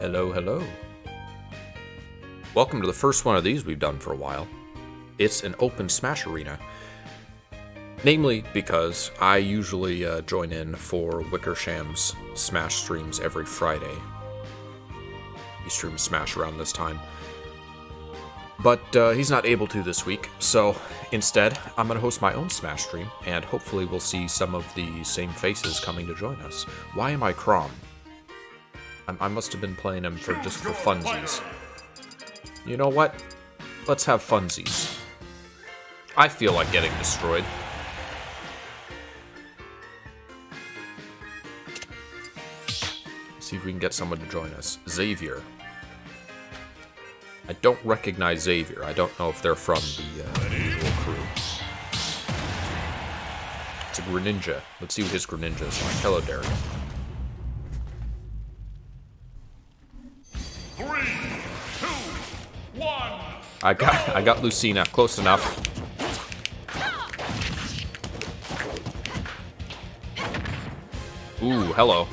Hello, hello. Welcome to the first one of these we've done for a while. It's an open Smash arena. Namely, because I usually uh, join in for Wickersham's Smash streams every Friday. He streams Smash around this time. But uh, he's not able to this week, so instead, I'm going to host my own Smash stream, and hopefully we'll see some of the same faces coming to join us. Why am I Chrom? I, I must have been playing him for just for funsies. You know what? Let's have funsies. I feel like getting destroyed. See if we can get someone to join us. Xavier. I don't recognize Xavier. I don't know if they're from the uh, crew. It's a Greninja. Let's see what his Greninja is like. Hello, Derek. I got I got Lucina. Close enough. Ooh, hello.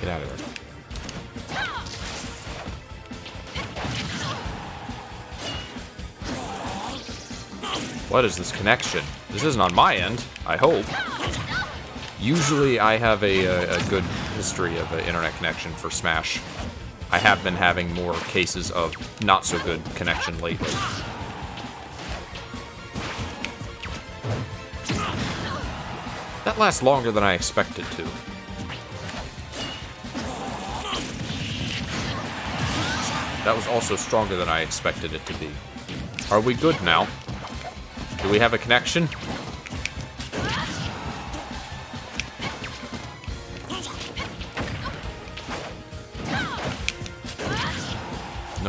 Get out of there. What is this connection? This isn't on my end, I hope. Usually I have a, a, a good history of an internet connection for Smash. I have been having more cases of not so good connection lately. That lasts longer than I expected to. That was also stronger than I expected it to be. Are we good now? Do we have a connection?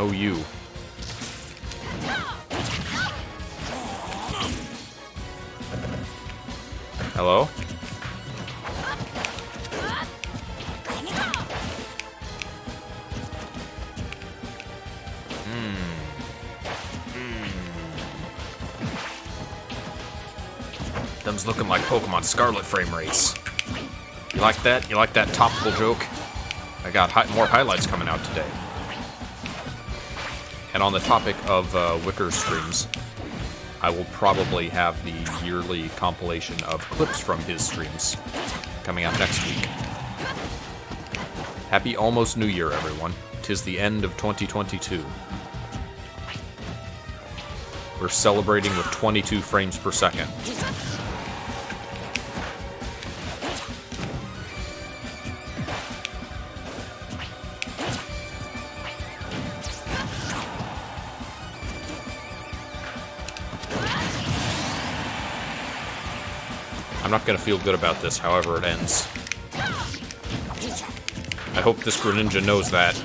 No you. Hello? Hmm. Them's looking like Pokemon Scarlet frame rates. You like that? You like that topical joke? I got hi more highlights coming out today. And on the topic of uh, Wicker streams, I will probably have the yearly compilation of clips from his streams coming out next week. Happy almost New Year, everyone. Tis the end of 2022. We're celebrating with 22 frames per second. Feel good about this, however it ends. I hope this Greninja knows that.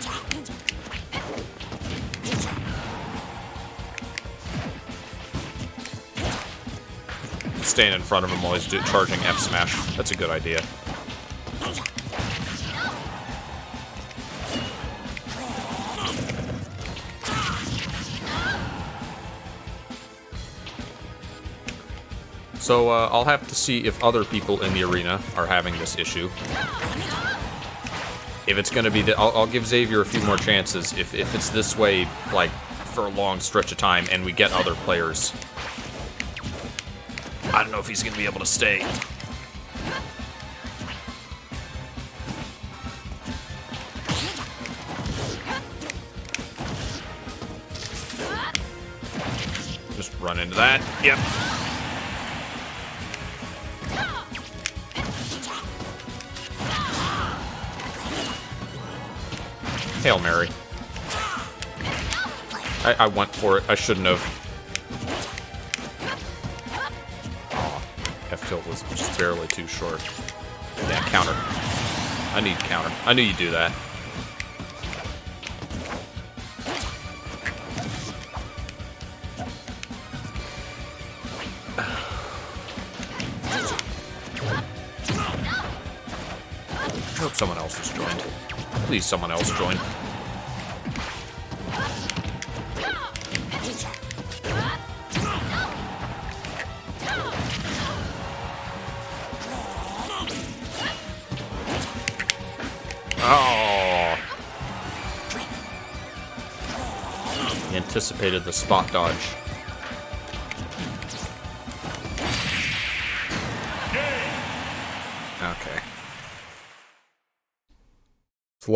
Stand in front of him while he's charging F smash. That's a good idea. So uh, I'll have to see if other people in the arena are having this issue. If it's gonna be, the, I'll, I'll give Xavier a few more chances. If if it's this way, like for a long stretch of time, and we get other players, I don't know if he's gonna be able to stay. Just run into that. Yep. Hail Mary. I, I went for it. I shouldn't have. Aw. F tilt was just barely too short. Yeah, counter. I need counter. I knew you'd do that. Please, someone else join. Oh. He anticipated the spot dodge.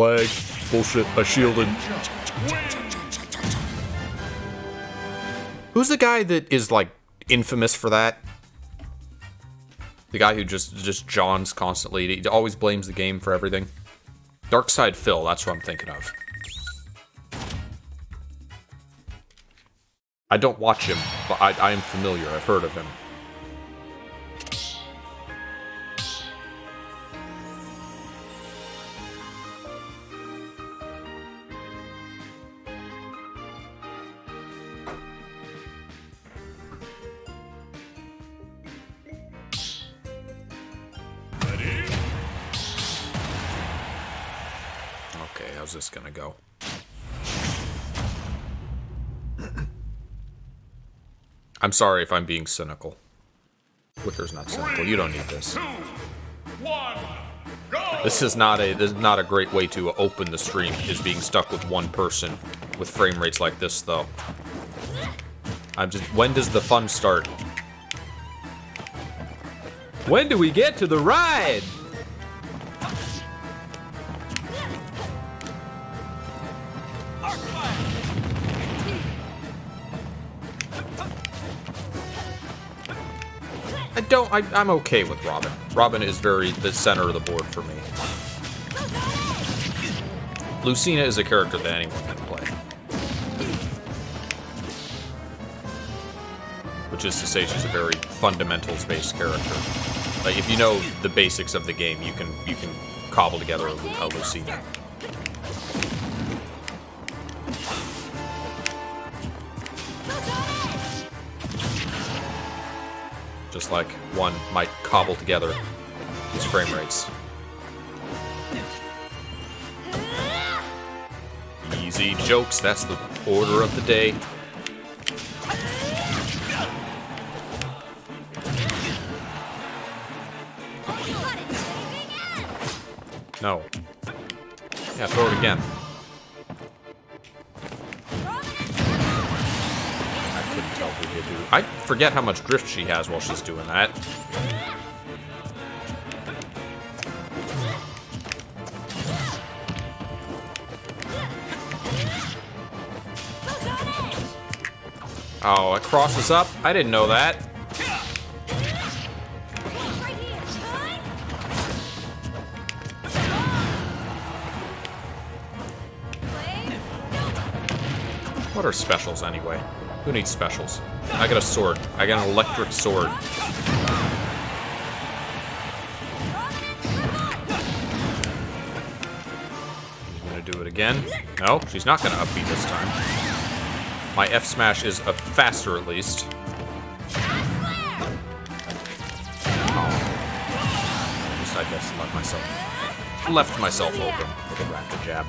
Flag. Bullshit. I shielded. Who's the guy that is like infamous for that? The guy who just just johns constantly. He always blames the game for everything. DarksydePhil, that's what I'm thinking of. I don't watch him, but I, I am familiar. I've heard of him. How's this gonna go? I'm sorry if I'm being cynical. Wicker's not cynical. You don't need this. Two, one! This is not a this is not a great way to open the stream. Is being stuck with one person with frame rates like this though. I'm just. When does the fun start? When do we get to the ride? I I'm okay with Robin. Robin is very the center of the board for me. Lucina is a character that anyone can play. Which is to say, she's a very fundamentals-based character. Like, if you know the basics of the game, you can you can cobble together a, a uh, Lucina. Like one might cobble together his frame rates. Easy jokes, that's the order of the day. No. Yeah, throw it again. I forget how much drift she has while she's doing that. Oh, it crosses up? I didn't know that. What are specials anyway? Who needs specials? I got a sword. I got an electric sword. She's gonna do it again. No, she's not gonna up B this time. My F smash is a faster at least. Oh. I left myself left myself open with a rapid jab.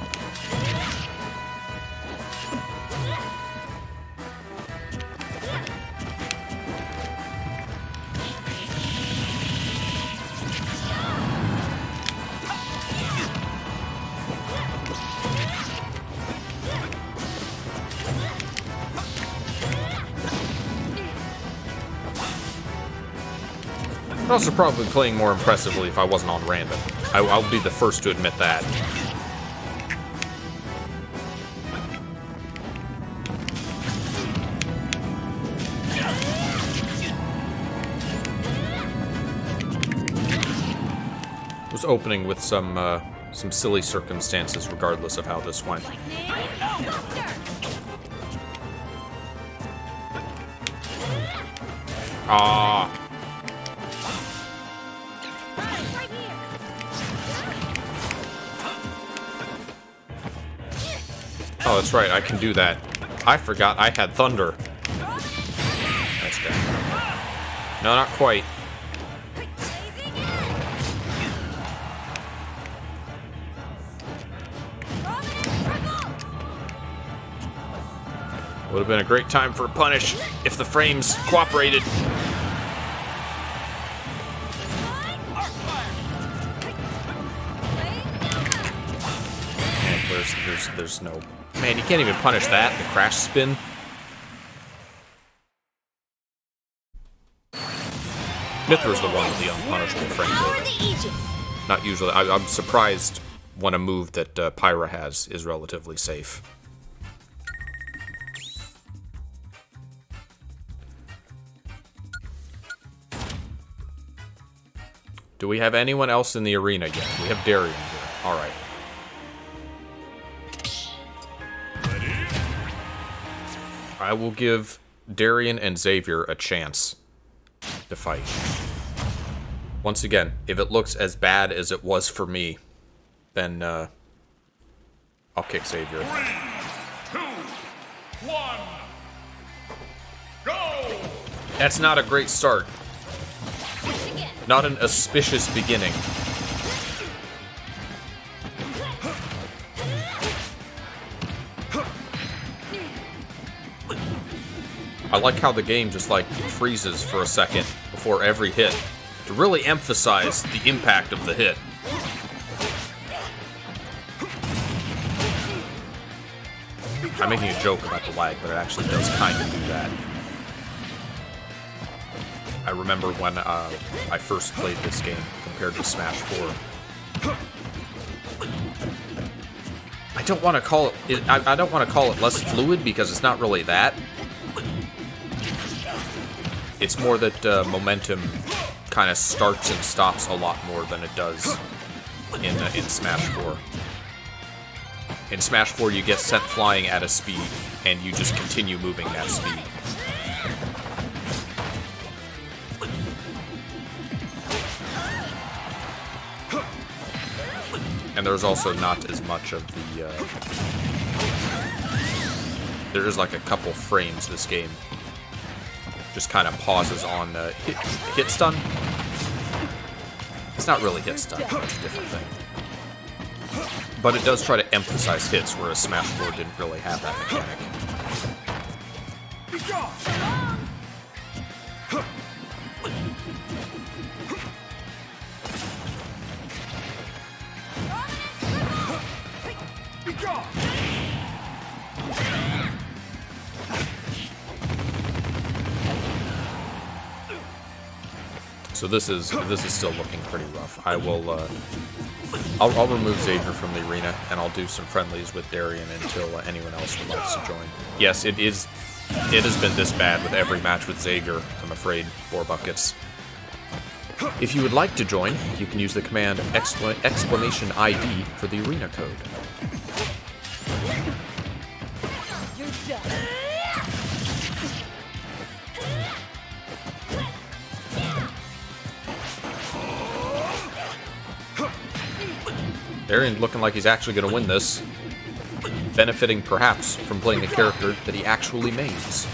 Also probably playing more impressively if I wasn't on random. I, I'll be the first to admit that. Was opening with some uh, some silly circumstances, regardless of how this went. Ah. Oh, that's right. I can do that. I forgot I had thunder. That's dead. No, not quite. Would have been a great time for a punish if the frames cooperated. There's, there's, there's no. Man, you can't even punish that, the crash spin. Mythra's the one with the unpunishable frame. Not usually. I, am surprised when a move that uh, Pyra has is relatively safe. Do we have anyone else in the arena yet? We have Darian here. Alright. I will give Darian and Xavier a chance to fight. Once again, if it looks as bad as it was for me, then uh, I'll kick Xavier. Two, one, go! That's not a great start. Not an auspicious beginning. I like how the game just like freezes for a second before every hit to really emphasize the impact of the hit. I'm making a joke about the lag, but it actually does kind of do that. I remember when uh, I first played this game compared to Smash 4. I don't want to call it, I, I don't want to call it less fluid because it's not really that. It's more that uh, momentum kind of starts and stops a lot more than it does in uh, in Smash 4. In Smash 4, you get sent flying at a speed, and you just continue moving that speed. And there's also not as much of the, uh... There is like a couple frames this game. Just kind of pauses on uh, hit, hit stun. It's not really hit stun, it's a different thing. But it does try to emphasize hits, whereas Smash 4 didn't really have that mechanic. So this is this is still looking pretty rough. I will uh, I'll, I'll remove Xavier from the arena and I'll do some friendlies with Darian until uh, anyone else would like to join. Yes, it is. It has been this bad with every match with Xavier. I'm afraid four buckets. If you would like to join, you can use the command excla- exclamation ID for the arena code. You're done. Darian looking like he's actually going to win this. Benefiting perhaps from playing a character that he actually mains.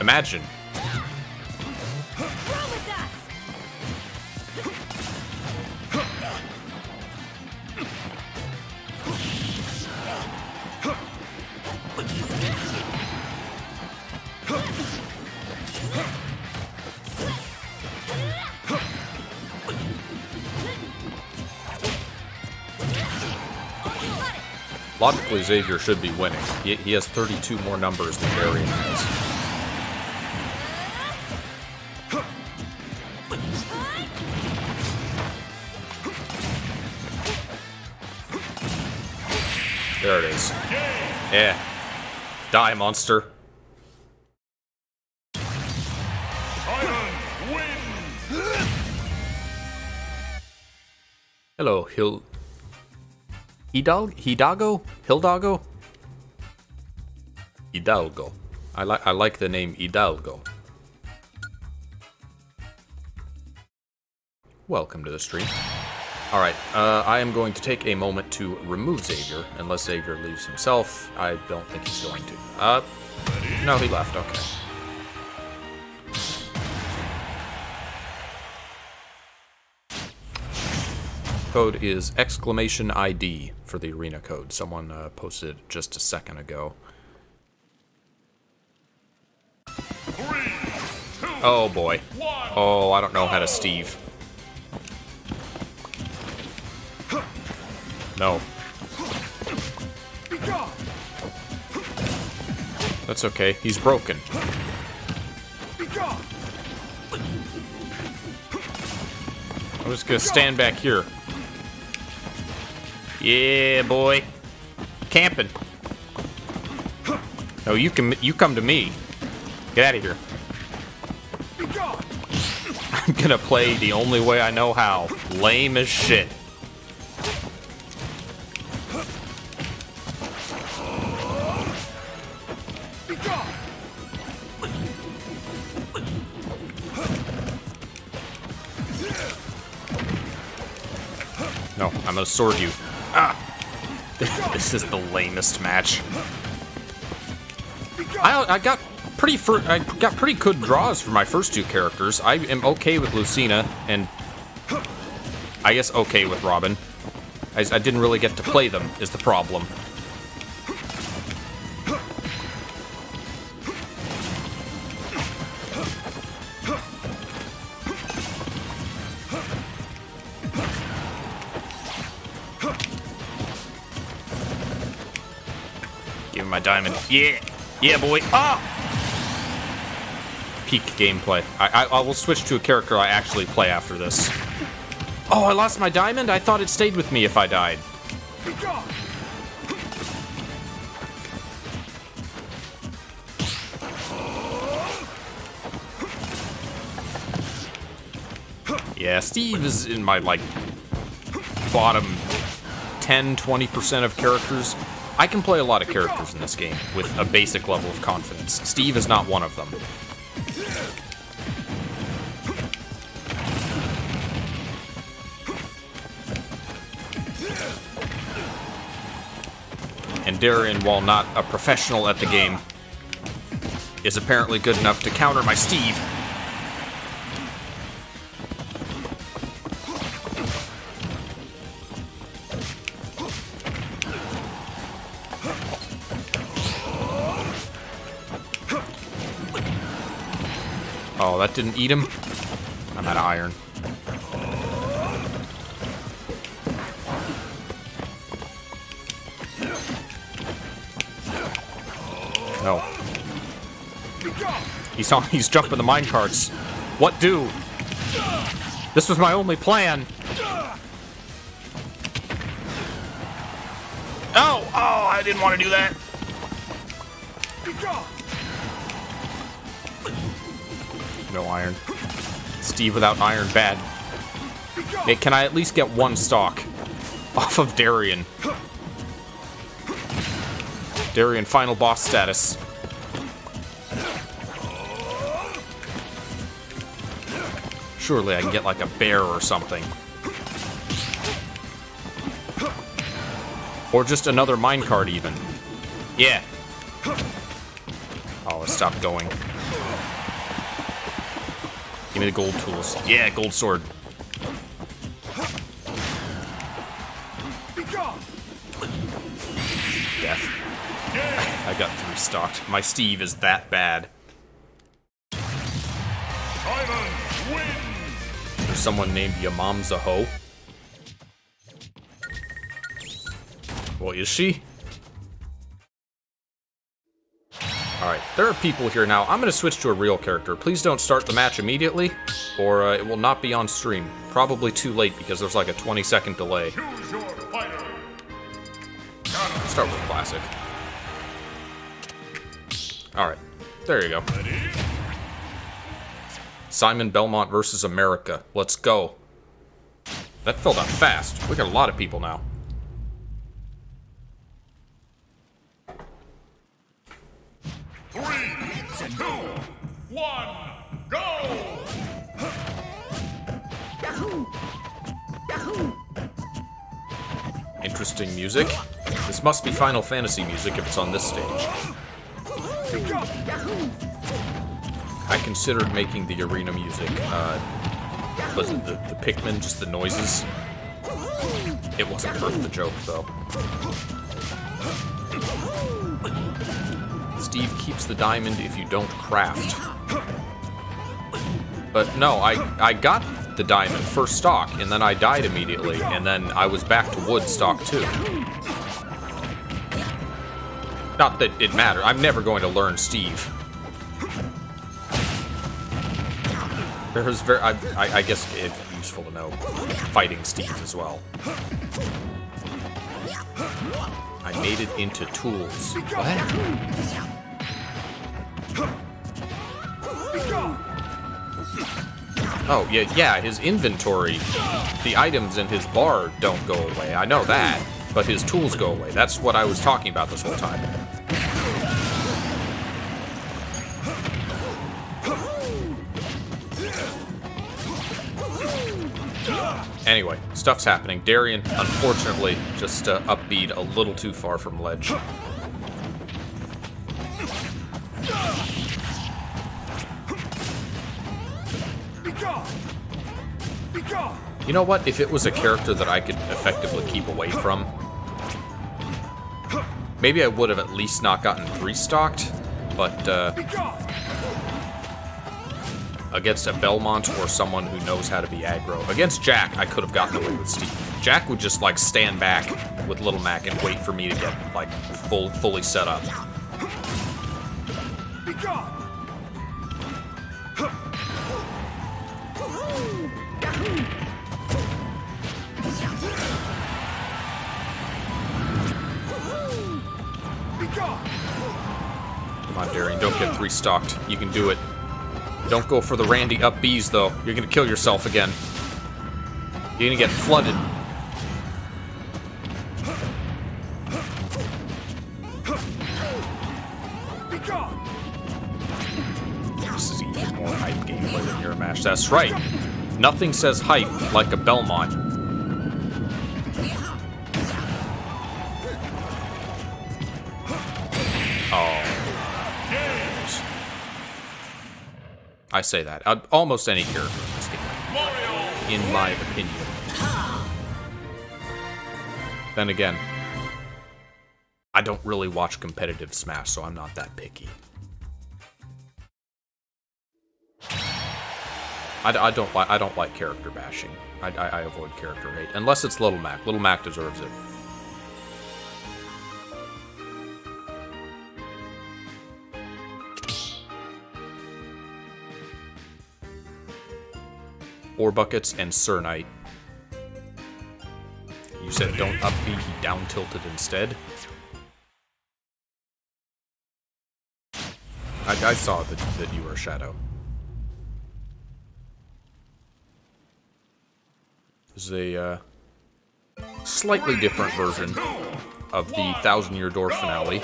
Imagine. Logically, Xavier should be winning. He, he has 32 more numbers than Darian has. There it is. Yeah. Die, monster. Hello, Hil... Hidal... Hidalgo? Hildago? Hidalgo. I like I like the name Hidalgo. Welcome to the stream. Alright, uh, I am going to take a moment to remove Xavier, unless Xavier leaves himself. I don't think he's going to. Uh, no, he left, okay. Code is exclamation ID for the arena code. Someone uh, posted just a second ago. Three, two, Oh boy. one. Oh, I don't know how to Steve. No. That's okay. He's broken. I'm just gonna stand back here. Yeah, boy. Camping. No, you can. You come to me. Get out of here. I'm gonna play the only way I know how. Lame as shit. No, I'm gonna sword you. Ah! this is the lamest match. I, I got pretty I got pretty good draws for my first two characters. I am okay with Lucina, and I guess okay with Robin. I, I didn't really get to play them, is the problem. Diamond. Yeah! Yeah, boy! Ah! Peak gameplay. I, I, I will switch to a character I actually play after this. Oh, I lost my diamond? I thought it stayed with me if I died. Yeah, Steve is in my, like, bottom 10, 20% of characters. I can play a lot of characters in this game with a basic level of confidence. Steve is not one of them. And Darian, while not a professional at the game, is apparently good enough to counter my Steve. Oh, that didn't eat him? I'm out of iron. No. He's on, he's jumping the mine carts. What do? This was my only plan. Oh, oh, I didn't want to do that. No iron. Steve without iron, bad. Hey, can I at least get one stock off of Darian? Darian, final boss status. Surely I can get like a bear or something. Or just another minecart even. Yeah. Oh, it stopped going. Me the gold tools. Yeah, gold sword. Death. I got three stocked. My Steve is that bad. There's someone named Yamam Zaho. Well, is she? There are people here now. I'm gonna switch to a real character. Please don't start the match immediately, or uh, it will not be on stream. Probably too late because there's like a 20 second delay. Choose your fighter. Start with classic. Alright, there you go. Simon Belmont versus America. Let's go. That filled up fast. We got a lot of people now. Interesting music. This must be Final Fantasy music if it's on this stage. I considered making the arena music, uh, it the, the Pikmin, just the noises? It wasn't worth the joke, though. Steve keeps the diamond if you don't craft. But no, I, I got the diamond first stock, and then I died immediately, and then I was back to wood stock too. Not that it mattered. I'm never going to learn Steve. There was very, I, I, I guess it's useful to know. Fighting Steve as well. I made it into tools. What? Oh, yeah, yeah, his inventory, the items in his bar don't go away. I know that, but his tools go away. That's what I was talking about this whole time. Anyway, stuff's happening. Darian, unfortunately, just uh, up B'd a little too far from ledge. You know what? If it was a character that I could effectively keep away from, maybe I would have at least not gotten three stocked, but uh, against a Belmont or someone who knows how to be aggro. Against Jack, I could have gotten away with Steve. Jack would just like stand back with Little Mac and wait for me to get like full fully set up. Come on, Darian, don't get three stocked. You can do it. Don't go for the Randy up Bs, though. You're gonna kill yourself again. You're gonna get flooded. This is even more hype gameplay. That's right. Nothing says hype like a Belmont. I say that. Uh, almost any character in this game, in my opinion. Then again, I don't really watch competitive Smash, so I'm not that picky. I, I don't like I don't like character bashing. I, I, I avoid character hate unless it's Little Mac. Little Mac deserves it. Ore buckets and Sir Knight. You said don't up B, he down tilted instead. I, I saw that, that you were Shadow. This is a uh, slightly different version of the Thousand Year Door finale.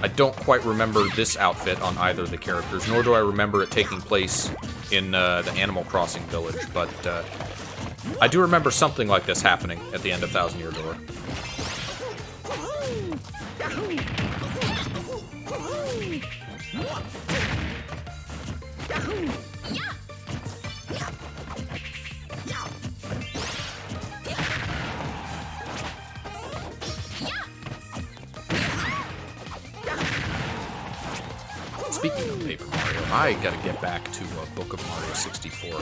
I don't quite remember this outfit on either of the characters, nor do I remember it taking place in uh, the Animal Crossing village, but uh, I do remember something like this happening at the end of Thousand Year Door. Speaking of Paper Mario, I gotta get back to uh, Book of Mario 64.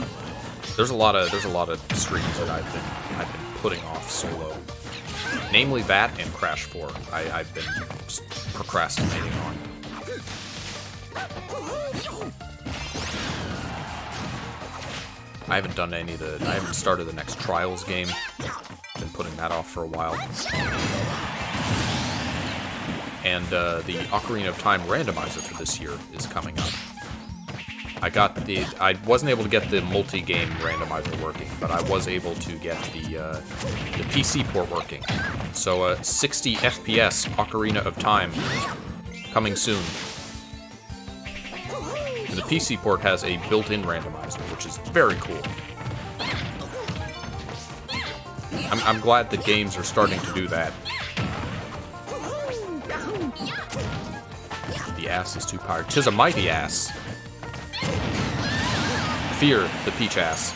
There's a lot of there's a lot of streams that I've been I've been putting off solo, namely that and Crash 4. I, I've been procrastinating on. I haven't done any of the I haven't started the next Trials game. Been putting that off for a while and uh, the Ocarina of Time randomizer for this year is coming up. I got the I wasn't able to get the multi-game randomizer working, but I was able to get the uh, the PC port working. So uh, 60 FPS Ocarina of Time coming soon. And the PC port has a built-in randomizer, which is very cool. I'm, I'm glad that games are starting to do that. Ass is too powered. Tis a mighty ass. Fear the peach ass.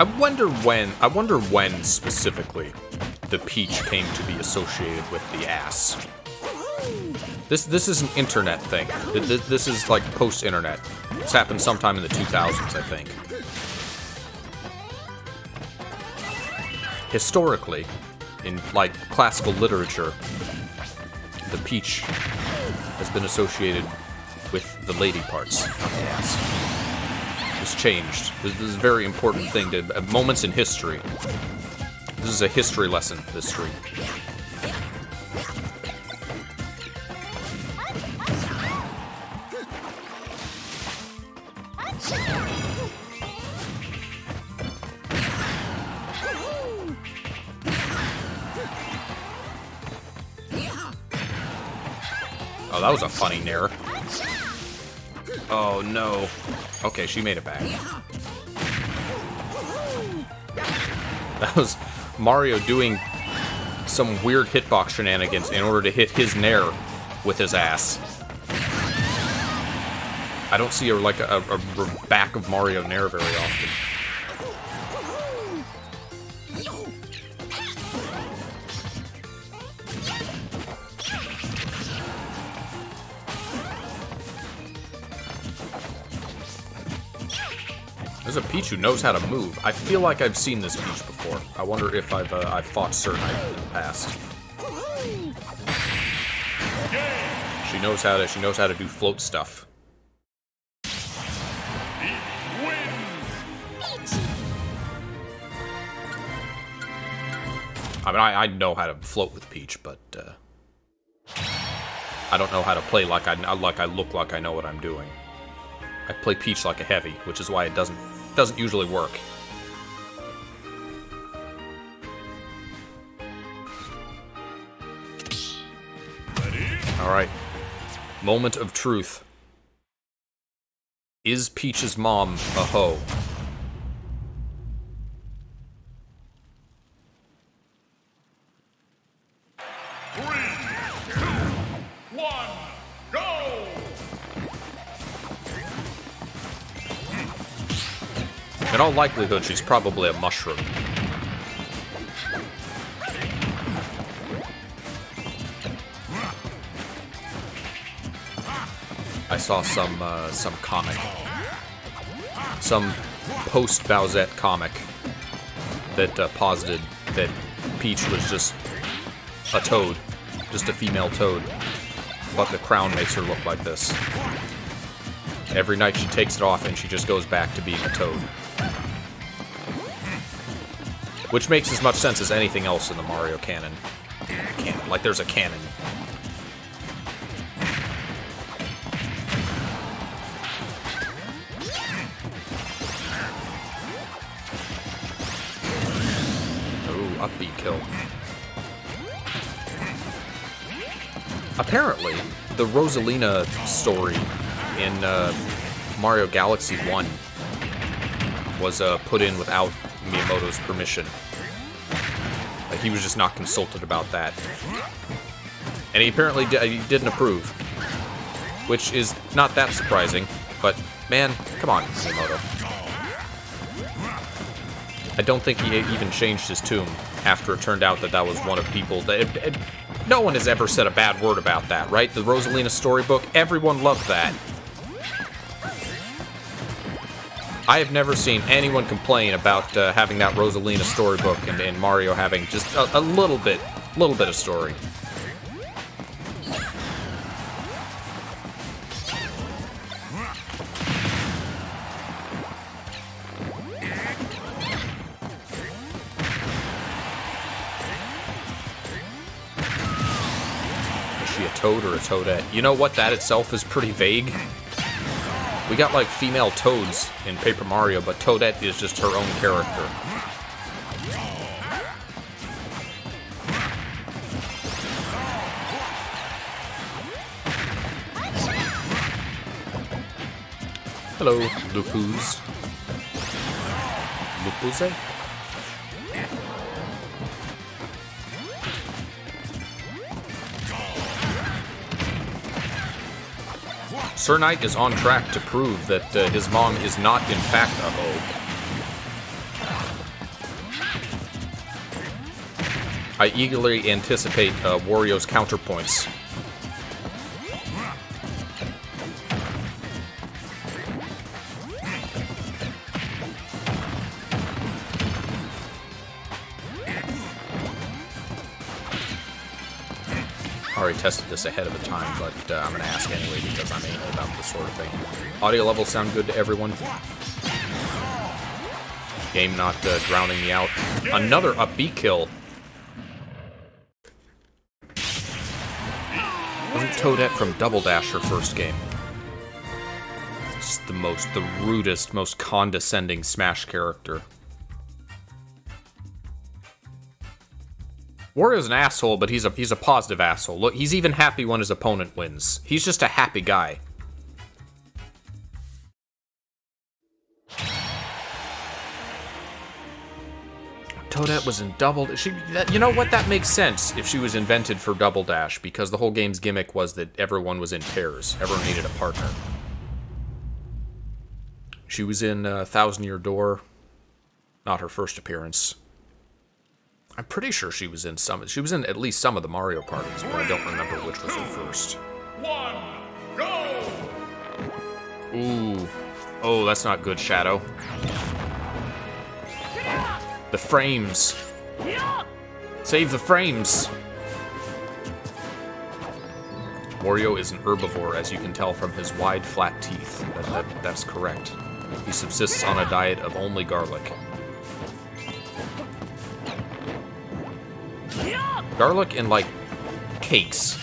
I wonder when, I wonder when specifically the peach came to be associated with the ass. This this is an internet thing. Th- th- This is like post-internet. This happened sometime in the 2000s, I think. Historically, in like classical literature, the peach has been associated with the lady parts. It's changed. This, this is a very important thing to uh, moments in history. This is a history lesson. This stream. Oh, that was a funny nair. Oh no. Okay, she made it back. That was Mario doing some weird hitbox shenanigans in order to hit his nair with his ass. I don't see a, like a, a, a back of Mario nair very often. A Peach who knows how to move. I feel like I've seen this Peach before. I wonder if I've uh, I've fought Sir Knight in the past. She knows how to she knows how to do float stuff. I mean, I, I know how to float with Peach, but uh, I don't know how to play like I like I look like I know what I'm doing. I play Peach like a heavy, which is why it doesn't doesn't usually work. All right. Moment of truth. Is Peach's mom a hoe? In all likelihood, she's probably a mushroom. I saw some uh, some comic, some post Bowsette comic that uh, posited that Peach was just a toad, just a female toad, but the crown makes her look like this. Every night she takes it off and she just goes back to being a toad. Which makes as much sense as anything else in the Mario canon. canon. Like there's a canon. Ooh, up B kill. Apparently, the Rosalina story in uh, Mario Galaxy 1 was uh, put in without Miyamoto's permission. Like, he was just not consulted about that. And he apparently he didn't approve. Which is not that surprising, but man, come on, Miyamoto. I don't think he even changed his tune after it turned out that that was one of people that. It, it- no one has ever said a bad word about that, right? The Rosalina storybook, everyone loved that. I have never seen anyone complain about uh, having that Rosalina storybook and, and Mario having just a, a little bit, little bit of story. Is she a toad or a toadette? You know what? That itself is pretty vague. We got like female toads in Paper Mario, but Toadette is just her own character. Hello, Lupus. Lupuse? Sir Knight is on track to prove that uh, his mom is not, in fact, a hoe. I eagerly anticipate uh, Wario's counterpoints. Tested this ahead of the time, but uh, I'm going to ask anyway because I'm anal about this sort of thing. Audio levels sound good to everyone? Game not uh, drowning me out. Another up B kill. Wasn't Toadette from Double Dash her first game? Just the most, the rudest, most condescending Smash character. Wario's an asshole, but he's a he's a positive asshole. Look, he's even happy when his opponent wins. He's just a happy guy. Toadette was in Double. She, that, you know what? That makes sense if she was invented for Double Dash because the whole game's gimmick was that everyone was in pairs. Everyone needed a partner. She was in uh, Thousand Year Door. Not her first appearance. I'm pretty sure she was in some. She was in at least some of the Mario parties, but I don't remember which was her first. One, go! Ooh. Oh, that's not good, Shadow. The frames. Save the frames. Wario is an herbivore, as you can tell from his wide, flat teeth. That, that, that's correct. He subsists on a diet of only garlic. Garlic and, like, cakes.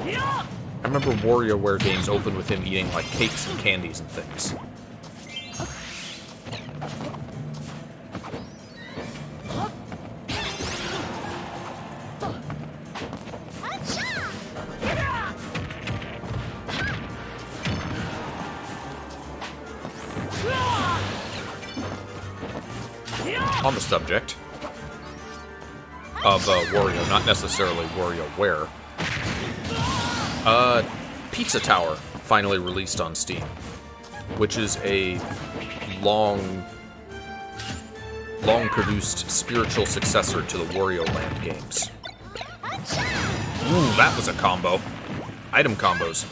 I remember WarioWare games opened with him eating, like, cakes and candies and things. on the subject of uh, Wario, not necessarily WarioWare. Uh, Pizza Tower finally released on Steam, which is a long, long-produced spiritual successor to the Wario Land games. Ooh, that was a combo. Item combos.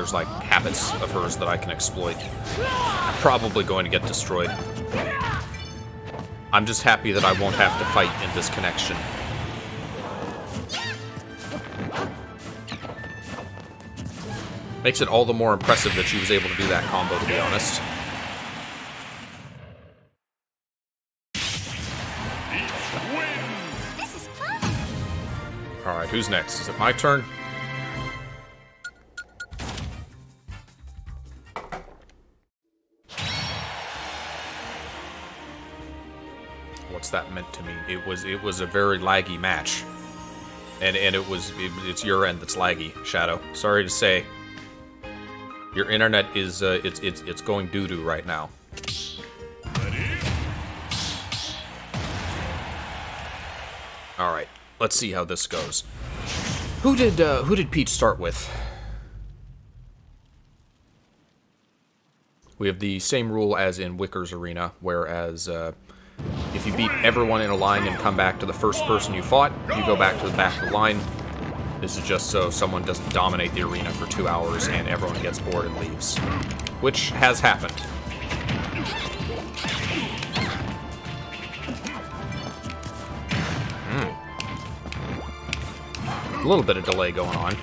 There's like habits of hers that I can exploit. I'm probably going to get destroyed. I'm just happy that I won't have to fight in this connection. Makes it all the more impressive that she was able to do that combo, to be honest. This is fun. Alright, who's next? Is it my turn? That meant to me? It was it was a very laggy match. And and it was it, it's your end that's laggy, Shadow. Sorry to say. Your internet is uh, it's it's it's going doo-doo right now. All right, let's see how this goes. Who did uh, who did Pete start with? We have the same rule as in Wicker's Arena, whereas uh, if you beat everyone in a line and come back to the first person you fought, you go back to the back of the line. This is just so someone doesn't dominate the arena for two hours and everyone gets bored and leaves. Which has happened. Hmm. A little bit of delay going on.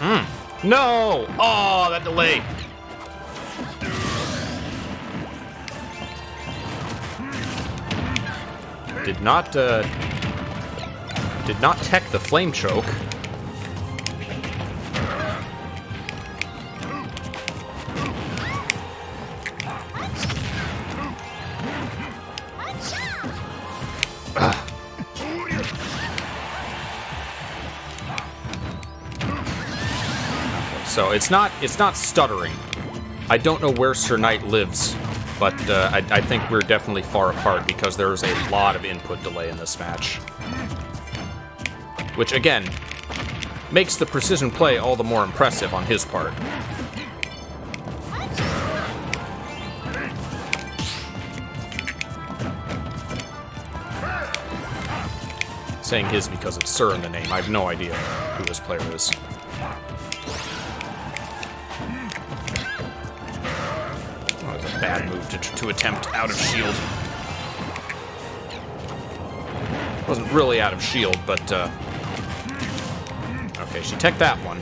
Mm. No! Oh, that delay. Did not, uh, did not tech the flame choke. So it's not it's not stuttering. I don't know where Sir Knight lives. but uh, I, I think we're definitely far apart because there's a lot of input delay in this match. Which, again, makes the precision play all the more impressive on his part. Saying his because it's Sir in the name. I have no idea who this player is. Bad move to, to attempt out of shield. Wasn't really out of shield, but uh, okay, she teched that one.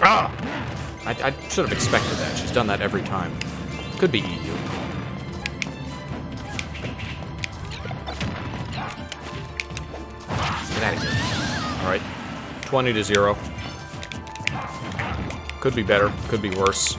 Ah! I, I should have expected that. She's done that every time. Could be EU. 20 to 0. Could be better. Could be worse.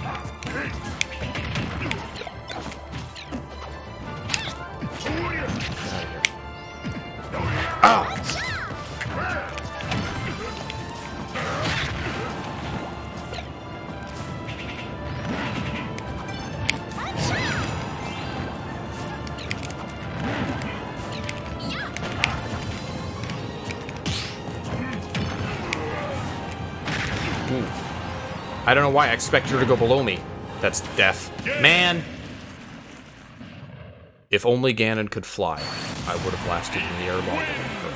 Why I expect her to go below me. That's death. Man! If only Ganon could fly, I would have lasted in the air longer than her.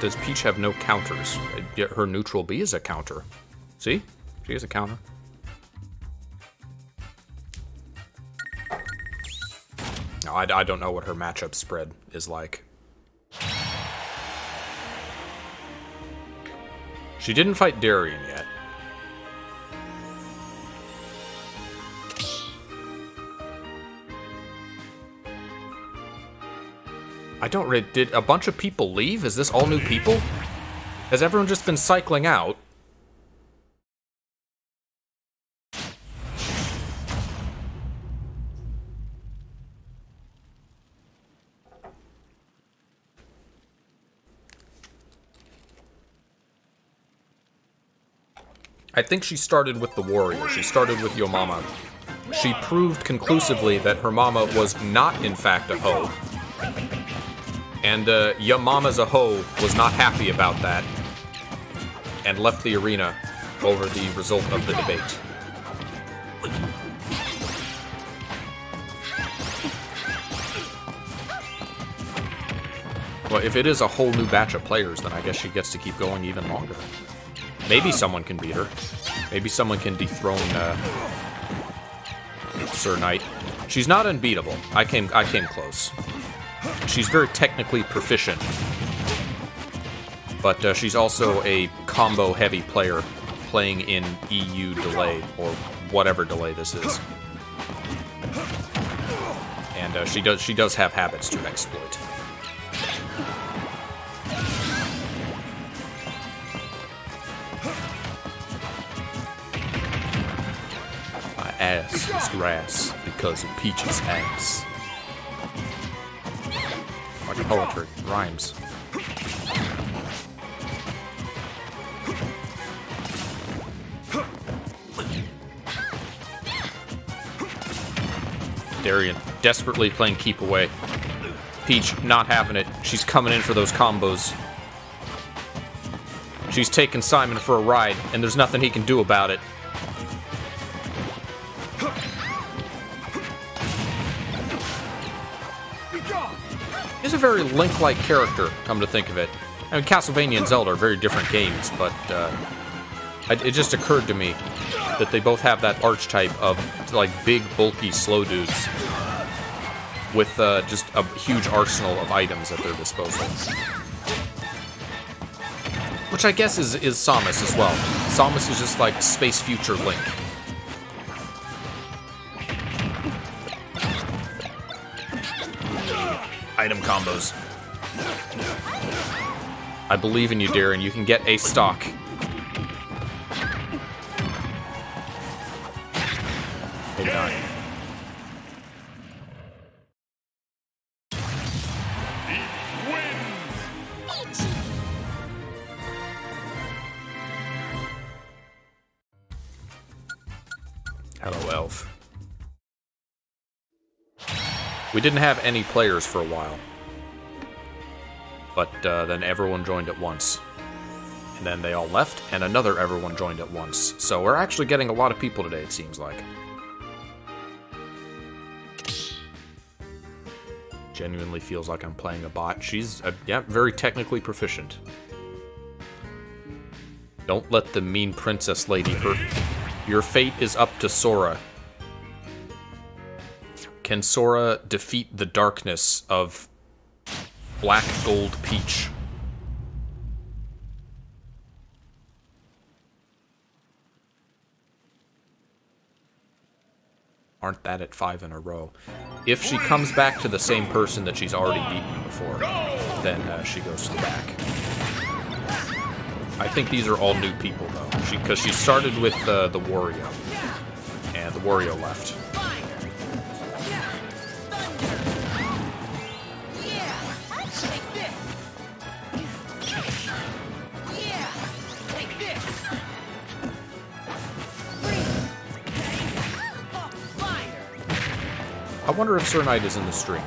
Does Peach have no counters? Yet her neutral B is a counter. See? She is a counter. No, I, I don't know what her matchup spread is like. She didn't fight Darian yet. I don't read. Did a bunch of people leave? Is this all new people? Has everyone just been cycling out? I think she started with the warrior. She started with Yomama. She proved conclusively that her mama was not, in fact, a hoe. And uh, Yamama's a hoe was not happy about that and left the arena over the result of the debate. Well, if it is a whole new batch of players, then I guess she gets to keep going even longer. Maybe someone can beat her. Maybe someone can dethrone uh, Sir Knight. She's not unbeatable. I came I came close. She's very technically proficient, but uh, she's also a combo-heavy player, playing in EU delay or whatever delay this is. And uh, she does she does have habits to exploit. My ass is grass because of Peach's ass. Like poetry, rhymes. Darian desperately playing keep away. Peach not having it. She's coming in for those combos. She's taking Simon for a ride, and there's nothing he can do about it. A very Link-like character, come to think of it. I mean, Castlevania and Zelda are very different games, but uh, it just occurred to me that they both have that archetype of like big, bulky, slow dudes with uh, just a huge arsenal of items at their disposal. Which I guess is, is Samus as well. Samus is just like Space Future Link. Item combos. I believe in you, Darian. You can get a stock. Maybe not. We didn't have any players for a while. But uh, then everyone joined at once. And then they all left, and another everyone joined at once. So we're actually getting a lot of people today, it seems like. Genuinely feels like I'm playing a bot. She's, uh, yeah, very technically proficient. Don't let the mean princess lady hurt. Your fate is up to Sora. Can Sora defeat the darkness of Black Gold Peach? Aren't that at five in a row? If she comes back to the same person that she's already beaten before, then uh, she goes to the back. I think these are all new people though, because she, started with uh, the Wario, and the Wario left. Wonder if Sir Knight is in the stream.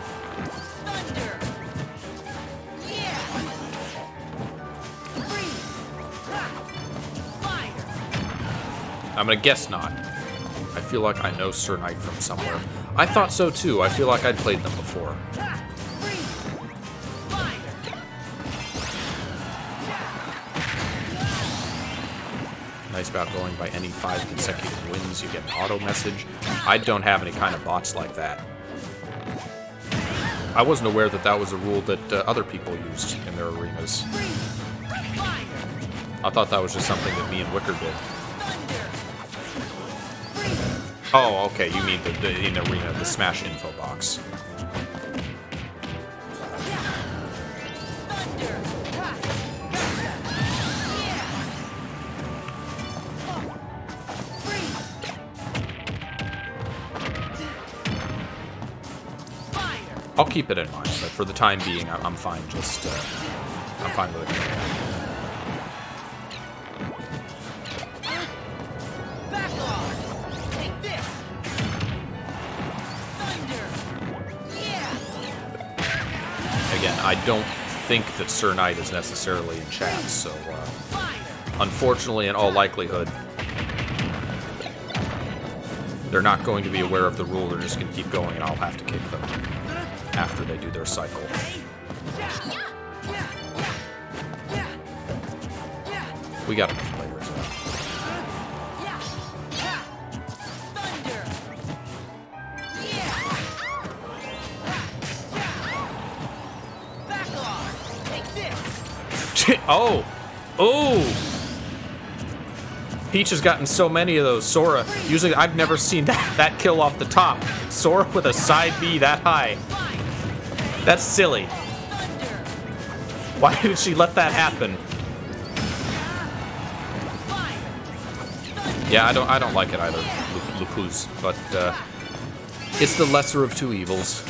I'm gonna guess not. I feel like I know Sir Knight from somewhere. I thought so too. I feel like I'd played them before. Nice about going by any five consecutive wins. You get an auto message. I don't have any kind of bots like that. I wasn't aware that that was a rule that uh, other people used in their arenas. I thought that was just something that me and Wicker did. Oh, okay, you mean the, the in arena, the Smash info box. Keep it in mind, but for the time being, I'm, I'm fine. Just, uh, I'm fine with it. Again, I don't think that Sir Knight is necessarily in chat, so uh, unfortunately, in all likelihood, they're not going to be aware of the rule. They're just going to keep going, and I'll have to kick them they do their cycle. We got enough players. oh! Oh! Peach has gotten so many of those. Sora, usually I've never seen that, that kill off the top. Sora with a side B that high. That's silly. Why did she let that happen? Yeah, I don't I don't like it either, Lupus, but uh, it's the lesser of two evils.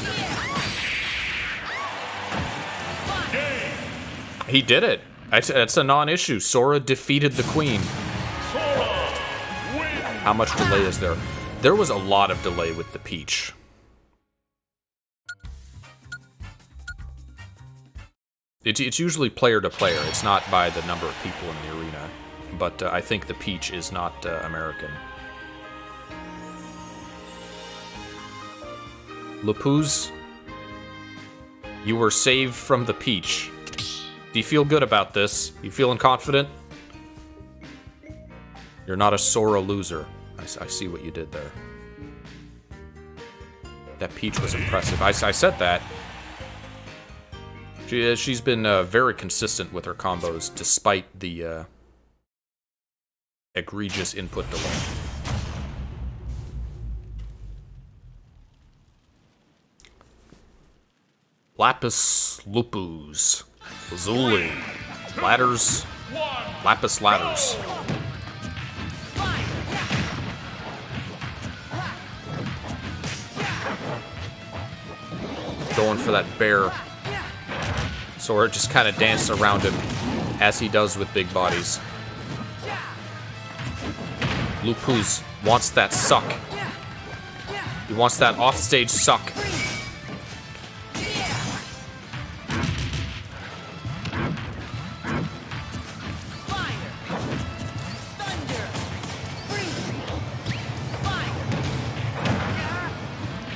He did it. It's a non-issue. Sora defeated the queen. How much delay is there? There was a lot of delay with the Peach. It's, usually player to player. It's not by the number of people in the arena. But uh, I think the Peach is not uh, American. Lapuz, you were saved from the Peach. Do you feel good about this? You feeling confident? You're not a Sora loser. I, I see what you did there. That Peach was impressive. I, I said that. She, uh, she's been uh, very consistent with her combos despite the uh, egregious input delay. Lapis Lupus. Lazuli. Ladders. Lapis Ladders. Going for that bear so we're just kind of dances around him as he does with big bodies. Lupus wants that suck. He wants that offstage suck.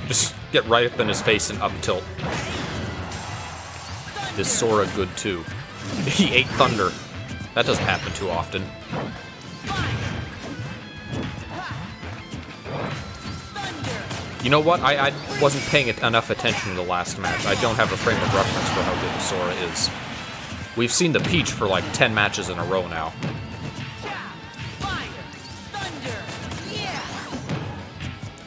Just get right up in his face and up tilt. Is Sora good too? He ate thunder. That doesn't happen too often. You know what? I, I wasn't paying enough attention to the last match. I don't have a frame of reference for how good Sora is. We've seen the Peach for like 10 matches in a row now.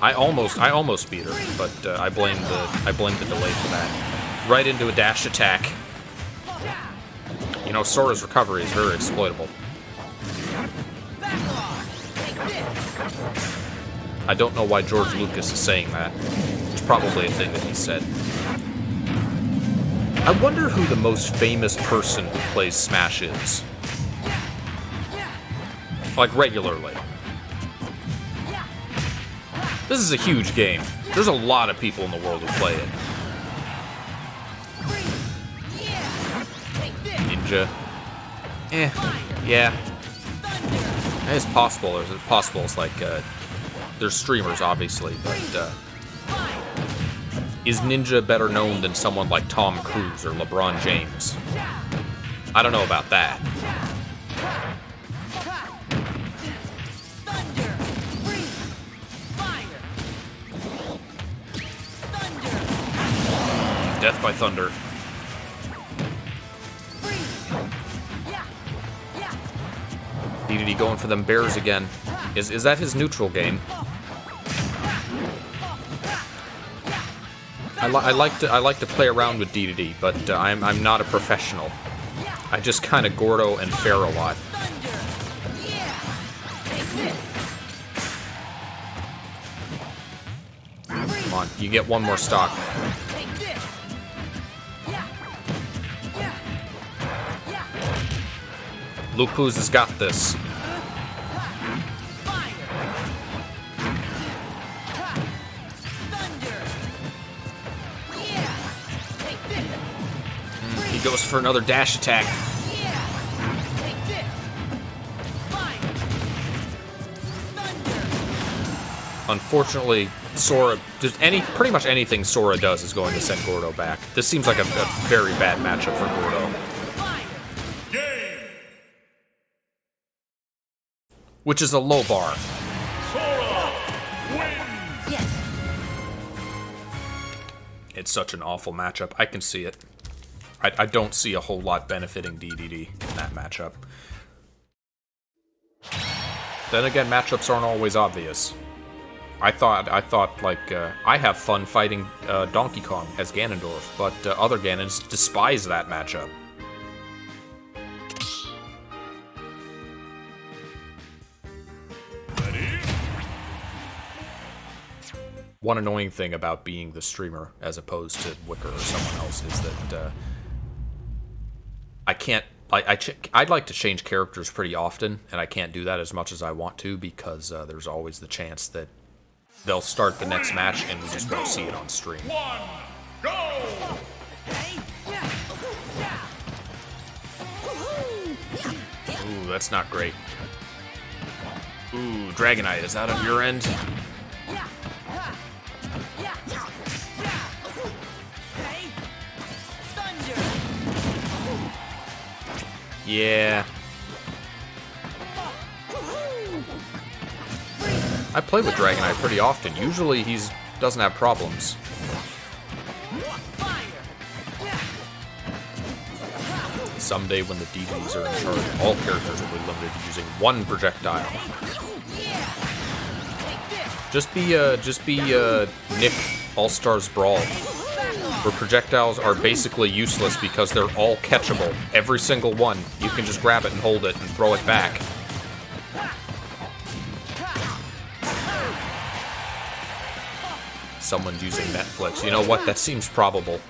I almost I almost beat her, but uh, I blame the I blame the delay for that. Right into a dash attack. You know, Sora's recovery is very exploitable. I don't know why George Lucas is saying that. It's probably a thing that he said. I wonder who the most famous person who plays Smash is. Like regularly. This is a huge game. There's a lot of people in the world who play it. Ninja. Eh. Yeah. It's possible. It's possible. It's like, uh, there's streamers, obviously, but, uh, is Ninja better known than someone like Tom Cruise or LeBron James? I don't know about that. Death by Thunder. DDD going for them bears again. Is is that his neutral game? I, li- I like to I like to play around with DDD, but uh, I'm I'm not a professional. I just kind of Gordo and fair a lot. Come on, you get one more stock. Poos has got this. He goes for another dash attack. Unfortunately, Sora just any pretty much anything Sora does is going to send Gordo back. This seems like a, a very bad matchup for Gordo. Fire! Game. Which is a low bar. Yes! It's such an awful matchup. I can see it. I, I don't see a whole lot benefiting DDD in that matchup. Then again, matchups aren't always obvious. I thought I thought like uh, I have fun fighting uh, Donkey Kong as Ganondorf, but uh, other Ganons despise that matchup. One annoying thing about being the streamer as opposed to Wicker or someone else is that uh, I can't. I, I ch- I'd like to change characters pretty often, and I can't do that as much as I want to because uh, there's always the chance that they'll start the next match and we just won't see it on stream. One. Go. Ooh, that's not great. Ooh, Dragonite, is that on your end? Yeah. I play with Dragonite pretty often. Usually he's doesn't have problems. Someday when the DDs are in charge, all characters will be limited to using one projectile. Just be uh just be uh Nick All Stars Brawl. Where projectiles are basically useless because they're all catchable. Every single one. You can just grab it and hold it and throw it back. Someone's using Netflix. You know what? That seems probable.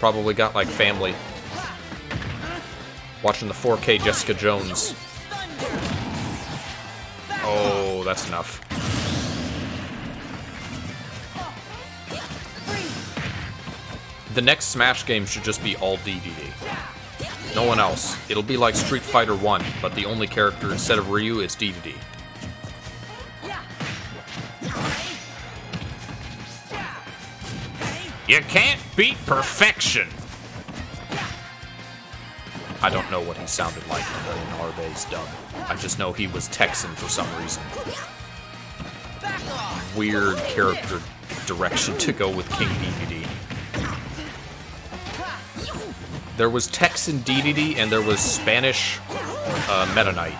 Probably got like family. Watching the 4K Jessica Jones. Oh, that's enough. The next Smash game should just be all DDD. No one else. It'll be like Street Fighter 1, but the only character instead of Ryu is DDD. You can't beat perfection. I don't know what he sounded like in Narbe's dub. I just know he was Texan for some reason. Weird character direction to go with King DDD. There was Texan DDD and there was Spanish uh, Meta Knight.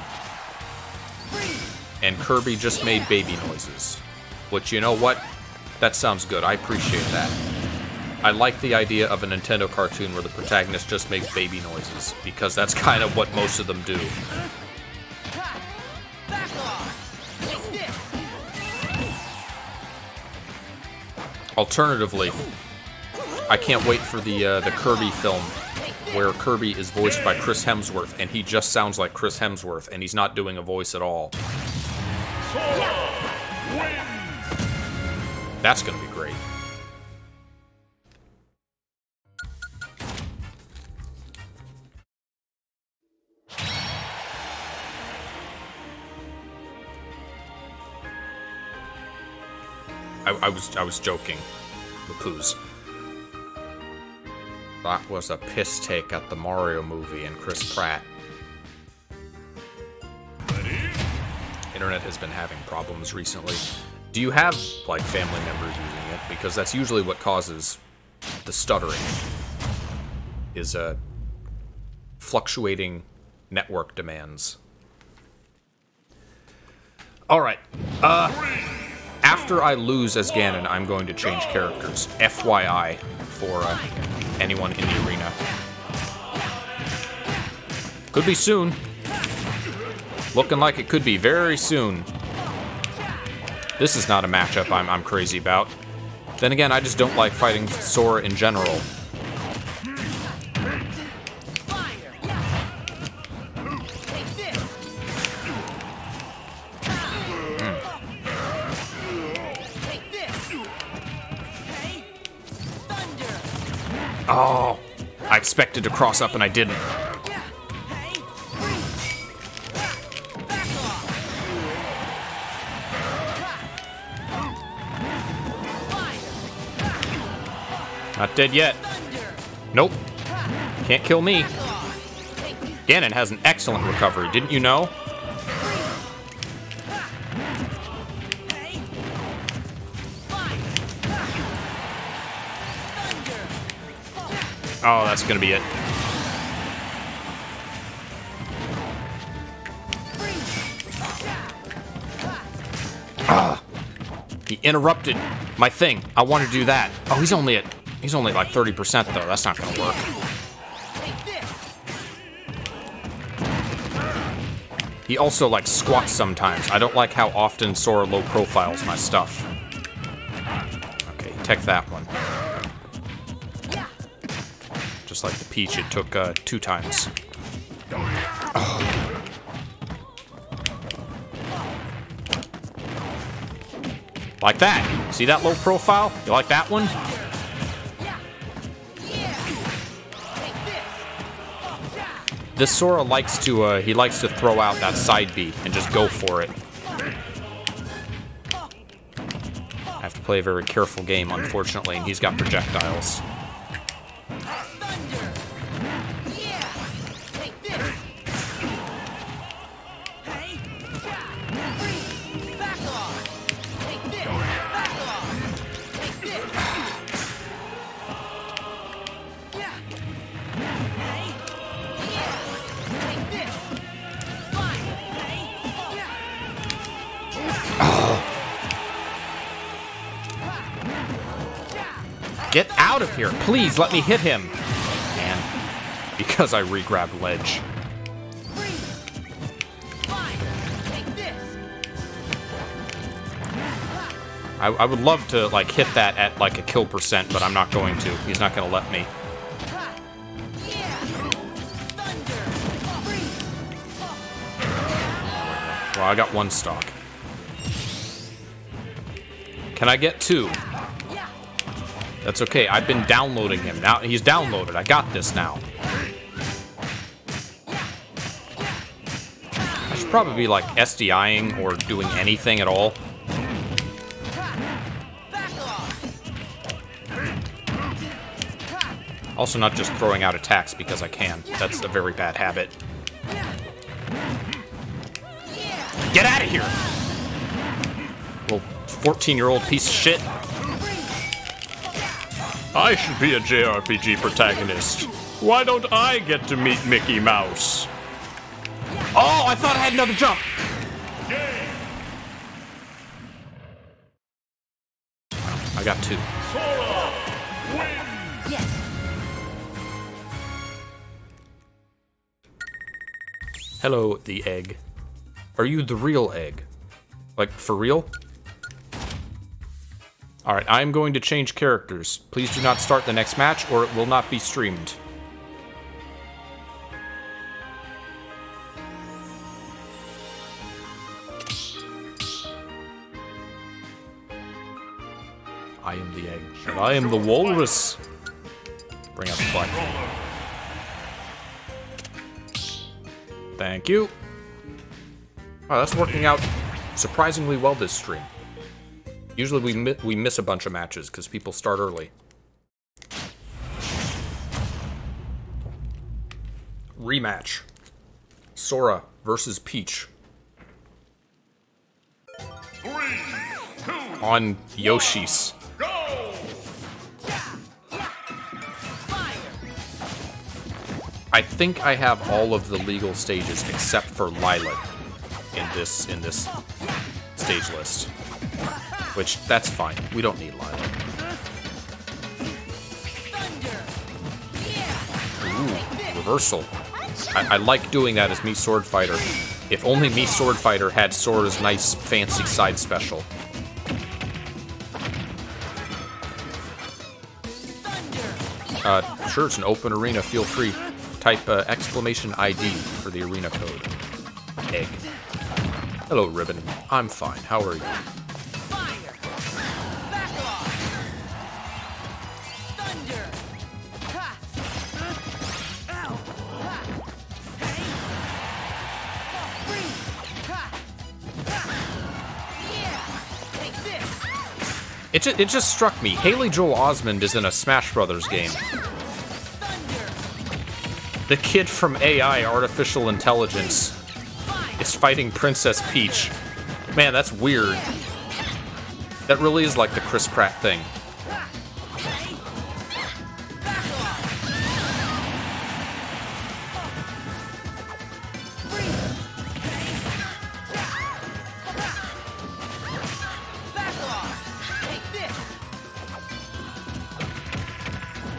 And Kirby just made baby noises. Which, you know what? That sounds good. I appreciate that. I like the idea of a Nintendo cartoon where the protagonist just makes baby noises, because that's kind of what most of them do. Alternatively, I can't wait for the uh, the Kirby film where Kirby is voiced by Chris Hemsworth, and he just sounds like Chris Hemsworth, and he's not doing a voice at all. That's gonna be great. I, I was I was joking, poos. That was a piss take at the Mario movie and Chris Pratt. Internet has been having problems recently. Do you have like family members using it? Because that's usually what causes the stuttering. Is uh, fluctuating network demands. All right. Uh, after I lose as Ganon, I'm going to change characters. FYI for uh, anyone in the arena. Could be soon. Looking like it could be very soon. This is not a matchup I'm, I'm crazy about. Then again, I just don't like fighting Sora in general. Oh, I expected to cross up and I didn't. Not dead yet. Nope. Can't kill me. Ganon has an excellent recovery, didn't you know? Oh, that's gonna be it. Ah. He interrupted my thing. I want to do that. Oh, he's only at he's only at like 30% though. That's not gonna work. He also like squats sometimes. I don't like how often Sora low profiles my stuff. Okay, tech that one. Like the Peach, it took uh, two times. Like that. See that low profile? You like that one? This Sora likes to uh, he likes to throw out that side B and just go for it. I have to play a very careful game, unfortunately, and he's got projectiles. Please. Let me hit him. Man, because I re-grabbed ledge. I, I would love to like hit that at like a kill percent, but I'm not going to. He's not going to let me. Well, I got one stock. Can I get two? That's okay. I've been downloading him. Now he's downloaded. I got this now. I should probably be like SDIing or doing anything at all. Also, not just throwing out attacks because I can. That's a very bad habit. Get out of here! Little 14 year old piece of shit. I should be a JRPG protagonist. Why don't I get to meet Mickey Mouse? Oh, I thought I had another jump. I got two. Yes. Hello, the egg. Are you the real egg? Like, for real? Alright, I am going to change characters. Please do not start the next match, or it will not be streamed. I am the egg. And I am the walrus. Bring up the butt. Thank you. Oh, that's working out surprisingly well this stream. Usually we mi we miss a bunch of matches because people start early. Rematch. Sora versus Peach Three, two, on Yoshi's. go! I think I have all of the legal stages except for Lylat in this in this stage list. Which that's fine. We don't need Lylat. Ooh, reversal. I, I like doing that as me sword fighter. If only me sword fighter had Sora's nice fancy side special. Uh, sure, it's an open arena. Feel free. Type uh, exclamation ID for the arena code. Egg. Hello, Ribbon. I'm fine. How are you? It, it just struck me. Haley Joel Osment is in a Smash Brothers game. The kid from AI, Artificial Intelligence, is fighting Princess Peach. Man, that's weird. That really is like the Chris Pratt thing.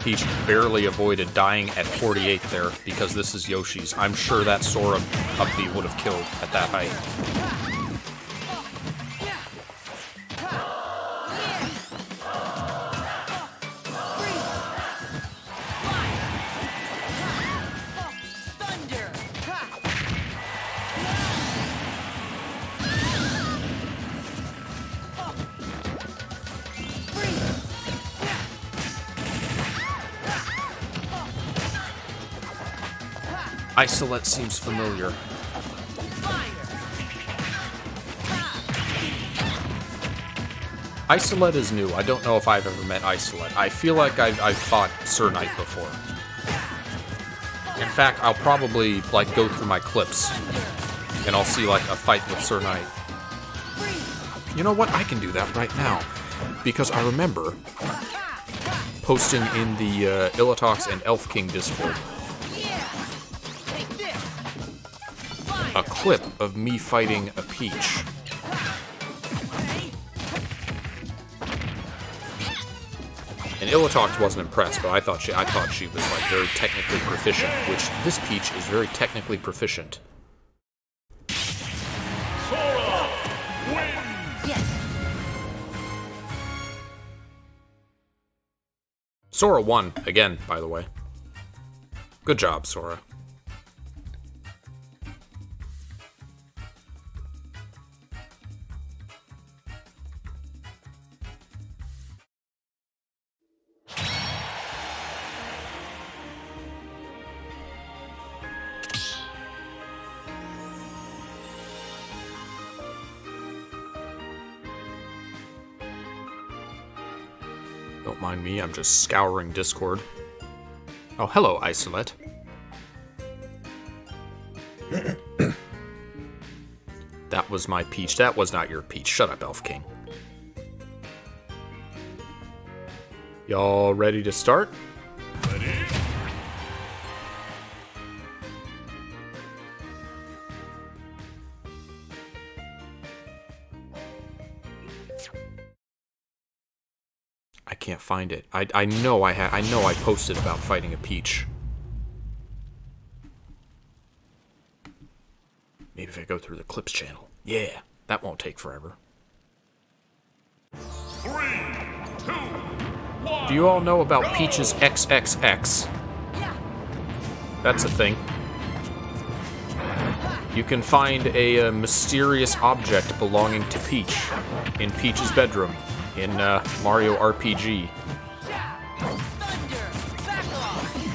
Peach barely avoided dying at 48 there because this is Yoshi's. I'm sure that Sora up B would have killed at that height. Isolette seems familiar. Fire. Isolette is new. I don't know if I've ever met Isolette. I feel like I've, I've fought Sir Knight before. In fact, I'll probably like go through my clips and I'll see like a fight with Sir Knight. You know what? I can do that right now because I remember posting in the uh, Illitox and Elf King Discord clip of me fighting a Peach. And Illitox wasn't impressed, but I thought she I thought she was like very technically proficient, which this Peach is very technically proficient. Sora wins! Yes. Sora won again, by the way. Good job, Sora. I'm just scouring Discord. Oh, hello, Isolette. that was my peach. That was not your peach. Shut up, Elf King. Y'all ready to start? Can't find it. I, I know I ha I know I posted about fighting a peach. Maybe if I go through the clips channel. Yeah, that won't take forever. Three, two, one. Do you all know about Peach's XXX? Yeah. That's a thing. You can find a, uh mysterious object belonging to Peach in Peach's bedroom in uh, Mario RPG.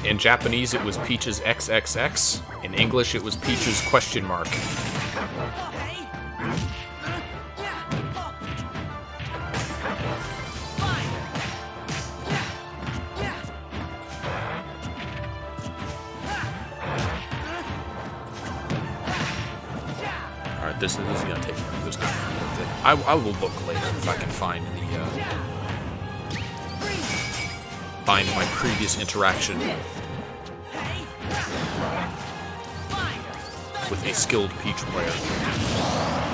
In Japanese, it was Peach's XXX. In English, it was Peach's question mark. All right, this, is gonna take. I, I will look later if I can find the uh, find my previous interaction with a skilled Peach player.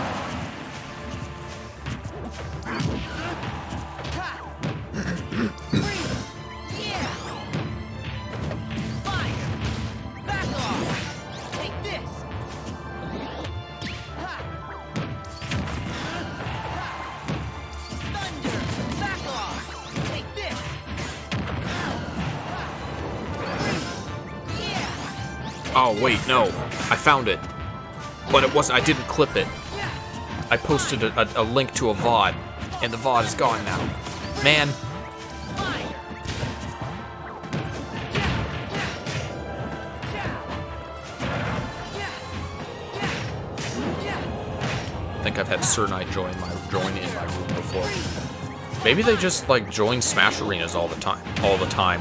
Oh wait, no, I found it, but it wasn't. I didn't clip it. I posted a, a, a link to a VOD, and the VOD is gone now. Man, I think I've had Sir Knight join my join in my room before. Maybe they just like join Smash arenas all the time, all the time.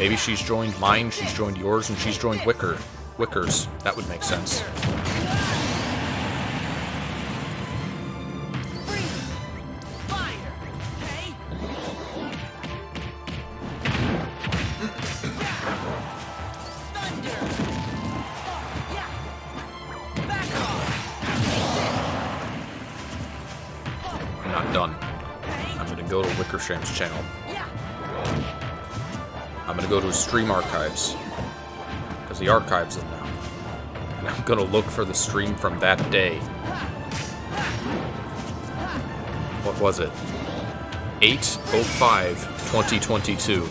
Maybe she's joined mine, she's joined yours, and she's joined Wicker. Wicker's. That would make sense. I'm not done. I'm gonna go to Wickersham's channel. Go to stream archives. Because he archives them now. And I'm gonna look for the stream from that day. What was it? 805 2022.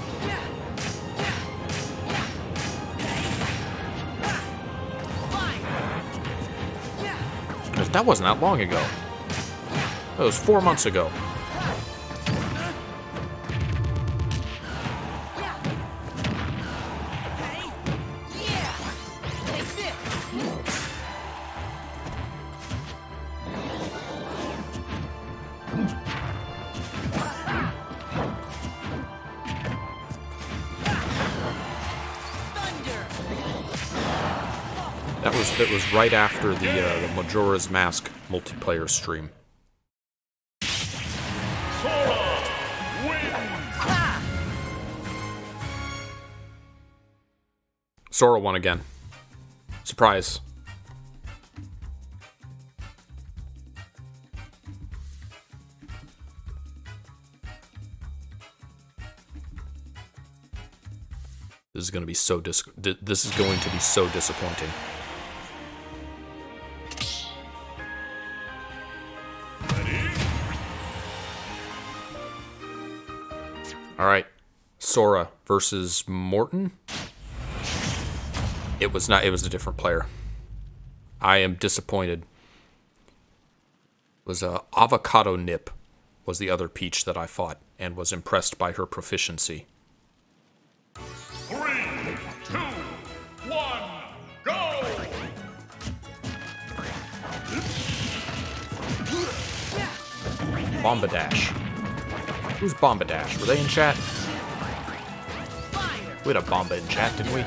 That wasn't that long ago. That was four months ago. Right after the uh, the Majora's Mask multiplayer stream. Sora won again. Surprise. This is going to be so dis- this is going to be so disappointing. All right. Sora versus Morton. It was not. It was a different player. I am disappointed. It was a avocado nip was the other peach that I fought and was impressed by her proficiency. Three, two, one, go! Bombadash. Who's Bombadash? Were they in chat? We had a Bomba in chat, didn't we?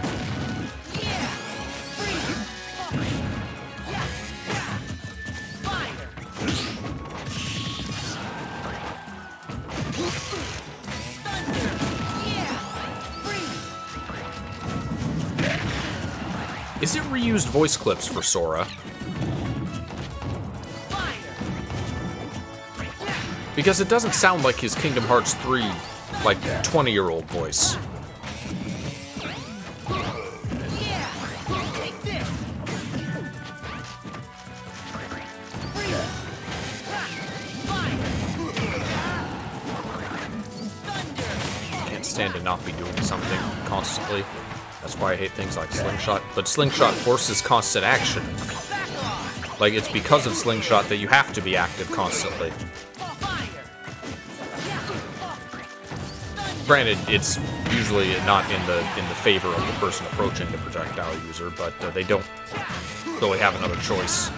Is it reused voice clips for Sora? Because it doesn't sound like his Kingdom Hearts 3, like, 20-year-old voice. Can't stand to not be doing something constantly. That's why I hate things like Slingshot. But Slingshot forces constant action. Like, it's because of Slingshot that you have to be active constantly. Granted, it's usually not in the in the favor of the person approaching the projectile user, but uh, they don't really have another choice.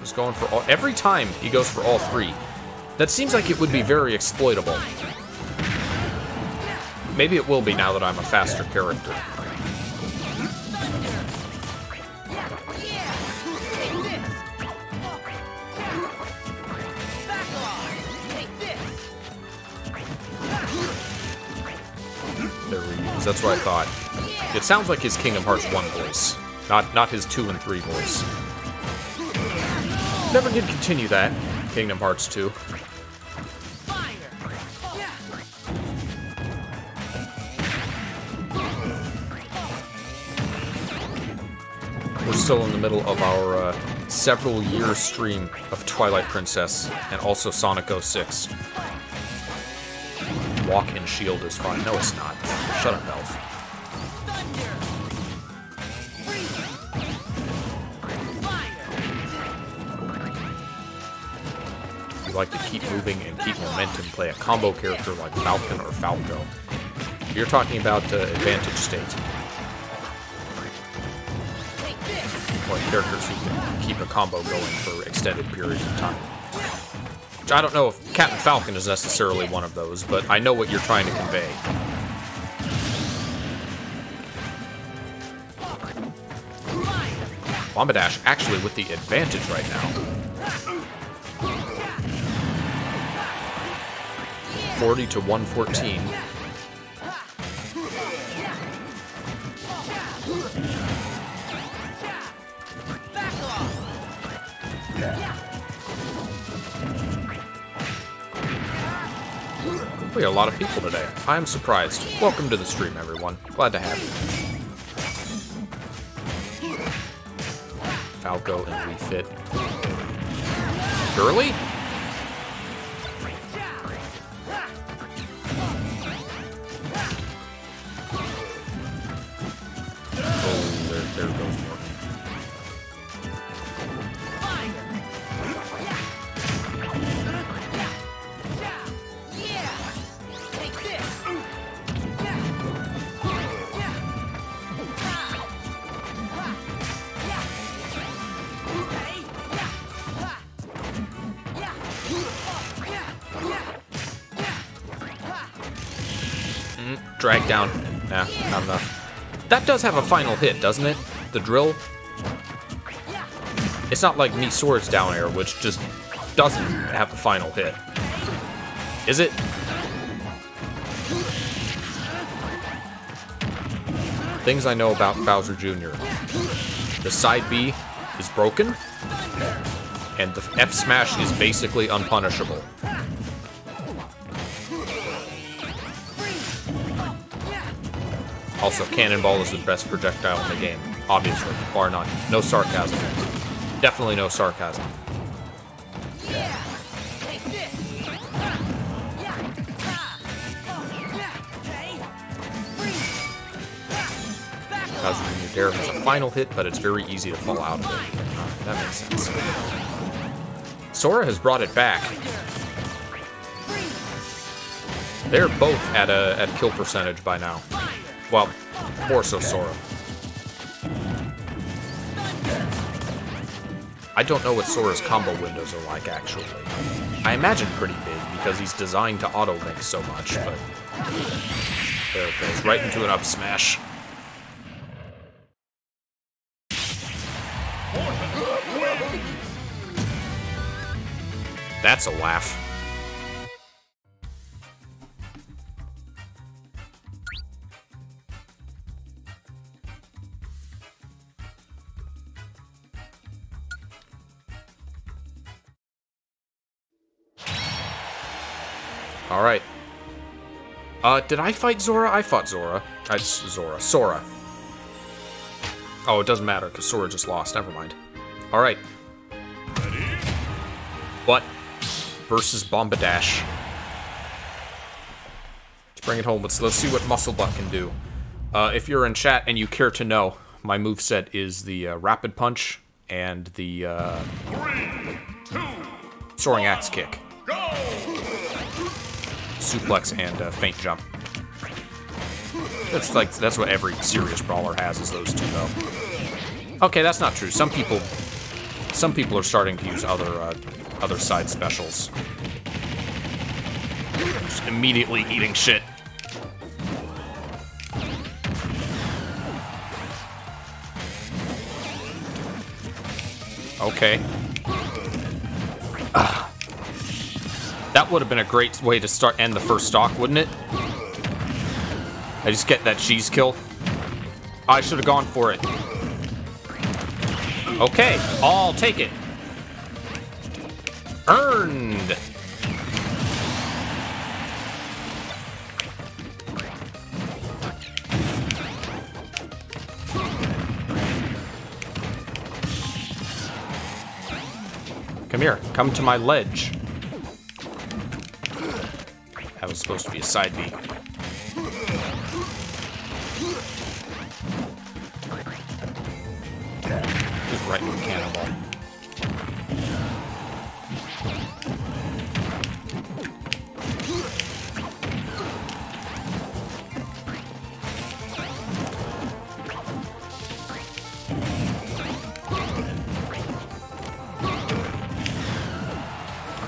He's going for all. Every time he goes for all three. That seems like it would be very exploitable. Maybe it will be now that I'm a faster character. That's what I thought. It sounds like his Kingdom Hearts 1 voice, not not his 2 and 3 voice. Never did continue that, Kingdom Hearts 2. We're still in the middle of our uh, several year stream of Twilight Princess and also Sonic 06. Walk and shield is fine. No, it's not. Shut up, Elf. You like to keep moving and keep momentum, play a combo character like Falcon or Falco. You're talking about uh, Advantage State. Or characters who can keep a combo going for extended periods of time. Which I don't know if Captain Falcon is necessarily one of those, but I know what you're trying to convey. Wombat actually with the advantage right now. 40 to 114. We got a lot of people today. I'm surprised. Welcome to the stream, everyone. Glad to have you. Falco and Wii Fit. Girly? Drag down. Nah, not enough. That does have a final hit, doesn't it? The drill? It's not like Mii Sword's down air, which just doesn't have a final hit. Is it? Things I know about Bowser Jr. The side B is broken, and the F smash is basically unpunishable. Also, Cannonball is the best projectile in the game, obviously, bar none. No sarcasm. Definitely no sarcasm. Dair has a final hit, but it's very easy to fall out of it. That makes sense. Sora has brought it back. They're both at a at kill percentage by now. Well, more so Sora. I don't know what Sora's combo windows are like, actually. I imagine pretty big, because he's designed to auto-link so much, but... There it goes, right into an up smash. That's a laugh. All right. Uh, did I fight Zora? I fought Zora. I Zora. Sora. Oh, it doesn't matter, because Sora just lost. Never mind. All right. What? Versus Bombadash. Let's bring it home. Let's, let's see what Muscle Butt can do. Uh, if you're in chat and you care to know, my move set is the uh, Rapid Punch and the uh, Soaring Axe Kick suplex and uh, feint jump. That's like that's what every serious brawler has is those two though. Okay, that's not true. Some people some people are starting to use other uh, other side specials. Just immediately eating shit. Okay. Would have been a great way to start end the first stock, wouldn't it? I just get that cheese kill. I should have gone for it. Okay, I'll take it. Earned. Come here, come to my ledge. Was supposed to be a side B. Just right a cannonball.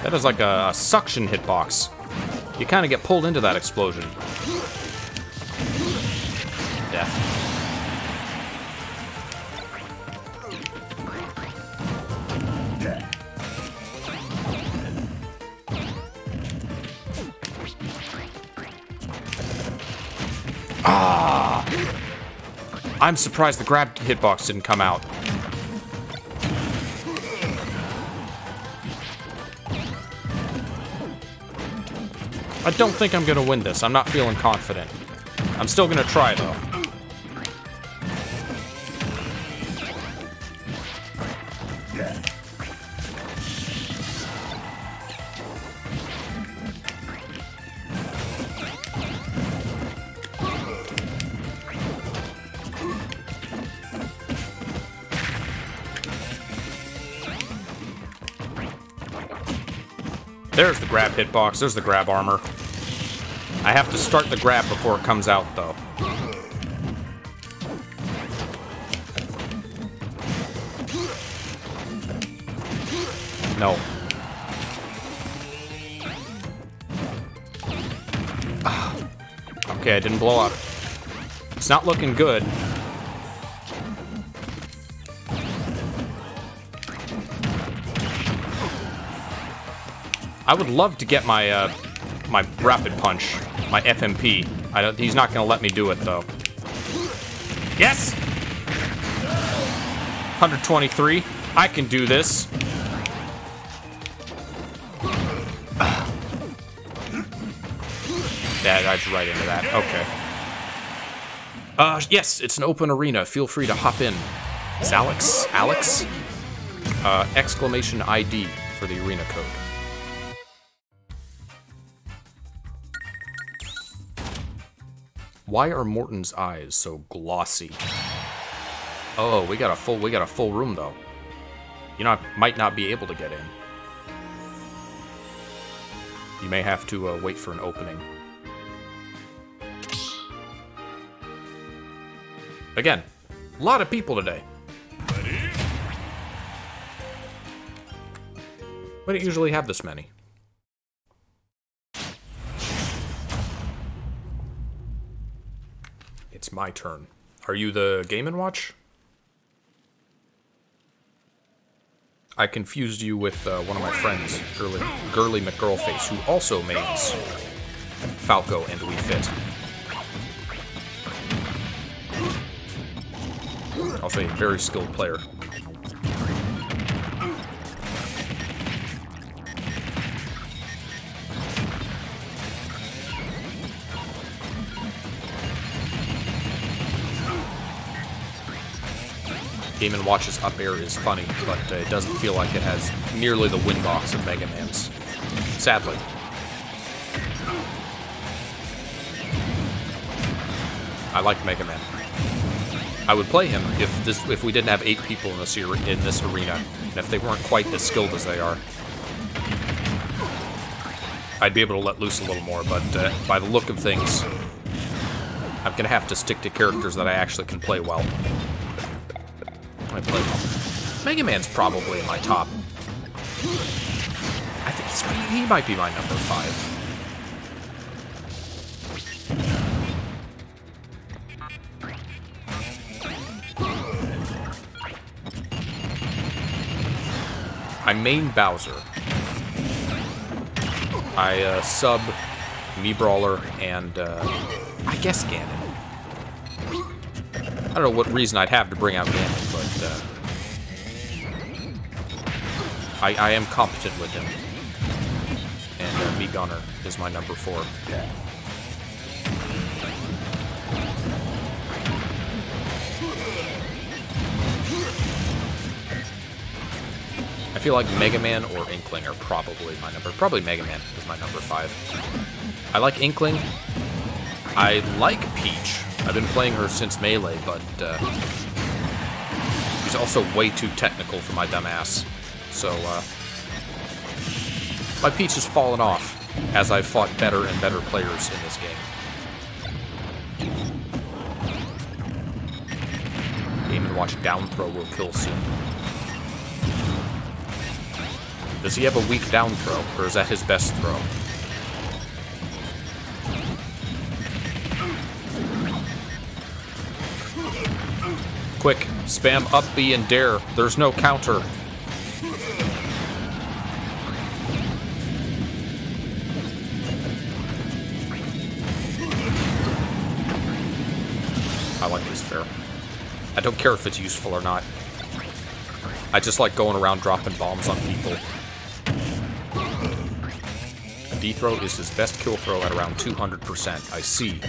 That is like a, a suction hitbox. You kind of get pulled into that explosion. Death. Ah! I'm surprised the grab hitbox didn't come out. I don't think I'm gonna win this. I'm not feeling confident. I'm still gonna try, though. There's the grab hitbox. There's the grab armor. Have to start the grab before it comes out, though. No. Okay, I didn't blow up. It's not looking good. I would love to get my uh, my rapid punch, my FMP. I don't, he's not gonna let me do it though. Yes. 123. I can do this. Yeah, that's right into that. Okay. Uh, yes, it's an open arena. Feel free to hop in. Is Alex? Alex? Uh, exclamation ID for the arena code. Why are Morton's eyes so glossy? Oh, we got a full we got a full room though. You know, I might not be able to get in. You may have to uh, wait for an opening. Again, a lot of people today. We don't usually have this many. It's my turn. Are you the Game & Watch? I confused you with uh, one of my friends, Girly, Girly McGirlface, who also mains Falco and Wii Fit. Also a very skilled player. Game & Watch's up air is funny, but uh, it doesn't feel like it has nearly the win box of Mega Man's. Sadly. I like Mega Man. I would play him if this if we didn't have eight people in this in this arena, and if they weren't quite as skilled as they are. I'd be able to let loose a little more, but uh, by the look of things, I'm gonna have to stick to characters that I actually can play well. Mega Man's probably in my top. I think he might be my number five. I main Bowser. I uh, sub Mii Brawler and uh, I guess Ganon. I don't know what reason I'd have to bring out Ganon, but uh, I, I am competent with him. And uh, Mii Gunner is my number four. I feel like Mega Man or Inkling are probably my number. Probably Mega Man is my number five. I like Inkling. I like Peach. I've been playing her since Melee, but uh, she's also way too technical for my dumb ass. So, uh, my Peach has fallen off as I've fought better and better players in this game. Game and watch down throw will kill soon. Does he have a weak down throw, or is that his best throw? Quick, spam up B and dair. There's no counter. I like this fair. I don't care if it's useful or not. I just like going around dropping bombs on people. D throw is his best kill throw at around 200%. I see.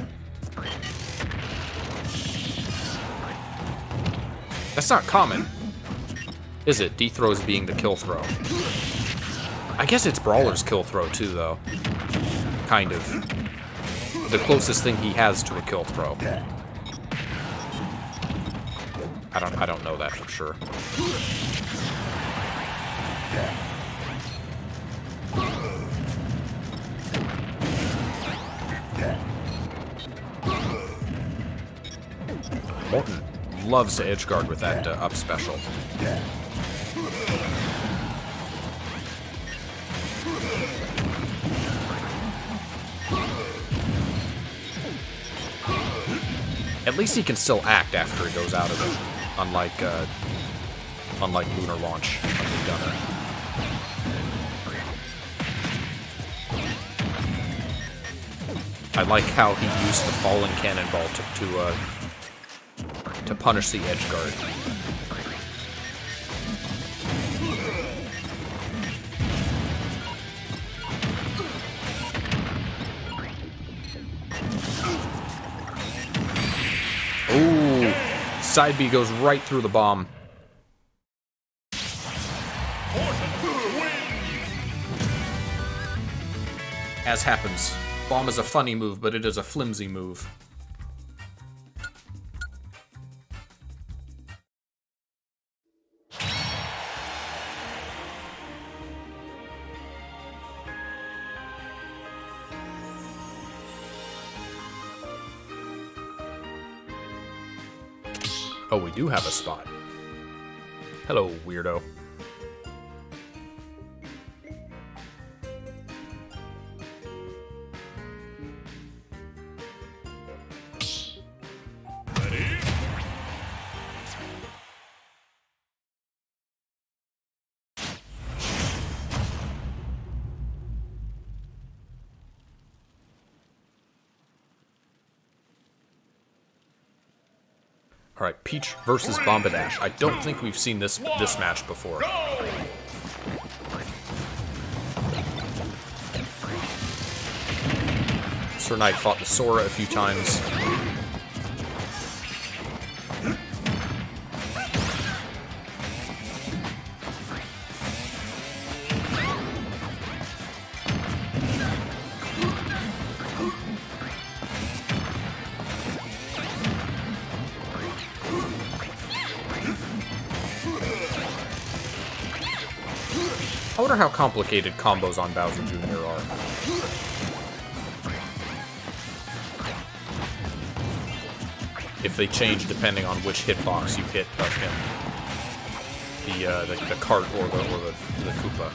That's not common. Is it? D throws being the kill throw. I guess it's Brawler's kill throw too, though. Kind of. The closest thing he has to a kill throw. I don't I don't know that for sure. Loves to edge guard with that uh, up special. At least he can still act after he goes out of it, unlike uh, unlike Lunar Launch Gunner. I like how he used the falling cannonball to to uh, to punish the edge guard. Ooh, side B goes right through the bomb. As happens, bomb is a funny move, but it is a flimsy move. Oh, we do have a spot. Hello, weirdo. All right, Peach versus Bombadash. I don't think we've seen this this match before. Sir Knight fought the Sora a few times. How complicated combos on Bowser Jr. are. If they change depending on which hitbox you hit of him. The, uh, the, the cart or the, or the, the Koopa.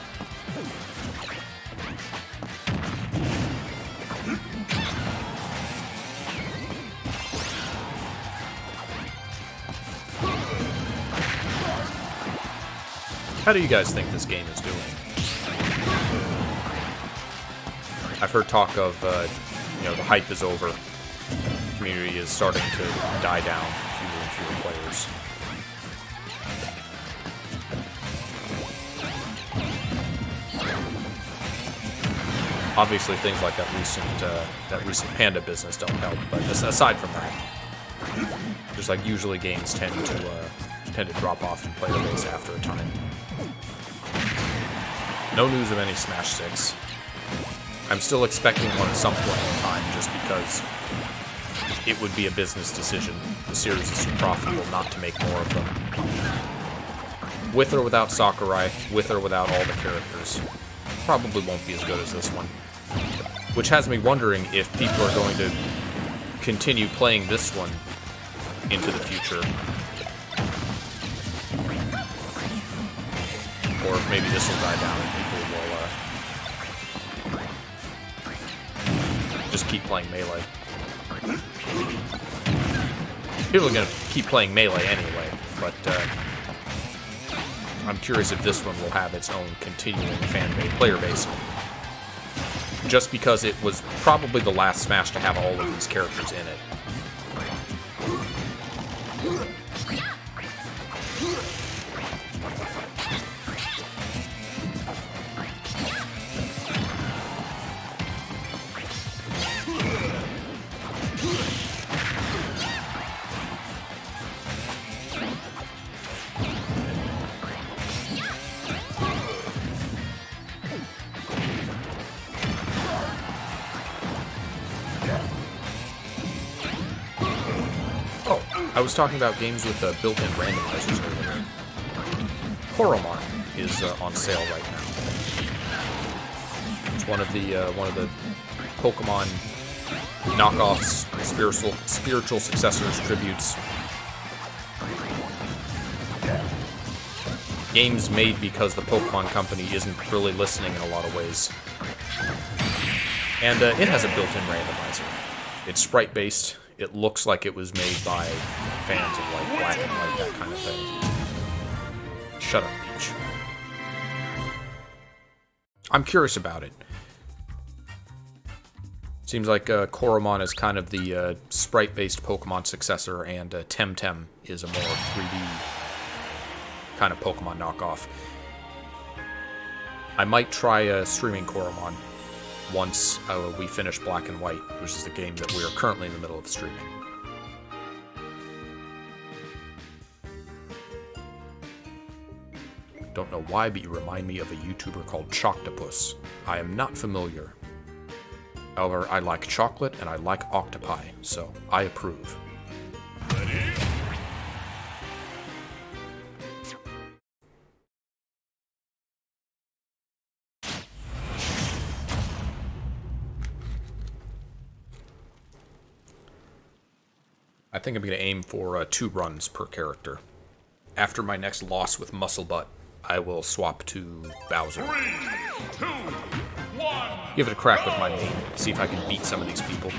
How do you guys think this game is doing? I've heard talk of, uh, you know, the hype is over. The community is starting to die down, fewer and fewer players. Obviously, things like that recent uh, that recent Panda business don't help. But aside from that, just like usually games tend to uh, tend to drop off in player base after a time. No news of any Smash 6. I'm still expecting one at some point in time just because it would be a business decision. The series is too profitable not to make more of them. With or without Sakurai, with or without all the characters. Probably won't be as good as this one. Which has me wondering if people are going to continue playing this one into the future. Or if maybe this will die down just keep playing Melee. People are to keep playing Melee anyway, but uh, I'm curious if this one will have its own continuing fan base, player base. Just because it was probably the last Smash to have all of these characters in it. Talking about games with uh, built-in randomizers earlier. Coromon is uh, on sale right now. It's one of the uh, one of the Pokemon knockoffs, spiritual spiritual successors, tributes. Games made because the Pokemon Company isn't really listening in a lot of ways. And uh, it has a built-in randomizer. It's sprite-based, it looks like it was made by fans of like black and white, that kind of thing. Shut up, Peach. I'm curious about it. Seems like uh, Coromon is kind of the uh, sprite-based Pokemon successor, and uh, Temtem is a more 3D kind of Pokemon knockoff. I might try uh, streaming Coromon once uh, we finish Black and White, which is the game that we are currently in the middle of streaming. Don't know why, but you remind me of a YouTuber called Choctopus. I am not familiar. However, I like chocolate and I like octopi, so I approve. I think I'm going to aim for uh, two runs per character. After my next loss with Muscle Butt, I will swap to Bowser. Three, two, one. Give it a crack with my main, see if I can beat some of these people.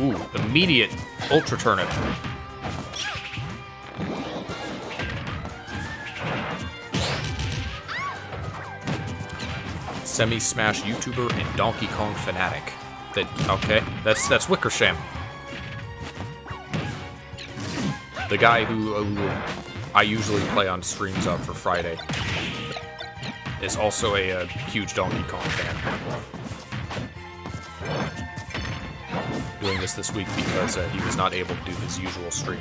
Ooh, immediate Ultra Turnip. Semi-Smash YouTuber and Donkey Kong fanatic. That okay? That's that's Wickersham. the guy who, uh, who I usually play on streams of for Friday, is also a, a huge Donkey Kong fan. Doing this this week because uh, he was not able to do his usual stream.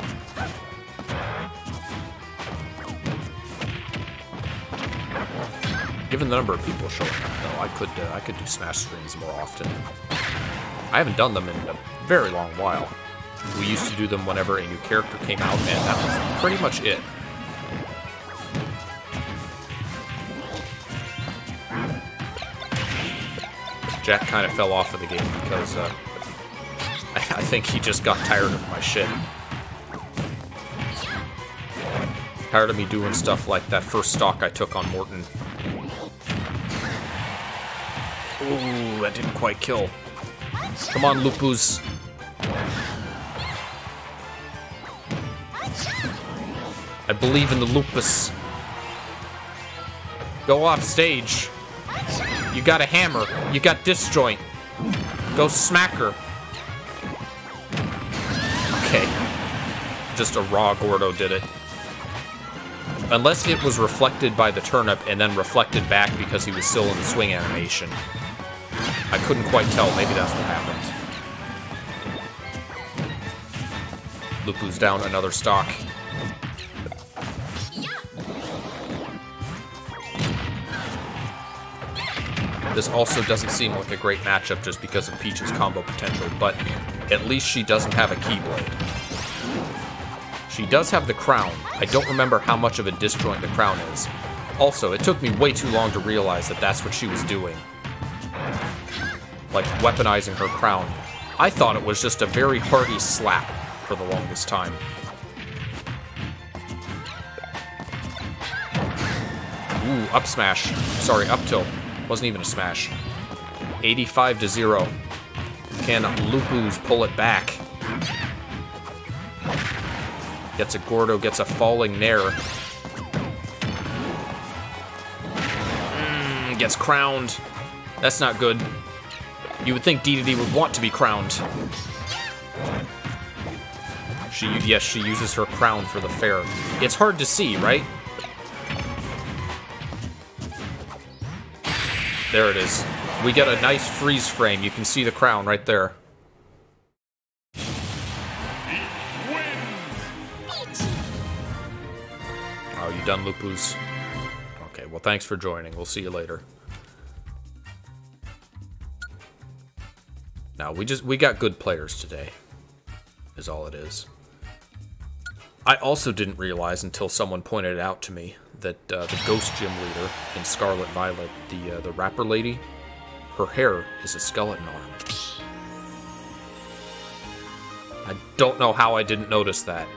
Given the number of people showing up, though, I could uh, I could do Smash streams more often. I haven't done them in a very long while. We used to do them whenever a new character came out, and that was pretty much it. Jack kind of fell off of the game because uh, I, think he just got tired of my shit. Tired of me doing stuff like that first stock I took on Morton. Ooh, that didn't quite kill. Come on, Lupus. I believe in the lupus. Go off stage. You got a hammer. You got disjoint. Go smack her. Okay. Just a raw Gordo did it. Unless it was reflected by the turnip and then reflected back because he was still in the swing animation. I couldn't quite tell. Maybe that's what happened. Lupu's down another stock. This also doesn't seem like a great matchup just because of Peach's combo potential, but at least she doesn't have a Keyblade. She does have the crown. I don't remember how much of a disjoint the crown is. Also, it took me way too long to realize that that's what she was doing. Like, weaponizing her crown. I thought it was just a very hearty slap for the longest time. Ooh, up smash. Sorry, up tilt. Wasn't even a smash. 85 to 0. Can Lupus pull it back? Gets a Gordo, gets a falling Nair. Mm, gets crowned. That's not good. You would think DDD would want to be crowned. She, yes, she uses her crown for the fair. It's hard to see, right? There it is. We get a nice freeze frame. You can see the crown right there. Oh, you done, Lupus? Okay, well, thanks for joining. We'll see you later. Now, we just, we got good players today, is all it is. I also didn't realize until someone pointed it out to me that uh, the ghost gym leader in Scarlet Violet, the uh, the rapper lady, her hair is a skeleton arm. I don't know how I didn't notice that.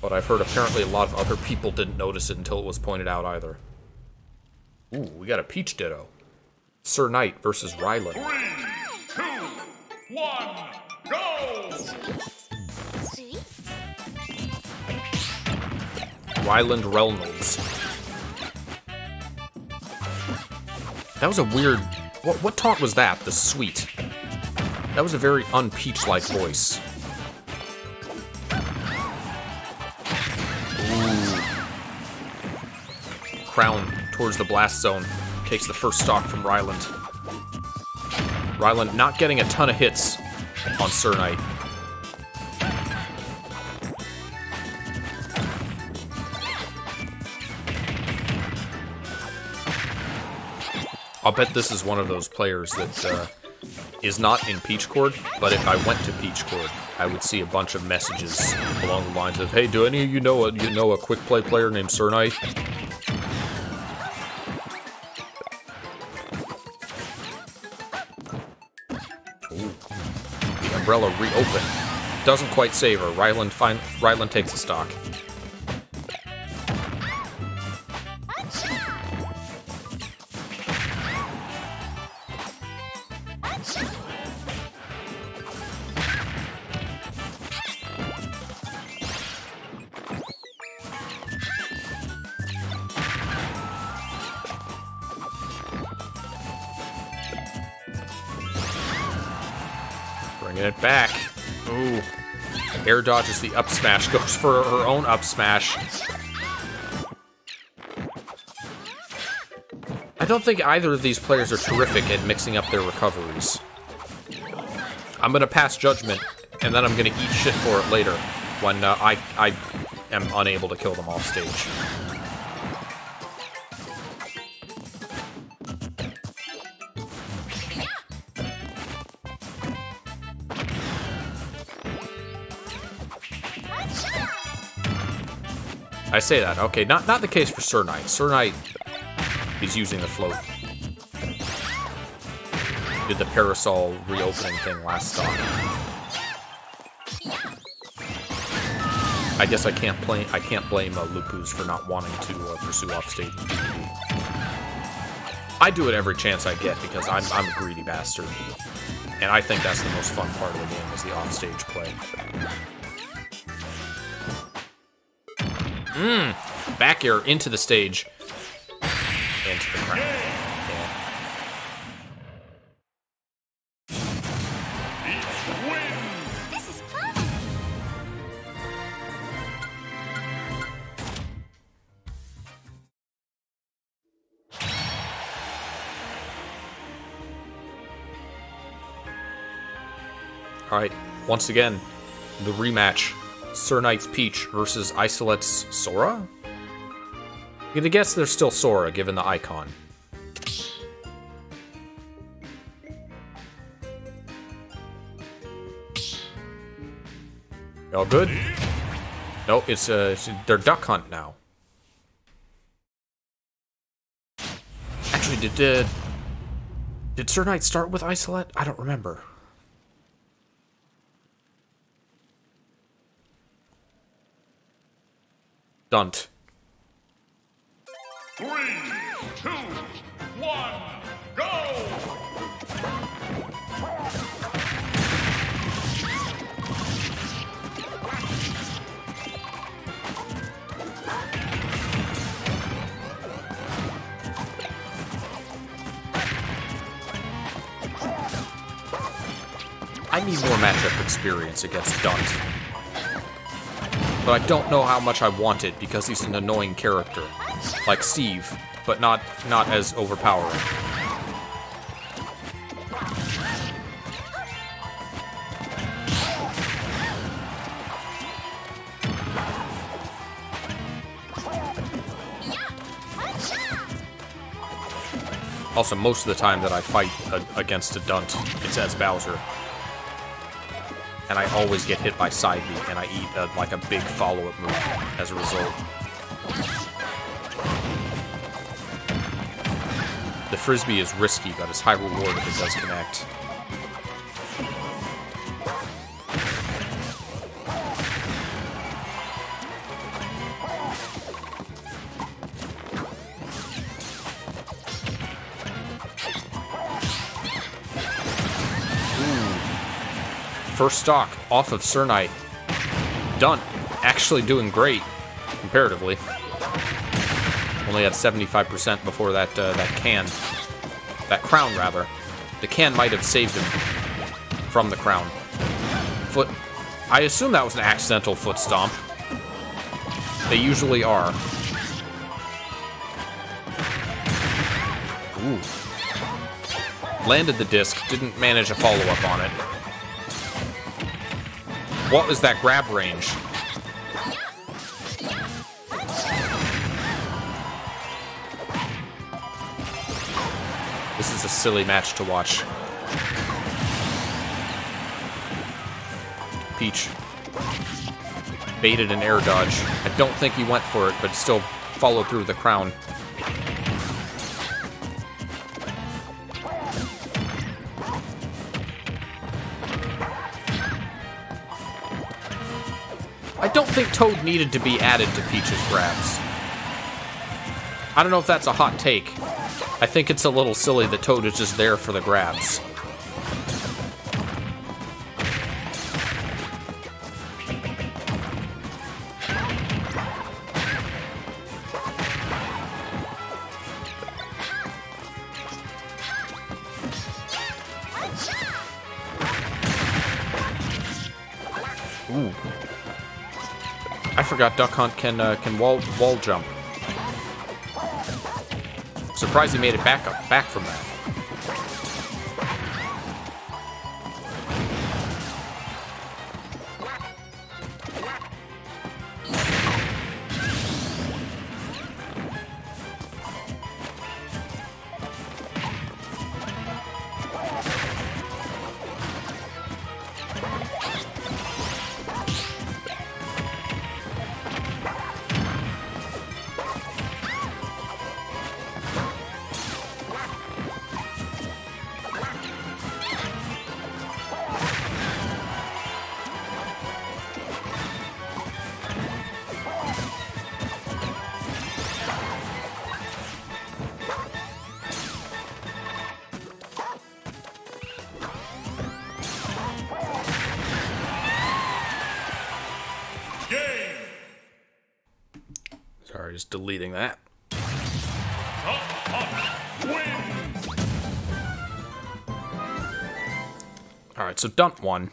But I've heard apparently a lot of other people didn't notice it until it was pointed out either. Ooh, we got a Peach Ditto. Sir Knight versus Rylan. Three, two, one, go! Ryland Reynolds. That was a weird. What, what taunt was that? The sweet. That was a very unpeach like voice. Ooh. Crown towards the blast zone. Takes the first stock from Ryland. Ryland not getting a ton of hits on Sir Knight. I'll bet this is one of those players that uh, is not in Peach Cord, but if I went to Peach Cord, I would see a bunch of messages along the lines of, "Hey, do any of you know a you know a quick play player named Sir Knight?" Umbrella reopened. Doesn't quite save her. Ryland, fin- Ryland takes a stock. Dodges the up smash, goes for her own up smash. I don't think either of these players are terrific at mixing up their recoveries. I'm gonna pass judgment, and then I'm gonna eat shit for it later when uh, I I am unable to kill them off stage. I say that. Okay, not not the case for Sir Knight. Sir Knight is using the float. Did the parasol reopening thing last stock. I guess I can't blame I can't blame uh, Lupus for not wanting to uh, pursue offstage. I do it every chance I get because I'm I'm a greedy bastard, and I think that's the most fun part of the game is the offstage play. Mmm, back air into the stage, into the ground. Yeah. This is fun. All right, once again, the rematch: Sir Knight's Peach versus Isolet's Sora. I'm gonna guess there's still Sora, given the icon. All good? No, it's uh, it's- they're Duck Hunt now. Actually, did did did Sir Knight start with Isolet? I don't remember. Dunt. Three, two, one, go! I need more matchup experience against Dunt. But I don't know how much I want it because he's an annoying character. Like Steve, but not not as overpowering. Also, most of the time that I fight against a Dunt, it's as Bowser. And I always get hit by side B, and I eat uh like a big follow-up move as a result. The frisbee is risky, but it's high reward if it does connect. First stock off of Knight. Done. Actually doing great, comparatively. Only had 75% before that uh, that can. That crown, rather. The can might have saved him from the crown. Foot. I assume that was an accidental foot stomp. They usually are. Ooh. Landed the disc, didn't manage a follow-up on it. What was that grab range? This is a silly match to watch. Peach baited an air dodge. I don't think he went for it, but still followed through the crown. Toad needed to be added to Peach's grabs. I don't know if that's a hot take. I think it's a little silly that Toad is just there for the grabs. Forgot Duck Hunt can uh, can wall wall jump. Surprised he made it back up back from that. So Dunt won.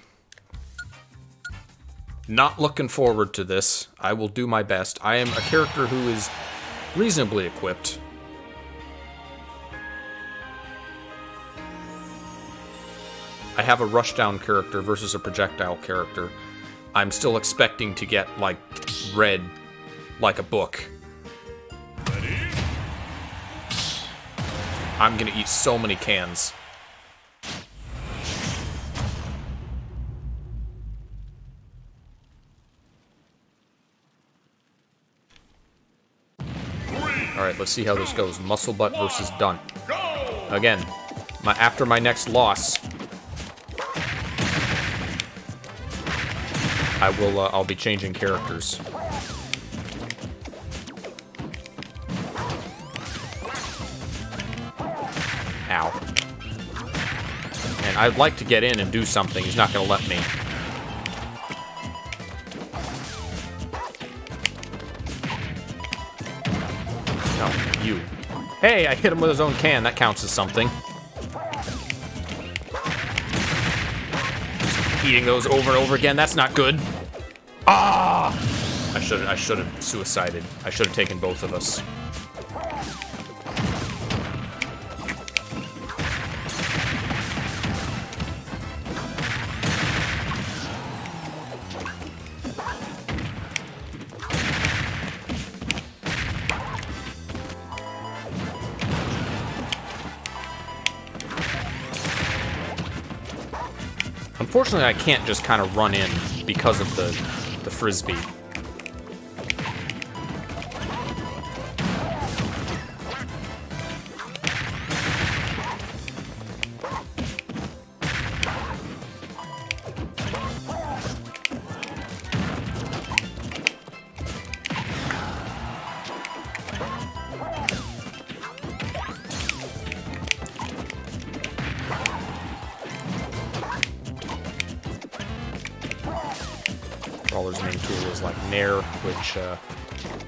Not looking forward to this. I will do my best. I am a character who is reasonably equipped. I have a rushdown character versus a projectile character. I'm still expecting to get, like, read like a book. I'm gonna eat so many cans. Alright, let's see how this goes. Muscle Butt versus Dunt. Again, my after my next loss, I will uh, I'll be changing characters. Ow. And I'd like to get in and do something. He's not going to let me. Hey, I hit him with his own can. That counts as something. Eating those over and over again. That's not good. Ah! I should I should have suicided. I should have taken both of us. Unfortunately, I can't just kind of run in because of the, the frisbee. Which, uh,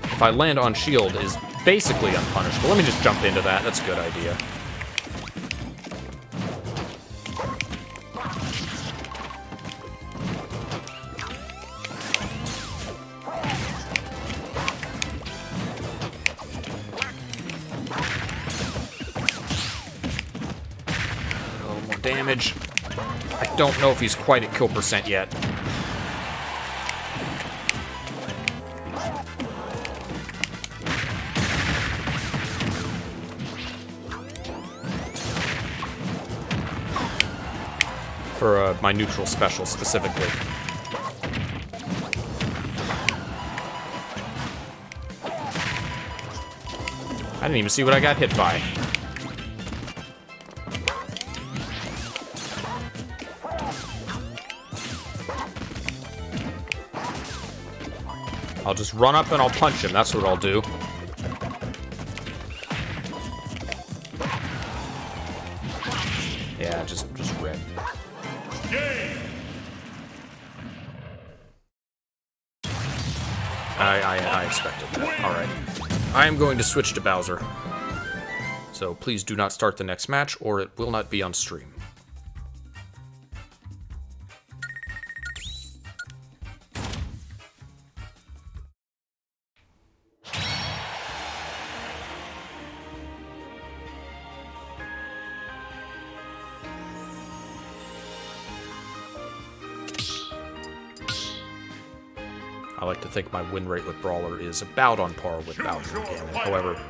if I land on shield, is basically unpunished. But let me just jump into that. That's a good idea. A little more damage. I don't know if he's quite at kill percent yet. My neutral special specifically. I didn't even see what I got hit by. I'll just run up and I'll punch him. That's what I'll do. I am going to switch to Bowser. So please do not start the next match, or it will not be on stream. My win rate with Brawler is about on par with Bowser Ganon. However,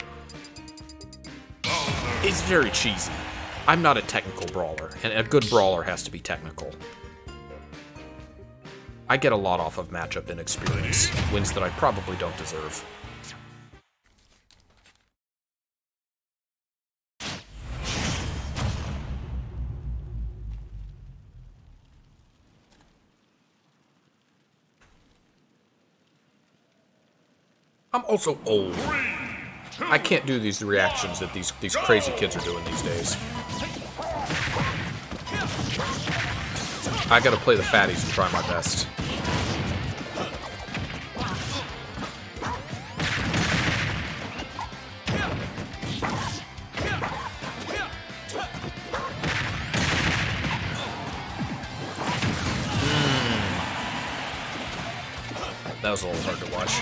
it's very cheesy. I'm not a technical brawler, and a good brawler has to be technical. I get a lot off of matchup inexperience, wins that I probably don't deserve. Also old. I can't do these reactions that these these crazy kids are doing these days. I gotta play the fatties and try my best. Hmm. That was a little hard to watch.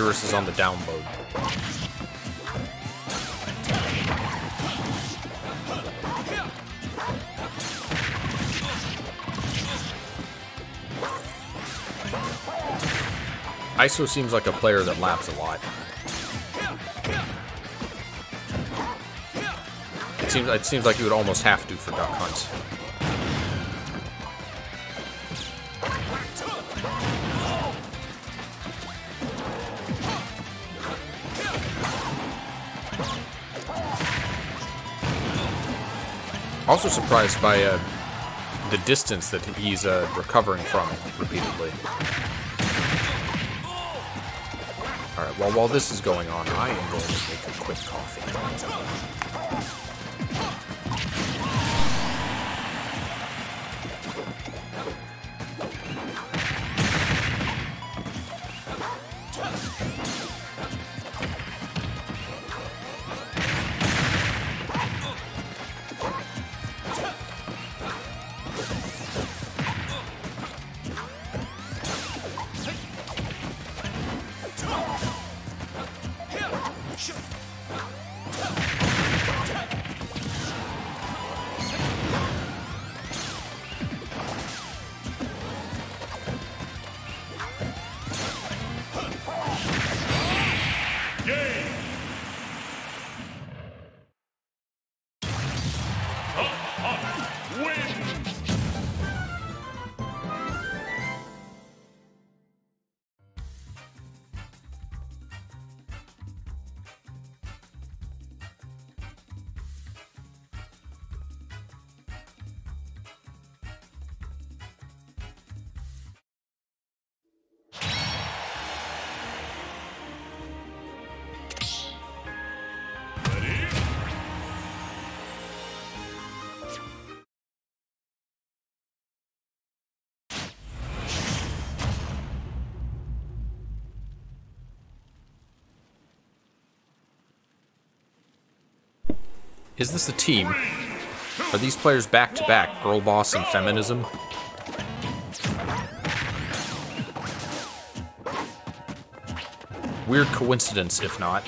Beerus is on the down mode. ISO seems like a player that laps a lot. It seems it seems like you would almost have to for Duck Hunt. Also surprised by uh, the distance that he's uh, recovering from repeatedly. Alright, well, while this is going on, I am going to make a quick coffee. Is this a team? Are these players back to back, girl boss and feminism? Weird coincidence, if not.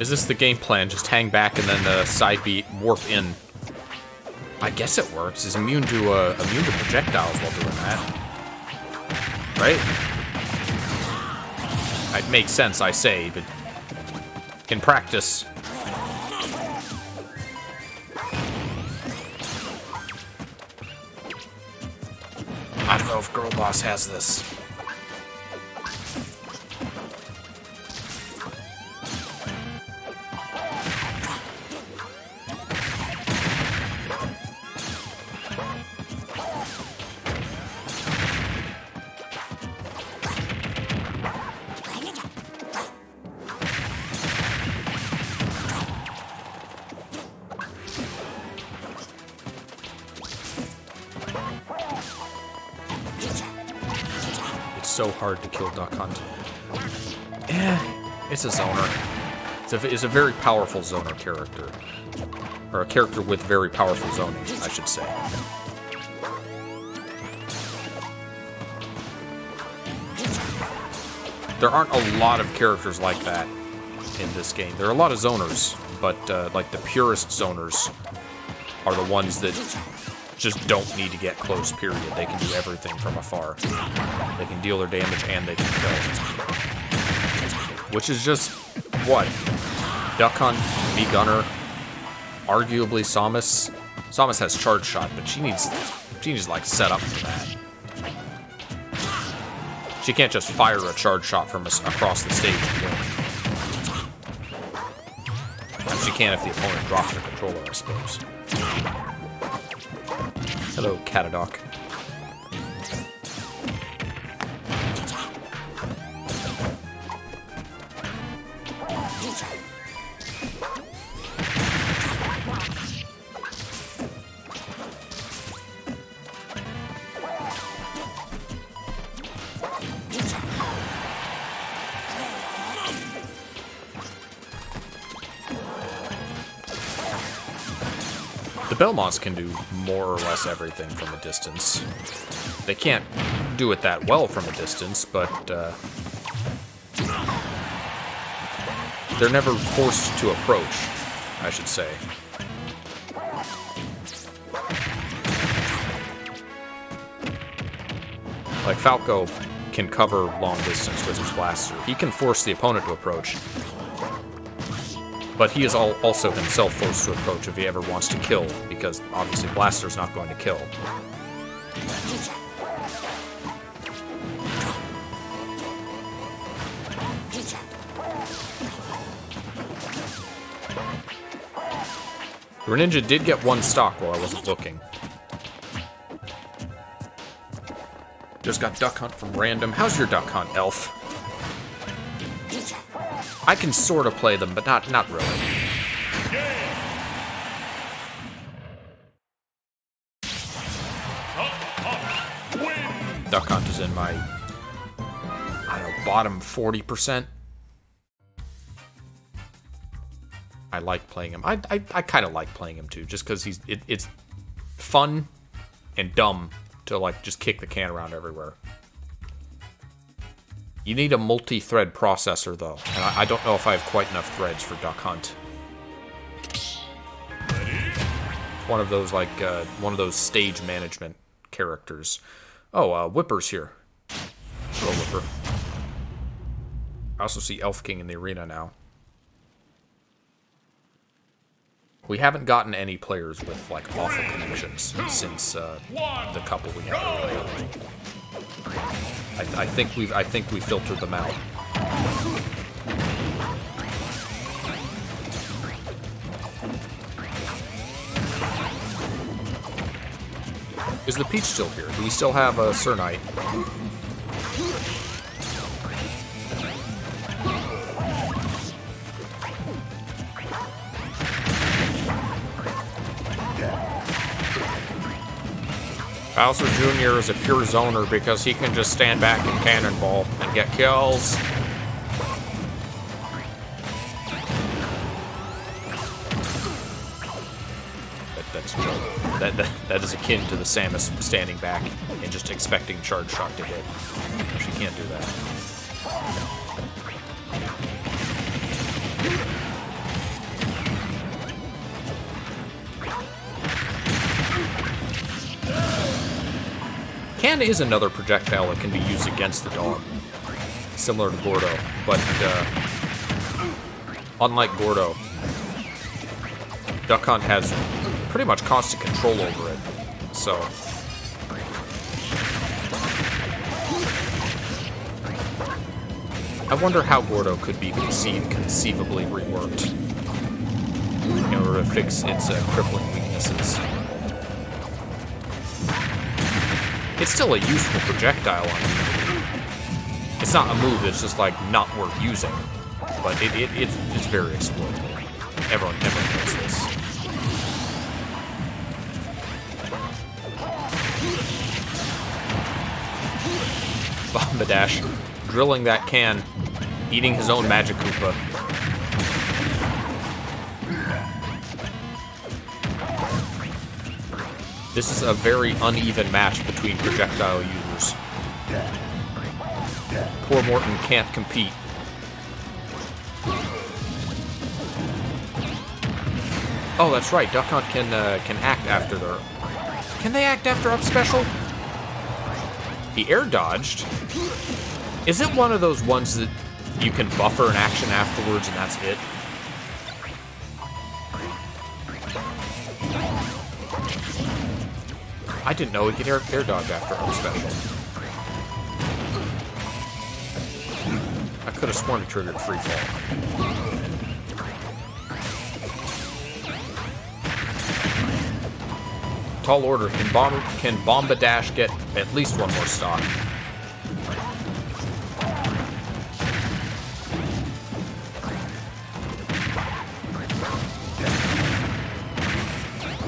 Is this the game plan? Just hang back and then the side beat warp in. I guess it works. Is immune to uh, immune to projectiles while doing that. Right? It makes sense, I say, but in practice. I don't know if Girl Boss has this. hard to kill Duck Hunt. Eh, it's a zoner. It's a, it's a very powerful zoner character. Or a character with very powerful zoning, I should say. There aren't a lot of characters like that in this game. There are a lot of zoners, but uh, like the purest zoners are the ones that just don't need to get close, period. They can do everything from afar. They can deal their damage and they can kill. Which is just, what? Duck Hunt, Mii Gunner, arguably Samus. Samus has charge shot, but she needs, she needs like set up for that. She can't just fire a charge shot from across the stage she can if the opponent drops the controller, I suppose. Hello, Catadoc. Belmonts can do more or less everything from a distance. They can't do it that well from a distance, but uh, they're never forced to approach, I should say. Like Falco can cover long distance with his blaster. He can force the opponent to approach, but he is also himself forced to approach if he ever wants to kill, because obviously Blaster's not going to kill. Greninja did get one stock while I wasn't looking. Just got Duck Hunt from random. How's your Duck Hunt, Elf? I can sort of play them, but not not really. Bottom 40%. I like playing him. I, I, I kind of like playing him too, just because he's it, it's fun and dumb to like just kick the can around everywhere. You need a multi-thread processor, though, and I, I, don't know if I have quite enough threads for Duck Hunt. One of those, like, uh, one of those stage management characters. Oh, uh, Whipper's here. Hello, Whipper. I also see Elf King in the arena now. We haven't gotten any players with, like, awful connections since, uh, the couple we had earlier. I, I think we've I think we filtered them out. Is the Peach still here? Do we still have a Sir Knight? Bowser Jr. is a pure zoner because he can just stand back and cannonball and get kills. That, that's that, that, that is akin to the Samus standing back and just expecting charge shot to hit. She can't do that. Can is another projectile that can be used against the dog, similar to Gordo, but uh, unlike Gordo, Duck Hunt has pretty much constant control over it, so... I wonder how Gordo could be conceived, conceivably reworked in order to fix its uh, crippling weaknesses. It's still a useful projectile on it. It's not a move that's just, like, not worth using. But it, it, it it's very exploitable. Everyone, everyone knows this. Bombadash drilling that can, eating his own Magic Koopa. This is a very uneven match between projectile users. Poor Morton can't compete. Oh, that's right. Duck Hunt can uh, can act after their. Can they act after up special? He air dodged. Is it one of those ones that you can buffer an action afterwards and that's it? I didn't know he could air, dodge after up special. I could have sworn it triggered free fall. Tall order. Can bomb can Bomba Dash get at least one more stock?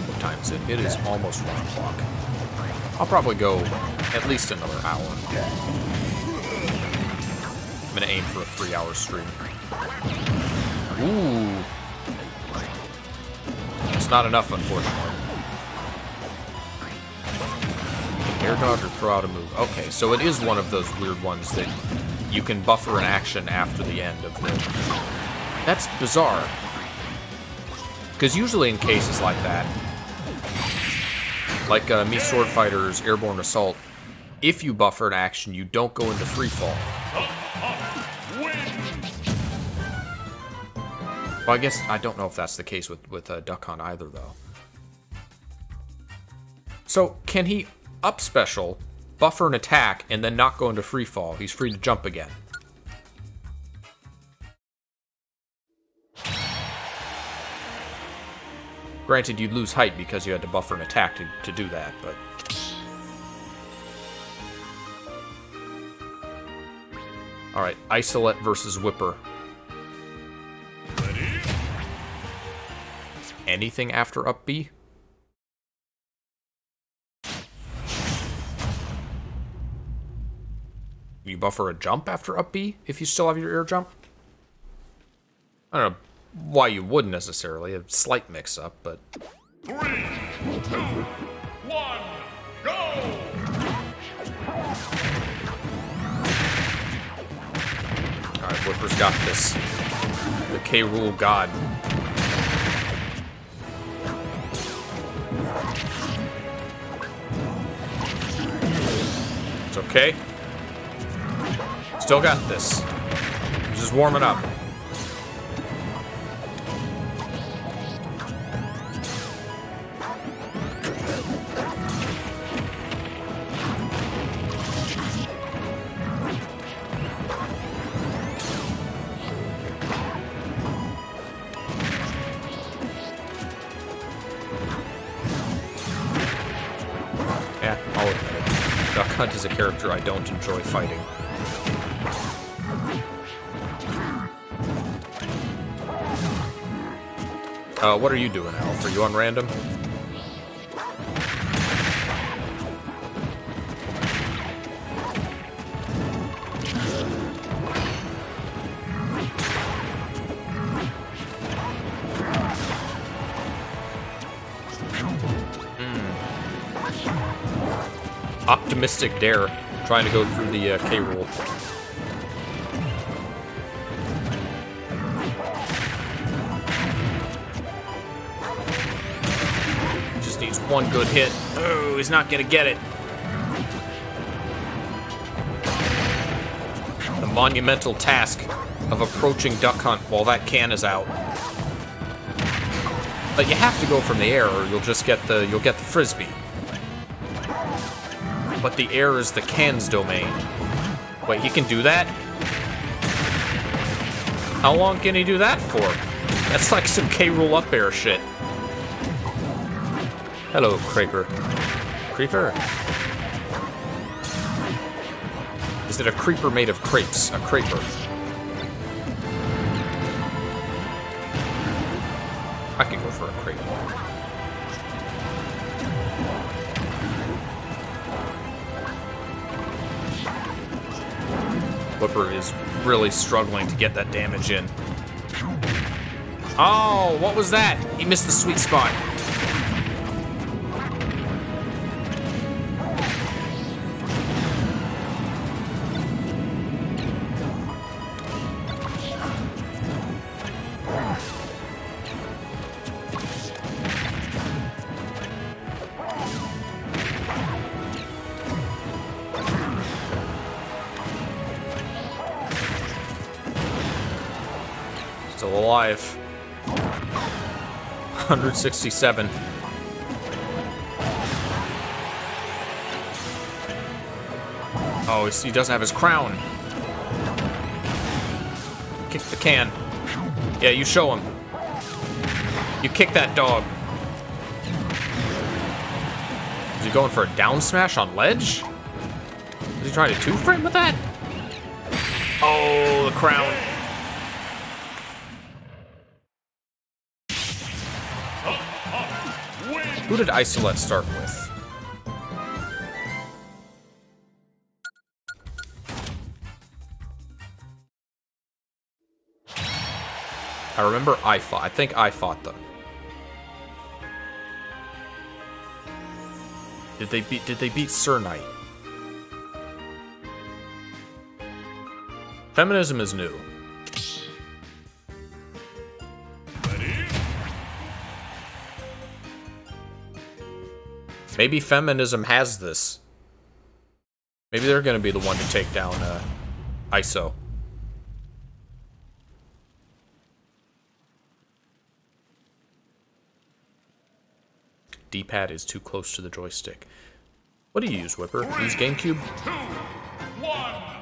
What time is it? It is almost one o'clock. I'll probably go at least another hour. I'm gonna aim for a three-hour stream. Ooh. It's not enough, unfortunately. Air dodge or throw out a move. Okay, so it is one of those weird ones that you can buffer an action after the end of the... That's bizarre. Because usually in cases like that, like uh, Mii Sword Fighter's Airborne Assault, if you buffer an action, you don't go into free fall. Well, I guess I don't know if that's the case with with uh, Duck Hunt either, though. So can he up special, buffer an attack, and then not go into free fall? He's free to jump again. Granted, you'd lose height because you had to buffer an attack to, to do that, but... Alright, Isolette versus Whipper. Anything after up B? You buffer a jump after up B if you still have your air jump? I don't know why you wouldn't necessarily, a slight mix up, but Three, two, one, go! Alright, Whipper's got this. The K. Rool God. It's okay. Still got this. Just warming up. Character I don't enjoy fighting. Uh, what are you doing, Alf? Are you on random? Optimistic Dair, trying to go through the uh, K Rool. Just needs one good hit. Oh, he's not gonna get it. The monumental task of approaching Duck Hunt while that can is out. But you have to go from the air, or you'll just get the you'll get the frisbee. But the air is the can's domain. Wait, he can do that? How long can he do that for? That's like some K. Rool up air shit. Hello, Creeper. Creeper? Is it a creeper made of crepes? A creeper. Is really struggling to get that damage in. Oh, what was that? He missed the sweet spot. 167. Oh, he doesn't have his crown. Kick the can. Yeah, you show him. You kick that dog. Is he going for a down smash on ledge? Is he trying to two frame with that? Oh, the crown. Who did Isolet start with? I remember I fought. I think I fought them. Did they beat? Did they beat Sir Knight? Feminism is new. Maybe feminism has this. Maybe they're gonna be the one to take down uh, ISO. D-pad is too close to the joystick. What do you use, Whipper? Use GameCube? One,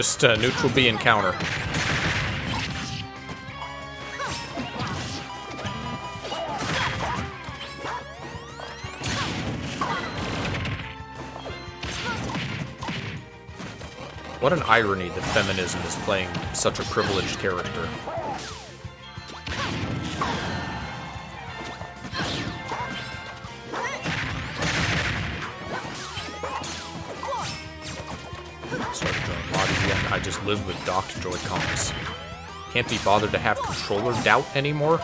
Just uh, neutral B encounter. What an irony that feminism is playing such a privileged character. Just live with docked Joy-Cons. Can't be bothered to have controller doubt anymore.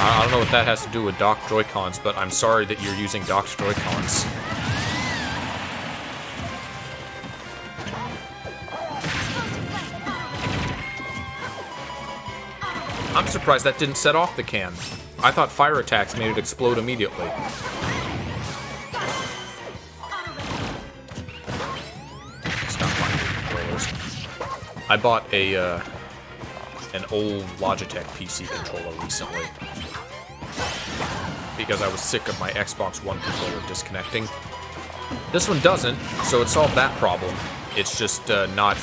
I I don't know what that has to do with docked Joy-Cons, but I'm sorry that you're using docked Joy-Cons. I'm surprised that didn't set off the can. I thought fire attacks made it explode immediately. Bought a uh, an old Logitech PC controller recently because I was sick of my Xbox One controller disconnecting. This one doesn't, so it solved that problem. It's just uh, not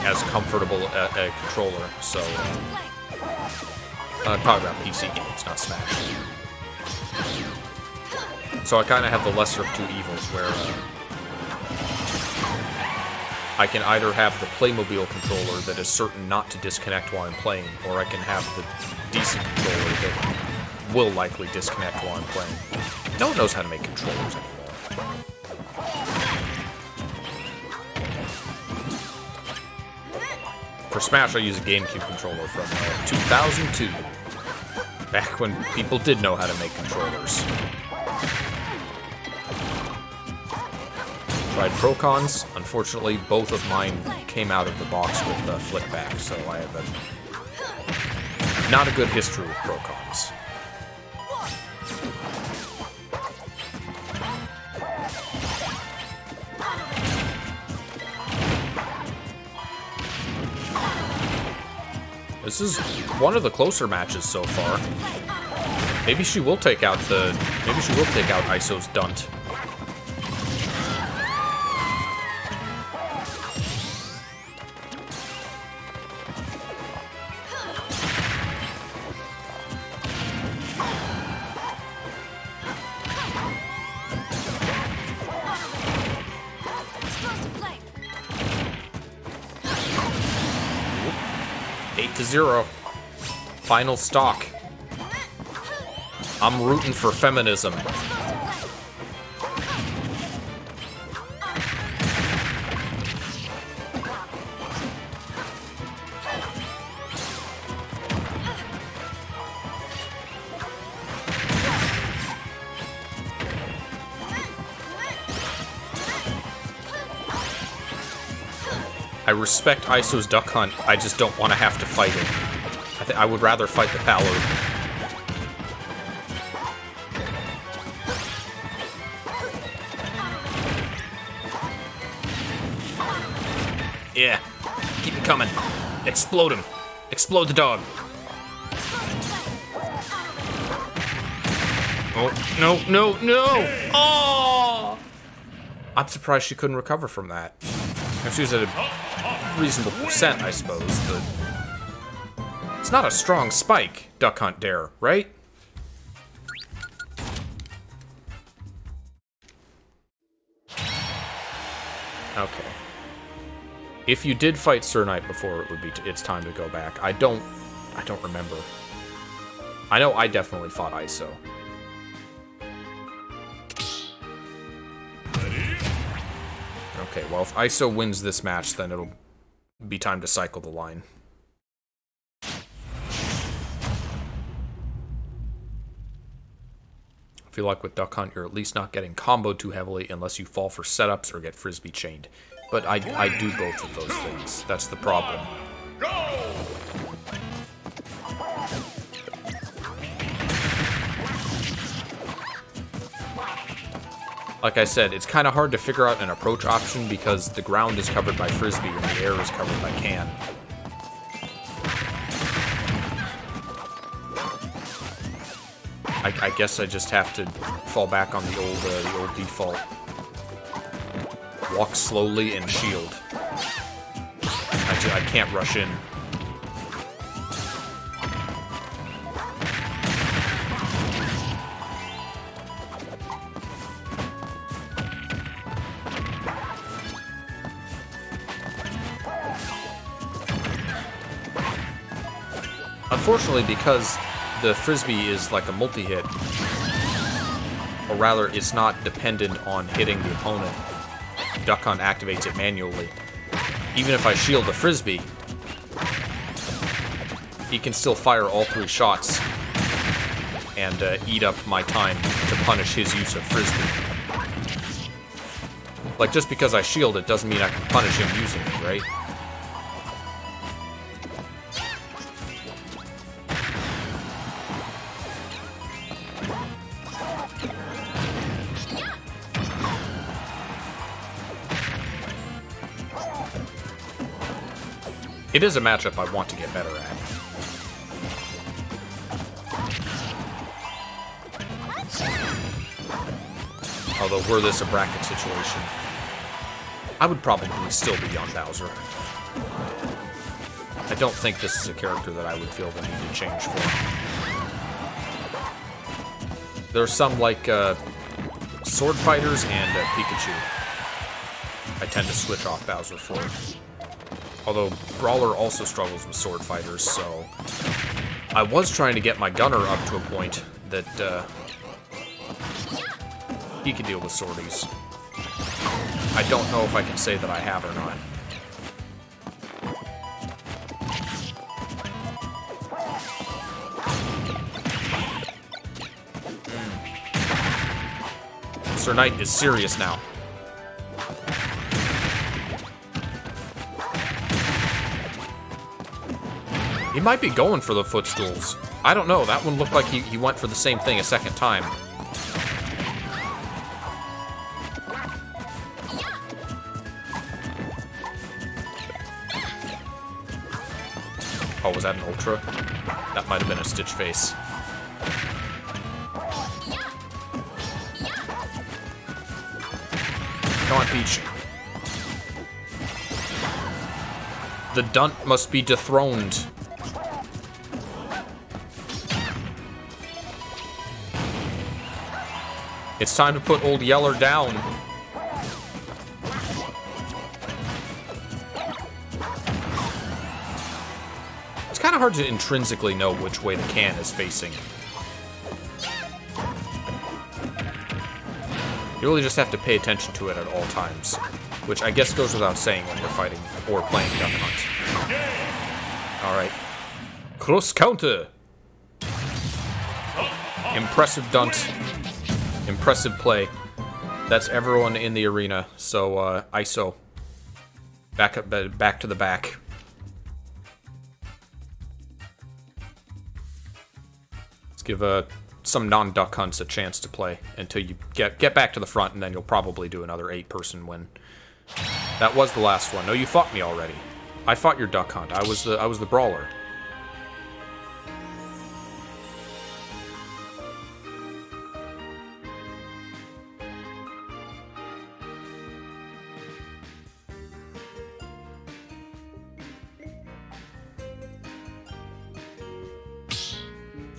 as comfortable a, a controller, so uh, I'm talking about PC games, not Smash. So I kind of have the lesser of two evils, where uh, I can either have the Playmobil controller that is certain not to disconnect while I'm playing, or I can have the decent controller that will likely disconnect while I'm playing. No one knows how to make controllers anymore. For Smash, I use a GameCube controller from uh, 2002. Back when people did know how to make controllers. Tried Procons. Unfortunately, both of mine came out of the box with uh, flickback, so I have a, not a good history with Procons. This is one of the closer matches so far. Maybe she will take out the. Maybe she will take out ISO's Dunt. Final stock. I'm rooting for feminism. I respect ISO's duck hunt, I just don't want to have to fight it. I th I would rather fight the Paloon. Yeah. Keep it coming. Explode him. Explode the dog. Oh, no, no, no! Oh! I'm surprised she couldn't recover from that. If she was at a reasonable percent, I suppose, but... It's not a strong spike, Duck Hunt Dair, right? Okay. If you did fight Sir Knight before, it would be it's time to go back. I don't I don't remember. I know I definitely fought ISO. Okay, well if ISO wins this match, then it'll be time to cycle the line. I feel like with Duck Hunt, you're at least not getting comboed too heavily unless you fall for setups or get frisbee chained. But I, I do both of those things. That's the problem. Like I said, it's kind of hard to figure out an approach option because the ground is covered by frisbee and the air is covered by can. I, I guess I just have to fall back on the old uh, the old default. Walk slowly and shield. I, I can't rush in. Unfortunately, because the frisbee is like a multi-hit, or rather, it's not dependent on hitting the opponent. Duck Hunt activates it manually. Even if I shield the frisbee, he can still fire all three shots and uh, eat up my time to punish his use of frisbee. Like, just because I shield it doesn't mean I can punish him using it, right? It is a matchup I want to get better at. Although, were this a bracket situation, I would probably still be on Bowser. I don't think this is a character that I would feel the need to change for. There's some like uh, Sword Fighters and uh, Pikachu. I tend to switch off Bowser for. Although Brawler also struggles with sword fighters, so I was trying to get my gunner up to a point that uh, he could deal with swordies. I don't know if I can say that I have or not. Hmm. Sir Knight is serious now. He might be going for the footstools. I don't know. That one looked like he, he went for the same thing a second time. Oh, was that an ultra? That might have been a stitch face. Come on, Peach. The Dunt must be dethroned. It's time to put old Yeller down. It's kind of hard to intrinsically know which way the can is facing. You really just have to pay attention to it at all times. Which I guess goes without saying when you're fighting or playing Duck Hunt. Alright. Cross counter! Impressive dunt. Impressive play. That's everyone in the arena. So, uh, ISO. Back up, back to the back. Let's give uh, some non-duck hunts a chance to play until you get get back to the front, and then you'll probably do another eight-person win. That was the last one. No, you fought me already. I fought your duck hunt. I was the I was the brawler.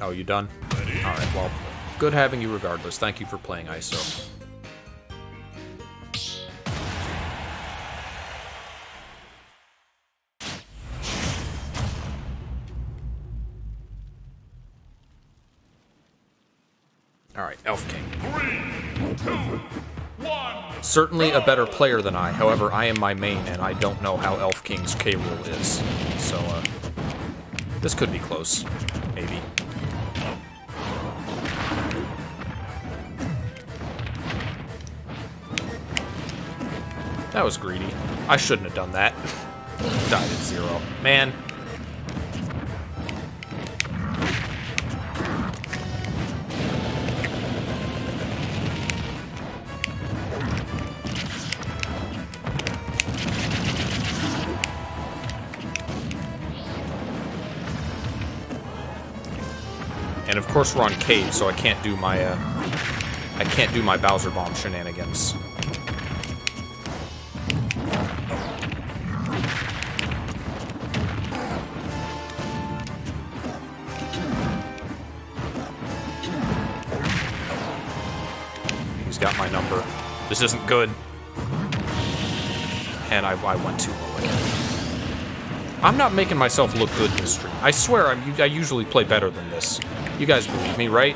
Oh, you done? Alright, well, good having you regardless. Thank you for playing ISO. Alright, Elf King. Certainly a better player than I, however, I am my main, and I don't know how Elf King's K Rool is. So, uh, this could be close. Maybe. That was greedy. I shouldn't have done that. Died at zero. Man. And of course we're on cave, so I can't do my, uh, I can't do my Bowser Bomb shenanigans. Isn't good. And I, I went too low again. I'm not making myself look good this stream. I swear I'm, I usually play better than this. You guys believe me, right?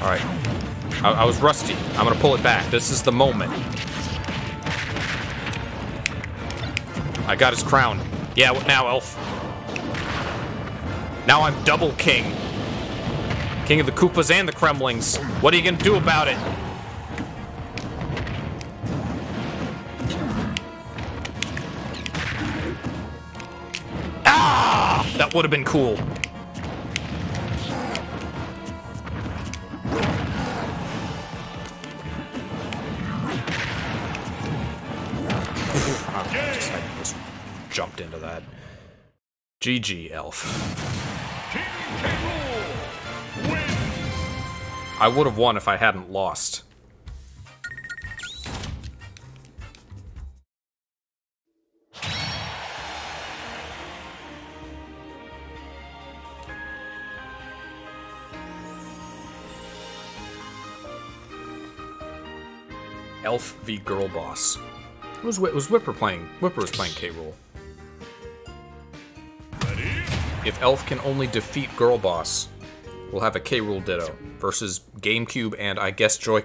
Alright. I, I was rusty. I'm gonna pull it back. This is the moment. Got his crown. Yeah, what now, Elf? Now I'm double king. King of the Koopas and the Kremlings. What are you gonna do about it? Ah! That would have been cool. GG, Elf. I would have won if I hadn't lost. Elf v Girl Boss. Was, was Whipper playing? Whipper was playing K. Rool. If Elf can only defeat Girl Boss, we'll have a K. Rool Ditto versus GameCube and I guess Joy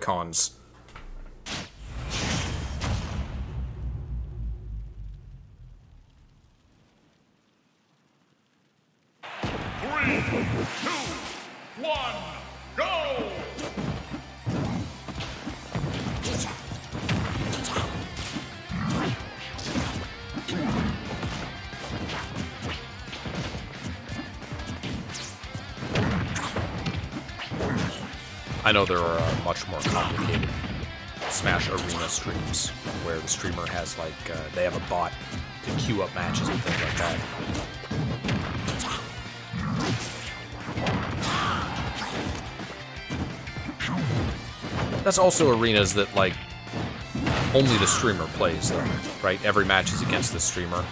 know there are uh, much more complicated Smash Arena streams where the streamer has like uh, they have a bot to queue up matches and things like that. That's also arenas that like only the streamer plays though, right? Every match is against the streamer,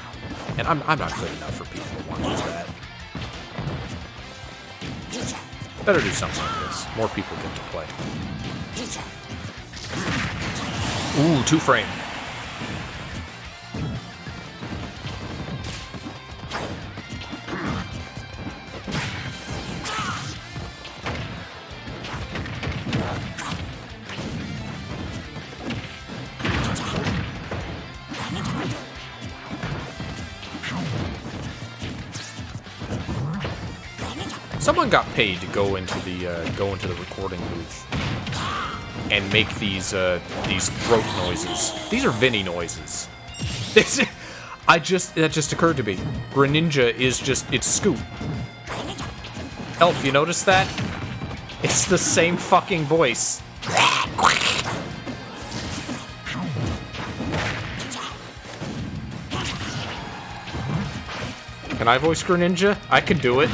and I'm I'm not good enough for people to want to Better do something like this. More people get to play. Ooh, two frame. Got paid to go into the uh, go into the recording booth and make these uh, these throat noises. These are Vinny noises. This, I just that just occurred to me. Greninja is just it's Scoop. Elf, you notice that? It's the same fucking voice. Can I voice Greninja? I can do it.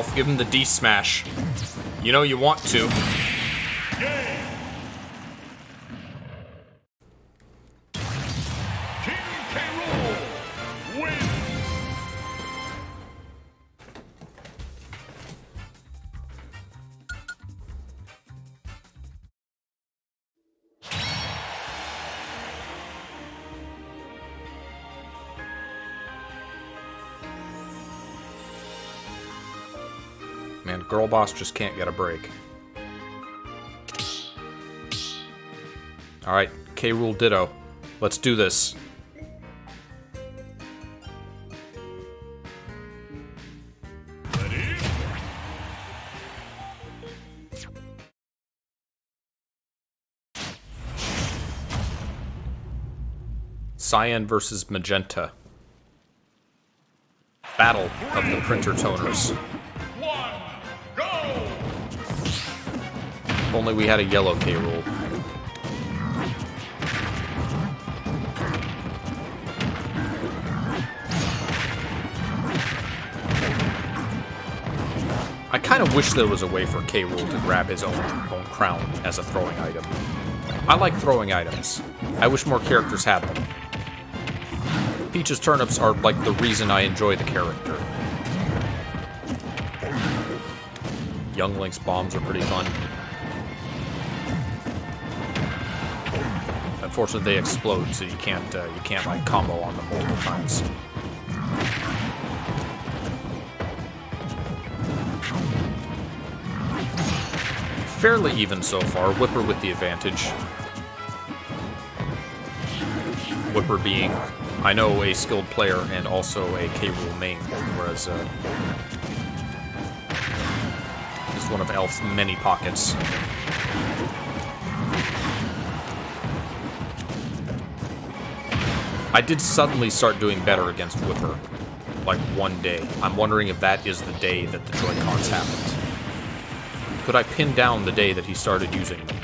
Give him the D smash. You know you want to. Boss just can't get a break. Alright, K. Rool Ditto. Let's do this. Cyan versus Magenta. Battle of the Printer Toners. If only we had a yellow K. Rool. I kind of wish there was a way for K. Rool to grab his own, own crown as a throwing item. I like throwing items. I wish more characters had them. Peach's turnips are like the reason I enjoy the character. Young Link's bombs are pretty fun. Unfortunately, they explode, so you can't uh, you can't like combo on them multiple times. Fairly even so far. Whipper with the advantage. Whipper being, I know, a skilled player and also a K. Rool main, whereas uh, is one of Elf's many pockets. I did suddenly start doing better against Whipper, like one day. I'm wondering if that is the day that the Joy-Cons happened. Could I pin down the day that he started using them?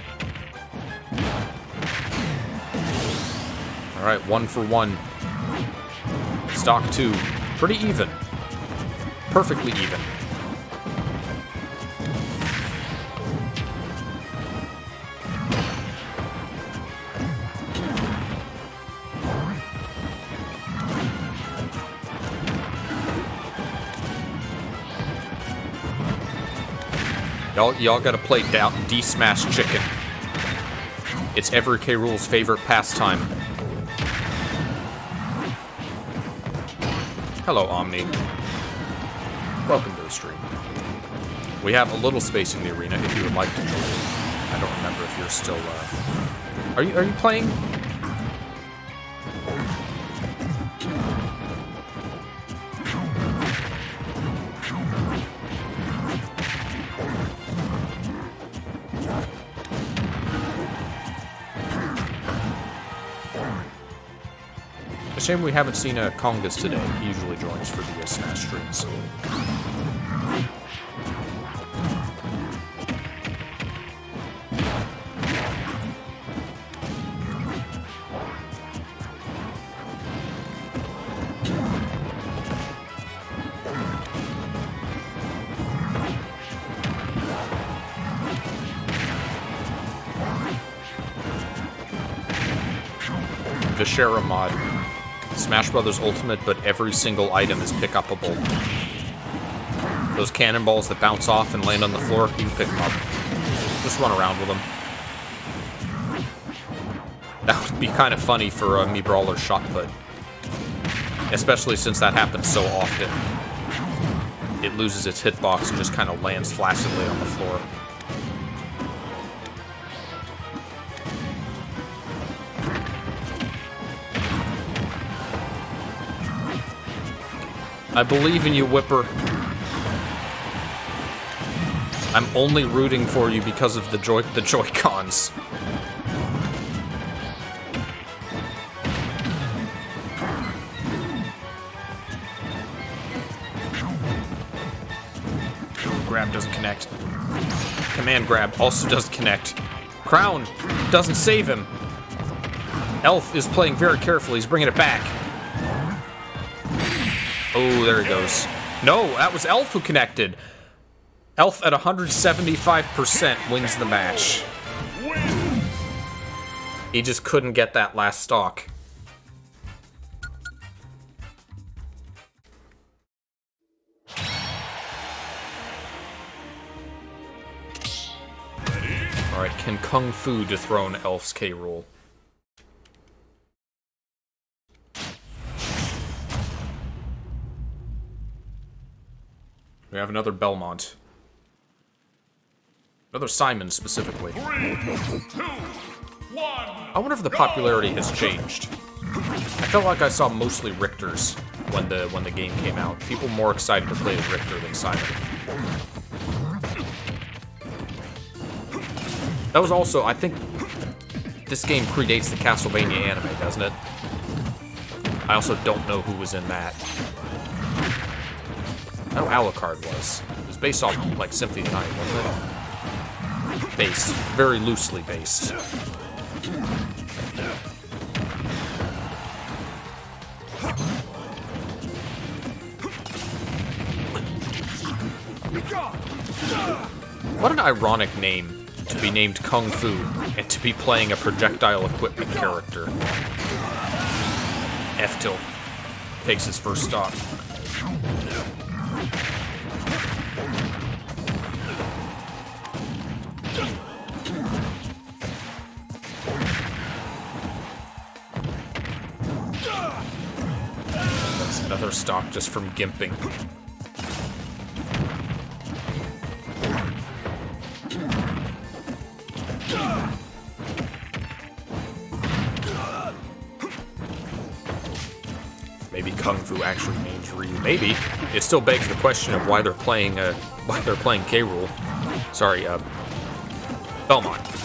Alright, one for one. Stock two. Pretty even. Perfectly even. Y'all, y'all gotta play down D-Smash Chicken. It's every K. Rool's favorite pastime. Hello, Omni. Welcome to the stream. We have a little space in the arena if you would like to join. I don't remember if you're still. Uh... Are you Are you playing? Shame we haven't seen a Congus today. He usually joins for the uh, Smash streams. Vishera mod. Smash Brothers Ultimate, but every single item is pick upable. Those cannonballs that bounce off and land on the floor, you can pick them up. Just run around with them. That would be kind of funny for uh, Mii brawler shot put. Especially since that happens so often. It loses its hitbox and just kind of lands flaccidly on the floor. I believe in you, Whipper. I'm only rooting for you because of the joy the Joy Cons. Grab doesn't connect. Command grab also doesn't connect. Crown doesn't save him. Elf is playing very carefully. He's bringing it back. Oh, there he goes. No, that was Elf who connected. Elf at 175% wins the match. He just couldn't get that last stock. Alright, can Kung Fu dethrone Elf's K. We have another Belmont. Another Simon, specifically. I wonder if the popularity has changed. I felt like I saw mostly Richters when the when the game came out. People more excited to play as Richter than Simon. That was also, I think, this game predates the Castlevania anime, doesn't it? I also don't know who was in that. Know Alucard was. It was based off, like, Symphony of Night, wasn't it? Based. Very loosely based. What an ironic name to be named Kung Fu and to be playing a projectile equipment character. F-Tilt takes his first stop. That's another stock just from gimping. Maybe Kung Fu actually means. You maybe. It still begs the question of why they're playing uh why they're playing K. Rool. Sorry, uh Belmont.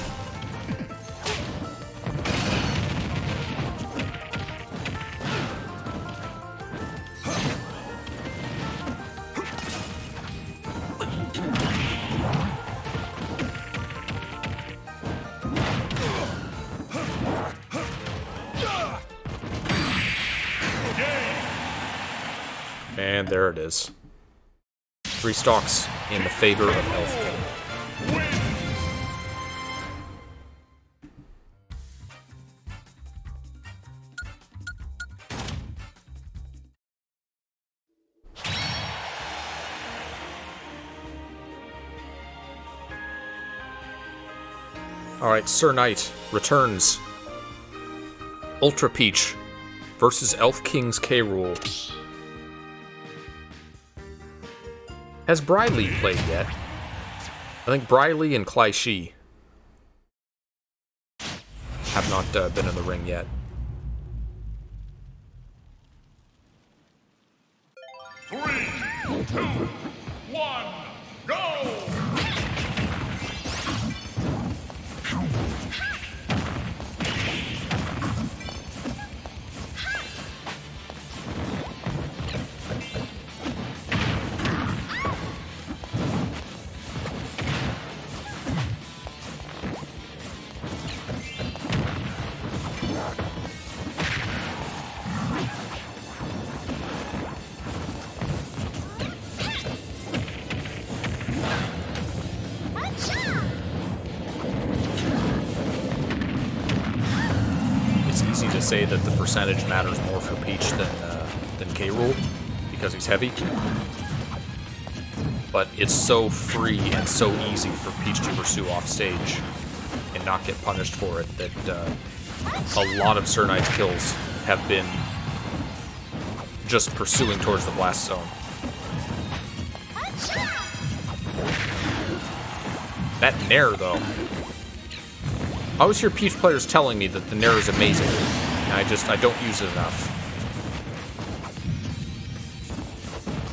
There it is. Three stocks in the favor of Elf King. Alright, Sir Knight returns. Ultra Peach versus Elf King's K. Rool. Has Briley played yet? I think Briley and Clay have not uh, been in the ring yet. Three, two, percentage matters more for Peach than uh, than K. Because he's heavy. But it's so free and so easy for Peach to pursue off stage and not get punished for it that uh, a lot of Sir Knight's kills have been just pursuing towards the blast zone. That Nair, though. I always hear Peach players telling me that the Nair is amazing, I just, I don't use it enough.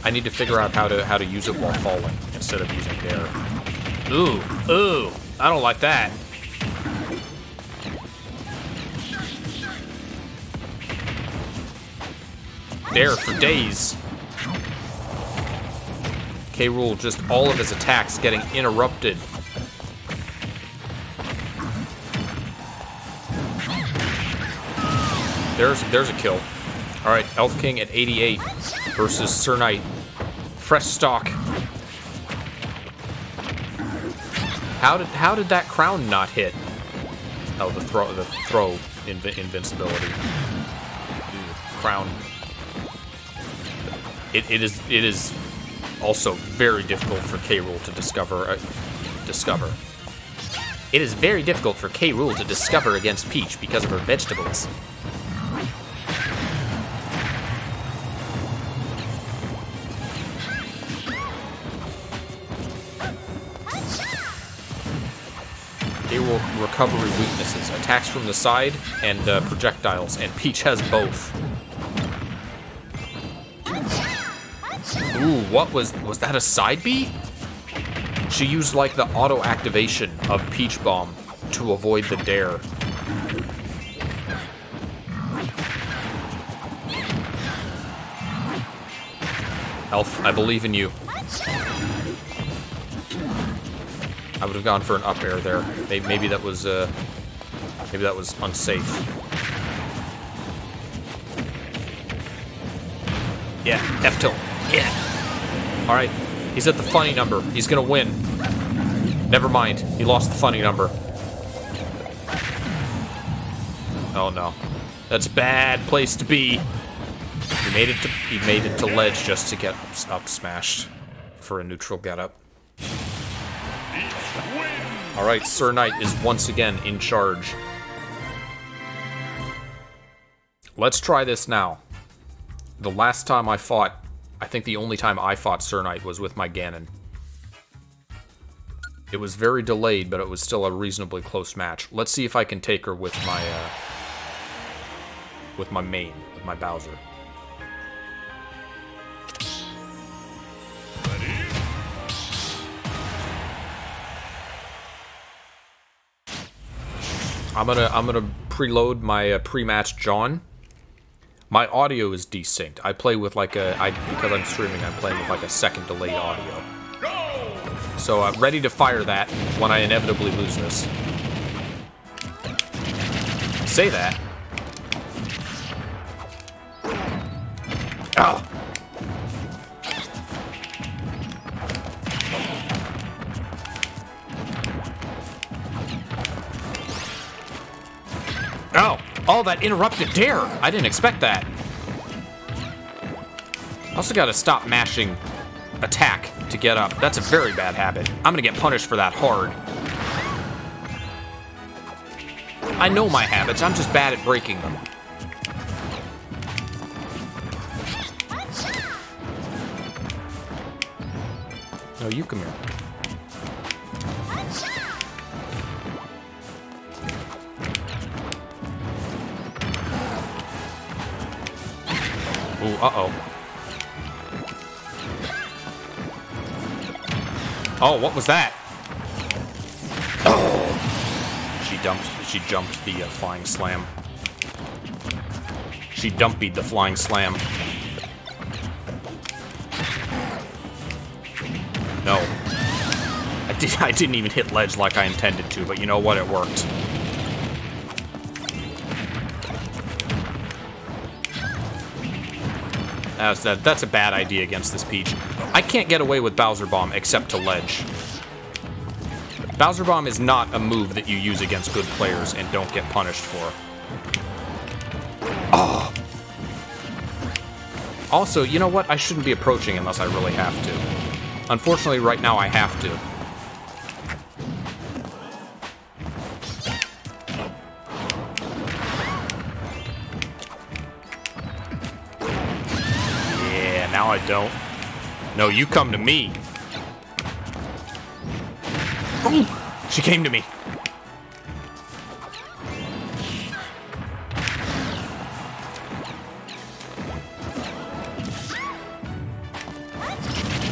I need to figure out how to how to use it while falling instead of using Nair. Ooh, ooh, I don't like that. There for days. K. Rool just all of his attacks getting interrupted. There's there's a kill. All right, Elf King at 88 versus Sir Knight. Fresh stock. How did how did that crown not hit? Oh, the throw the throw inv invincibility. Ooh, crown. It, it is it is also very difficult for K. Rool to discover uh, discover. It is very difficult for K. Rool to discover against Peach because of her vegetables. Recovery weaknesses, attacks from the side, and uh, projectiles, and Peach has both. Ooh, what was, was that a side B? She used like the auto activation of Peach Bomb to avoid the dair. Elf, I believe in you. I would have gone for an up air there. Maybe, maybe that was, uh, maybe that was unsafe. Yeah, F tilt. Yeah. All right, he's at the funny number. He's gonna win. Never mind, he lost the funny number. Oh no, that's bad place to be. He made it to he made it to ledge just to get up smashed for a neutral getup. All right, Sir Knight is once again in charge. Let's try this now. The last time I fought, I think the only time I fought Sir Knight was with my Ganon. It was very delayed, but it was still a reasonably close match. Let's see if I can take her with my, uh, with my main, with my Bowser. I'm gonna I'm gonna preload my uh, pre-match John. My audio is desynced. I play with like a I because I'm streaming. I'm playing with like a second delayed audio. So I'm ready to fire that when I inevitably lose this. Say that. Oh. Oh, oh, that interrupted dair. I didn't expect that. Also gotta stop mashing attack to get up. That's a very bad habit. I'm gonna get punished for that hard. I know my habits, I'm just bad at breaking them. No, you come here. Ooh, uh-oh. Oh, what was that? Oh. She dumped, she jumped the uh, flying slam. She dumpied the flying slam. No. I, did, I didn't even hit ledge like I intended to, but you know what? It worked. That's, that, that's a bad idea against this Peach. I can't get away with Bowser Bomb except to ledge. Bowser Bomb is not a move that you use against good players and don't get punished for. Oh. Also, you know what? I shouldn't be approaching unless I really have to. Unfortunately, right now I have to. I don't. No, you come to me. Ooh, she came to me.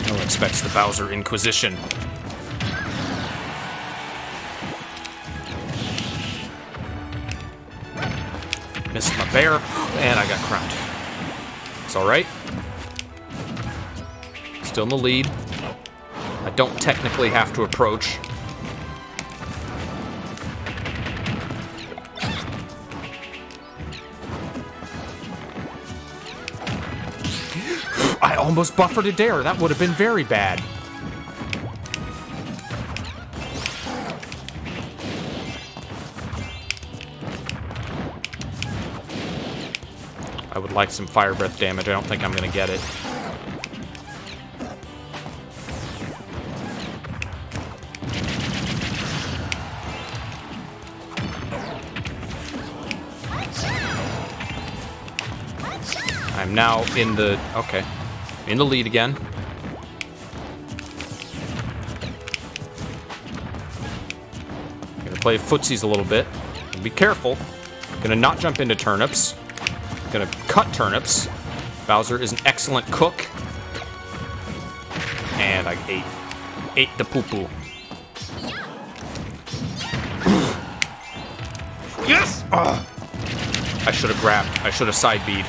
No one expects the Bowser Inquisition. Missed my bear, and I got crowned. It's alright. Still in the lead. I don't technically have to approach. I almost buffered a dair. That would have been very bad. I would like some fire breath damage. I don't think I'm going to get it. Now in the... Okay. In the lead again. Gonna play footsies a little bit. Be careful. Gonna not jump into turnips. Gonna cut turnips. Bowser is an excellent cook. And I ate ate the poo poo. yes! Ugh. I should have grabbed. I should have side B'd.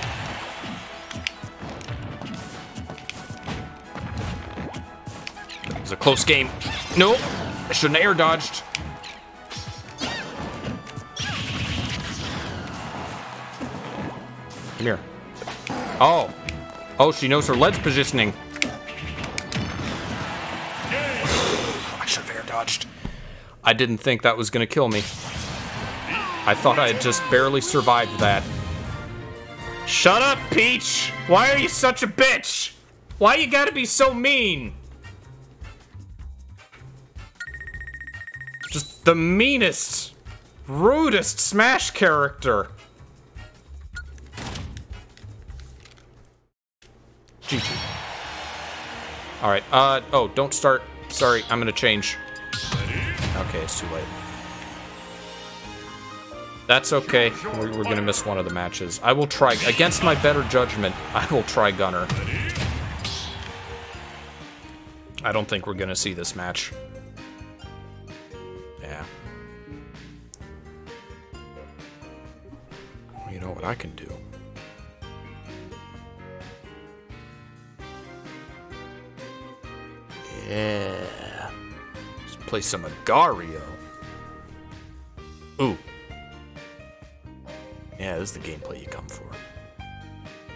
Close game. No, I shouldn't have air dodged. Come here. Oh. Oh, she knows her ledge positioning. I should have air dodged. I didn't think that was going to kill me. I thought I had just barely survived that. Shut up, Peach! Why are you such a bitch? Why you gotta be so mean? The meanest, rudest Smash character. GG. Alright, uh, oh, don't start. Sorry, I'm gonna change. Okay, it's too late. That's okay. We're, we're gonna miss one of the matches. I will try, against my better judgment, I will try Gunner. I don't think we're gonna see this match. Know what I can do? Yeah. Let's play some Agar.io. Ooh. Yeah, this is the gameplay you come for.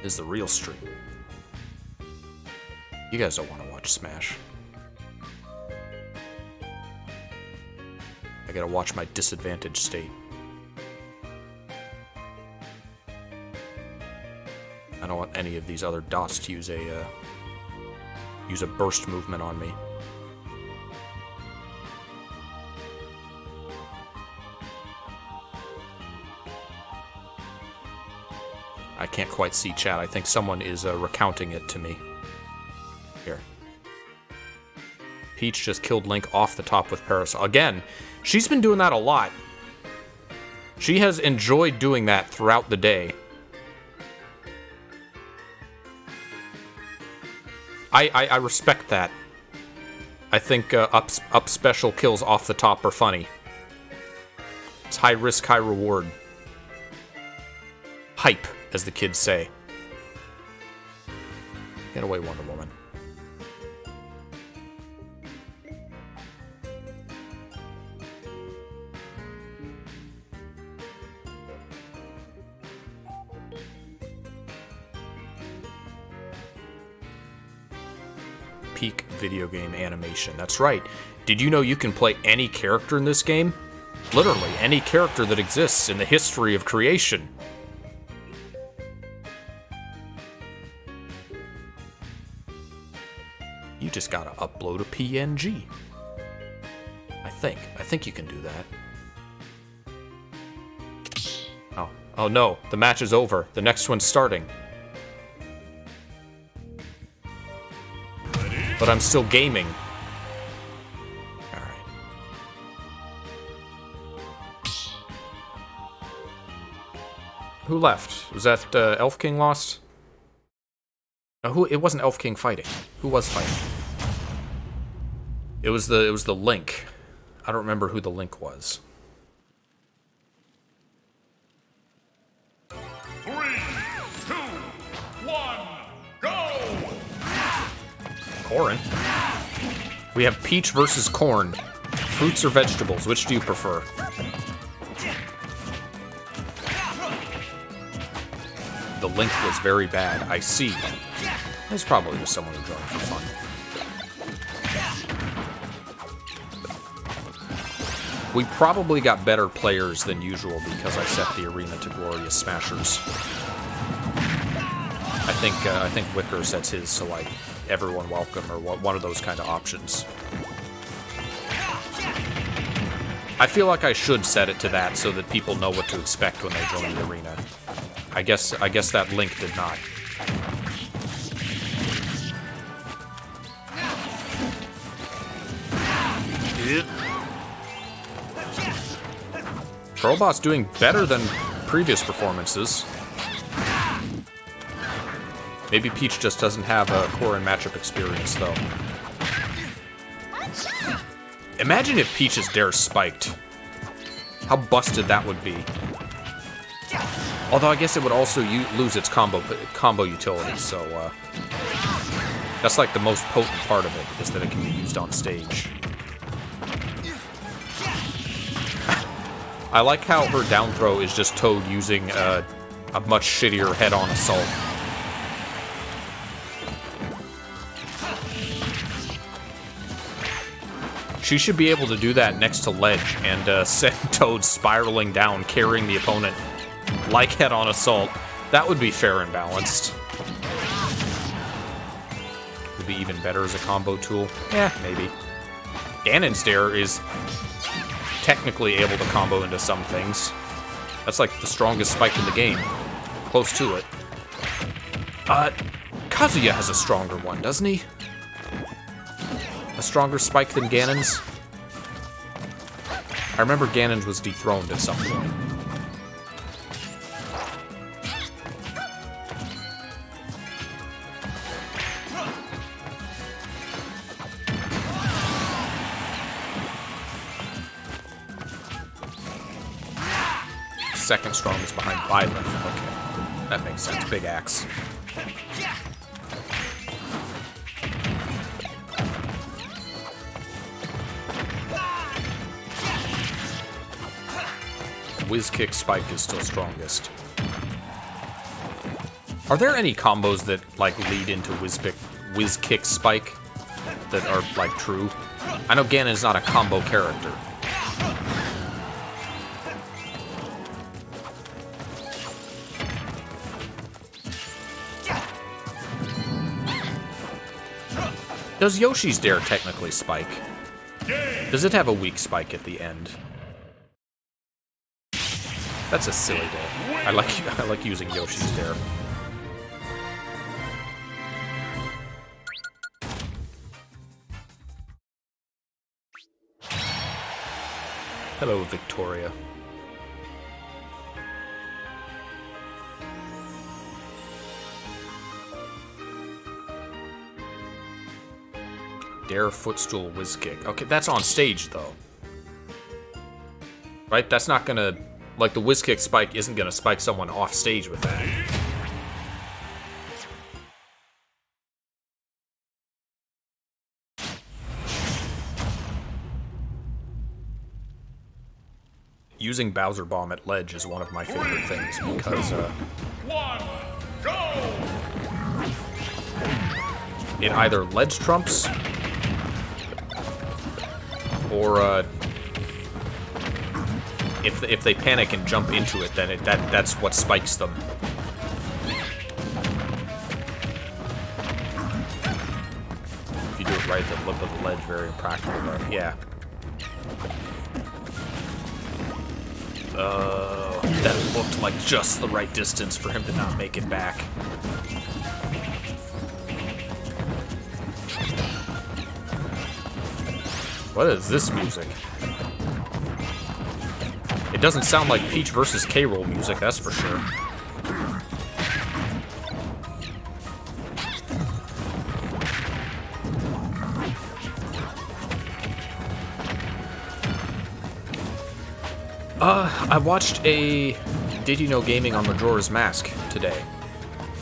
This is the real stream. You guys don't want to watch Smash. I gotta watch my disadvantaged state. I don't want any of these other dots to use a uh, use a burst movement on me. I can't quite see chat. I think someone is uh, recounting it to me. Here. Peach just killed Link off the top with Parasol. Again, she's been doing that a lot. She has enjoyed doing that throughout the day. I, I, I respect that. I think uh, up, up special kills off the top are funny. It's high risk, high reward. Hype, as the kids say. Get away, Wonder Woman. Peak video game animation. That's right. Did you know you can play any character in this game? Literally, any character that exists in the history of creation. You just gotta upload a PNG. I think. I think you can do that. Oh. Oh no, the match is over. The next one's starting. But I'm still gaming. Alright. Who left? Was that uh, Elf King lost? No, who? It wasn't Elf King fighting. Who was fighting? It was the it was the Link. I don't remember who the Link was. Corn. We have peach versus corn. Fruits or vegetables, which do you prefer? The link was very bad, I see. It's probably just someone who joined for fun. We probably got better players than usual because I set the arena to glorious smashers. I think uh, I think Wicker sets his to like everyone welcome or one of those kind of options. I feel like I should set it to that so that people know what to expect when they join the arena. I guess I guess that link did not. Trollbot's doing better than previous performances. Maybe Peach just doesn't have a Corrin matchup experience, though. Imagine if Peach's dair spiked. How busted that would be. Although I guess it would also lose its combo combo utility, so uh, that's like the most potent part of it is that it can be used on stage. I like how her down throw is just Toad using uh, a much shittier head-on assault. She should be able to do that next to ledge and uh, send Toad spiraling down, carrying the opponent like head-on assault. That would be fair and balanced. Would be even better as a combo tool. Yeah, maybe. Ganon's Dair is technically able to combo into some things. That's like the strongest spike in the game. Close to it. Uh, Kazuya has a stronger one, doesn't he? Stronger spike than Ganon's? I remember Ganon's was dethroned at some point. Second strongest behind Byleth. Okay. That makes sense. Big axe. Whiz Kick Spike is still strongest. Are there any combos that like lead into Whiz Kick, Whiz Kick Spike that are like true? I know Ganon is not a combo character. Does Yoshi's Dair technically spike? Does it have a weak spike at the end? That's a silly dair. I like I like using Yoshi's Dair. Hello, Victoria. Dair footstool whiz kick. Okay, that's on stage though. Right? That's not gonna like the whiz kick spike isn't gonna spike someone off stage with that. Using Bowser Bomb at ledge is one of my favorite things because uh, it either ledge trumps or uh, if if they panic and jump into it, then it, that that's what spikes them. If you do it right, the lip of the ledge very impractical. But yeah. Uh, that looked like just the right distance for him to not make it back. What is this music? It doesn't sound like Peach versus K. Rool music, that's for sure. Uh, I watched a Did You Know Gaming on Majora's Mask today.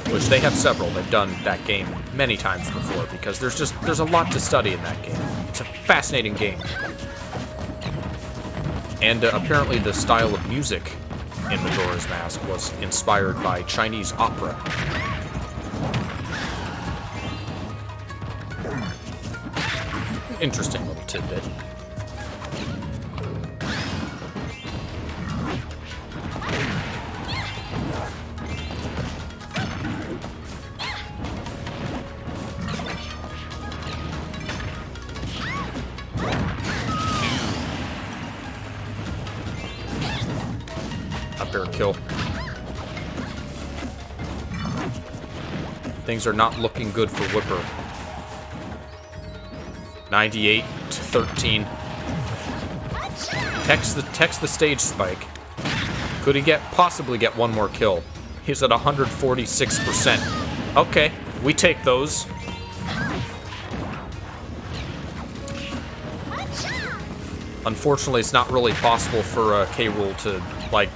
which they have several. They've done that game many times before because there's just there's a lot to study in that game. It's a fascinating game. And uh, apparently the style of music in Majora's Mask was inspired by Chinese opera. Interesting little tidbit. Things are not looking good for Whipper. 98 to 13. Text the text the stage spike. Could he get possibly get one more kill? He's at 146%. Okay, we take those. Unfortunately, it's not really possible for uh, K. Rool to like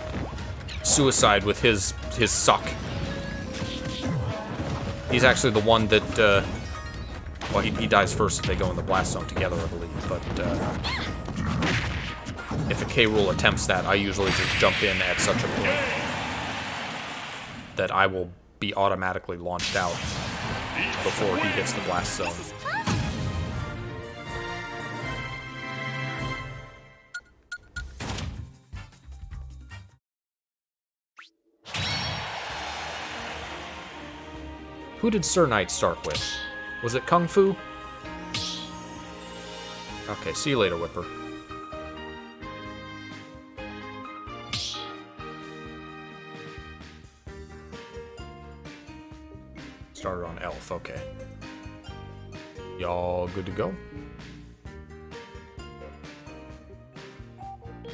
suicide with his his suck. He's actually the one that. Uh, well, he, he dies first if they go in the blast zone together, I believe. But uh, if a K Rool attempts that, I usually just jump in at such a point that I will be automatically launched out before he hits the blast zone. Who did Sir Knight start with? Was it Kung Fu? Okay, see you later, Whipper. Started on Elf, okay. Y'all good to go?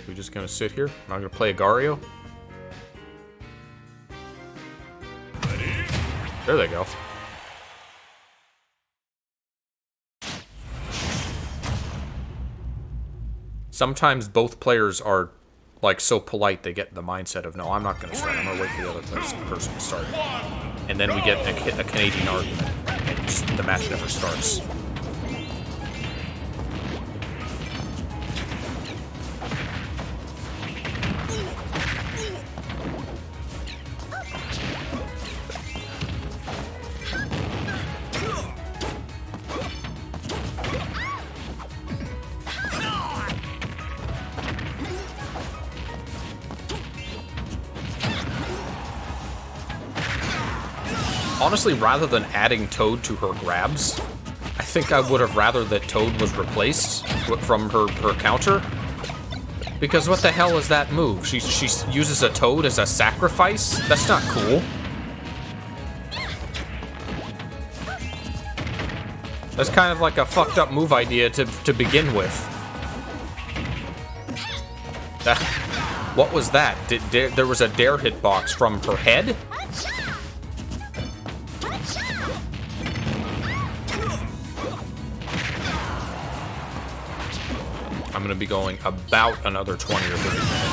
We just gonna sit here? Not gonna play Agar.io? There they go. Sometimes both players are like so polite they get the mindset of no, I'm not going to start. I'm going to wait for the other person to start, and then we get a, a Canadian argument, and just the match never starts. Honestly, rather than adding Toad to her grabs, I think I would have rather that Toad was replaced from her, her counter. Because what the hell is that move? She, she uses a Toad as a sacrifice? That's not cool. That's kind of like a fucked up move idea to, to begin with. What was that? Did, dair, there was a dair hitbox from her head? Be going about another 20 or 30 minutes.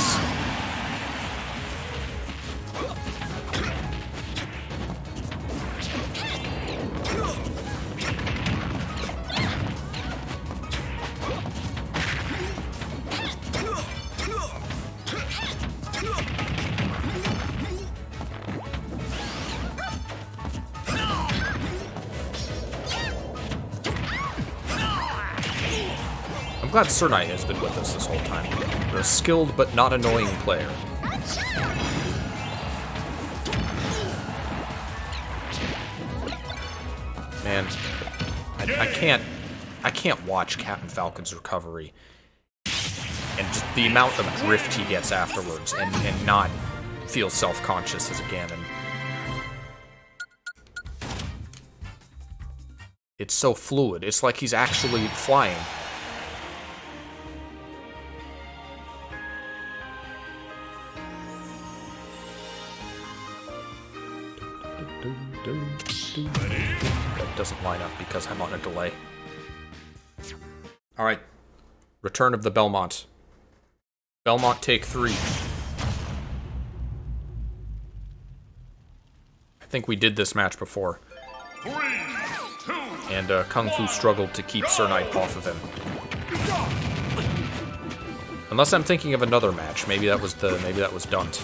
Glad Sir has been with us this whole time. A skilled but not annoying player. Man, I, I can't, I can't watch Captain Falcon's recovery and just the amount of drift he gets afterwards, and and not feel self-conscious as a Ganon. It's so fluid. It's like he's actually flying. That doesn't line up because I'm on a delay. All right. Return of the Belmont. Belmont take three. I think we did this match before. And uh, Kung Fu struggled to keep Sir Knight off of him. Unless I'm thinking of another match. Maybe that was the maybe that was Dunt.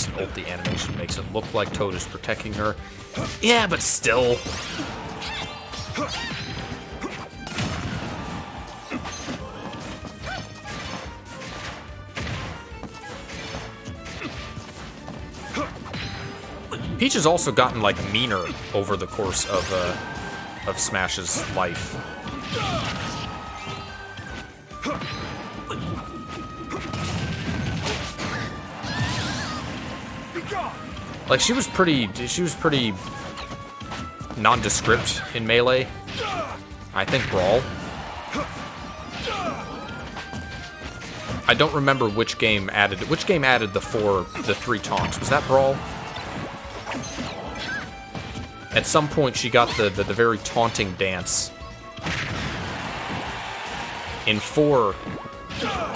This ulti animation makes it look like Toad is protecting her. Yeah, but still. Peach has also gotten like meaner over the course of uh, of Smash's life. Like she was pretty, she was pretty nondescript in melee. I think brawl. I don't remember which game added which game added the four, the three taunts. Was that brawl? At some point, she got the, the, the very taunting dance. In four,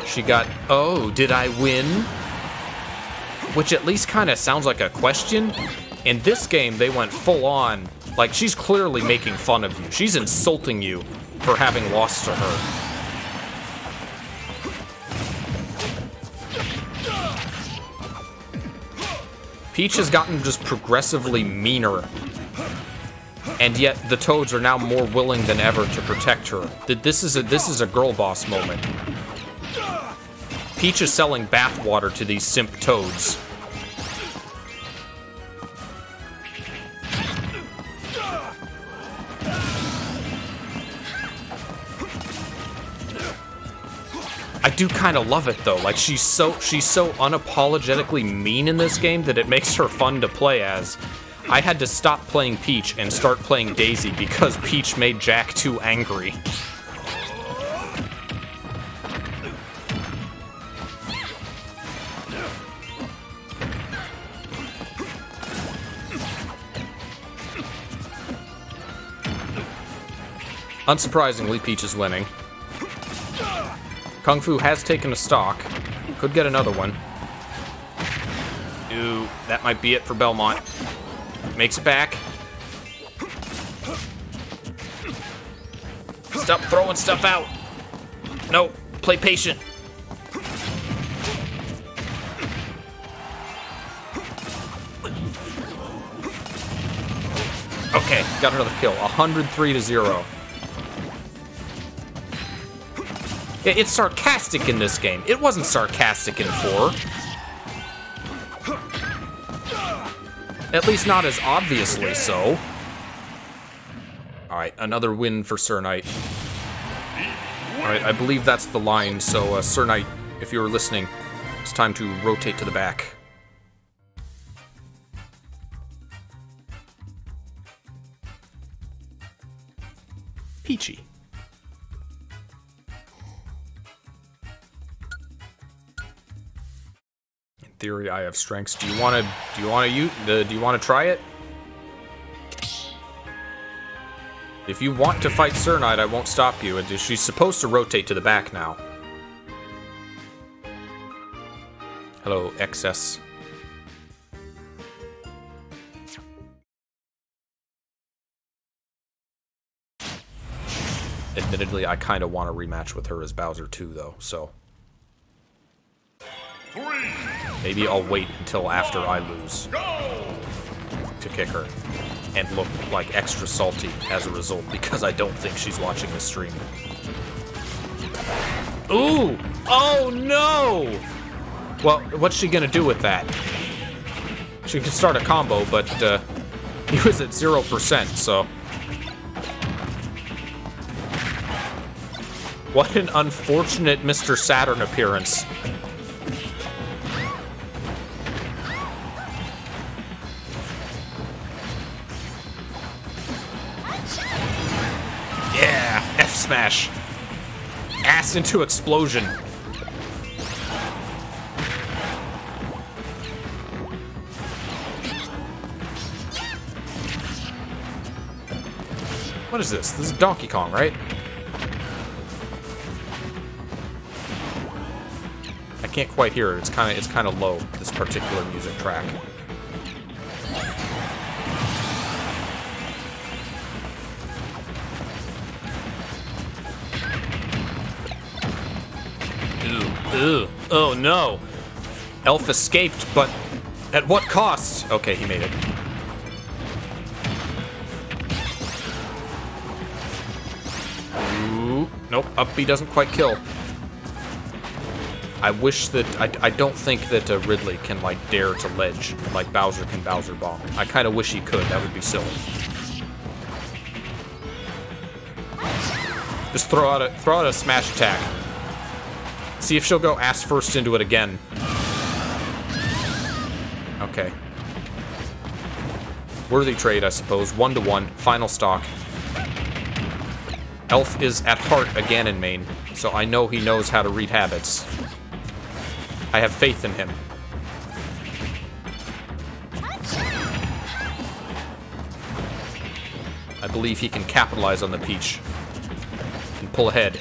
she got, oh, did I win? Which at least kind of sounds like a question. In this game, they went full on. Like, she's clearly making fun of you. She's insulting you for having lost to her. Peach has gotten just progressively meaner. And yet the Toads are now more willing than ever to protect her. That This is a this is a girl boss moment. Peach is selling bathwater to these simp Toads. I do kind of love it though. Like she's so she's so unapologetically mean in this game that it makes her fun to play as. I had to stop playing Peach and start playing Daisy because Peach made Jack too angry. Unsurprisingly, Peach is winning. Kung Fu has taken a stock. Could get another one. Ooh, that might be it for Belmont. Makes it back. Stop throwing stuff out. No, play patient. Okay, got another kill. 103 to 0. It's sarcastic in this game. It wasn't sarcastic in 4. At least not as obviously so. Alright, another win for Sir Knight. Alright, I believe that's the line, so uh, Sir Knight, if you were listening, it's time to rotate to the back. Peachy. Theory, I have strengths. Do you want to? Do you want to? Do you want to try it? If you want to fight Knight, I won't stop you. And She's supposed to rotate to the back now. Hello, excess. Admittedly, I kind of want to rematch with her as Bowser too, though, so... Maybe I'll wait until after I lose to kick her and look like extra salty as a result because I don't think she's watching the stream. Ooh! Oh no! Well, what's she gonna do with that? She can start a combo, but uh, he was at 0%, so... What an unfortunate Mr. Saturn appearance. smash. Ass into explosion. What is this? This is Donkey Kong, right? I can't quite hear it. It's kind of it's kind of low. This particular music track. Ooh, oh no! Elf escaped, but at what cost? Okay, he made it. Ooh, nope, up B doesn't quite kill. I wish that I, I don't think that uh, Ridley can like dair to ledge like Bowser can Bowser bomb. I kind of wish he could. That would be silly. Just throw out a throw out a smash attack. See if she'll go ass first into it again. Okay. Worthy trade, I suppose. One to one. Final stock. Elf is at heart again in main, so I know he knows how to read habits. I have faith in him. I believe he can capitalize on the Peach and pull ahead.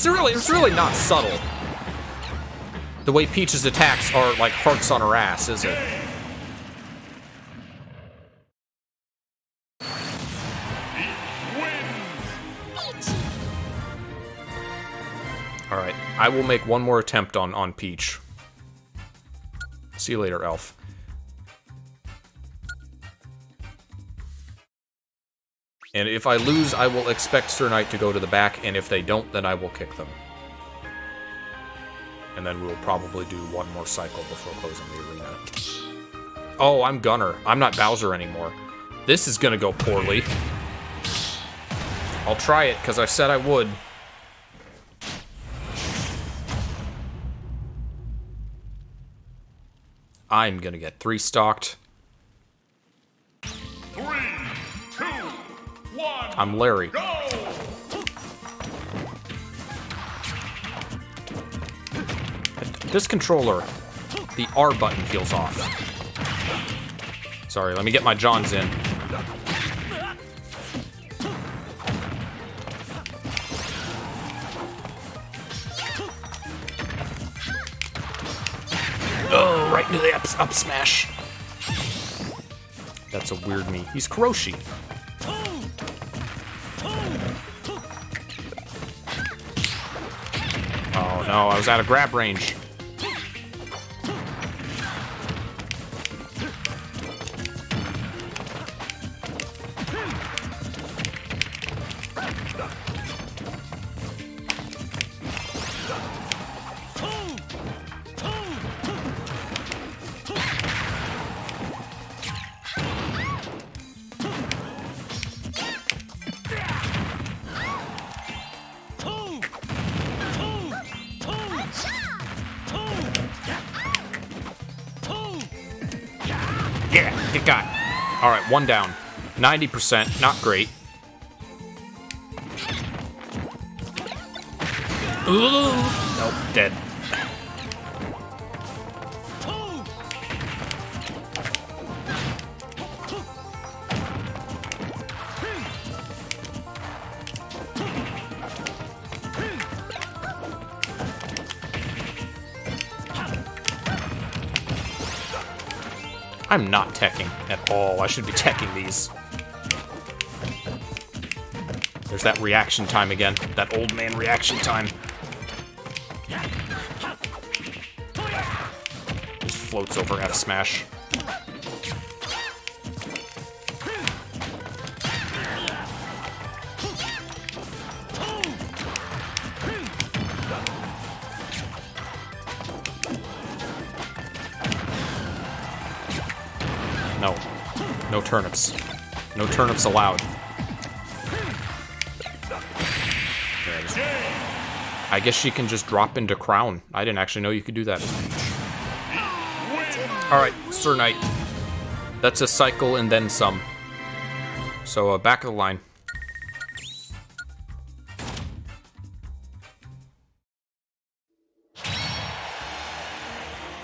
It's really, it's really not subtle. The way Peach's attacks are like hearts on her ass, is it? Alright, I will make one more attempt on, on Peach. See you later, Elf. And if I lose, I will expect Sir Knight to go to the back, and if they don't, then I will kick them. And then we'll probably do one more cycle before closing the arena. Oh, I'm Gunner. I'm not Bowser anymore. This is gonna go poorly. I'll try it, because I said I would. I'm gonna get three stocked. Three, one. I'm Larry. Go! This controller, the R button feels off. Sorry, let me get my Johns in. Oh, right into the up, up smash. That's a weird me. He's Kuroshi. Oh no, I was out of grab range. One down. 90%, not great. Ooh. Nope, dead. I'm not teching at all. I should be teching these. There's that reaction time again. That old man reaction time. Just floats over a smash. Turnips. No turnips allowed. I guess she can just drop into crown. I didn't actually know you could do that. Alright, Sir Knight. That's a cycle and then some. So, uh, back of the line.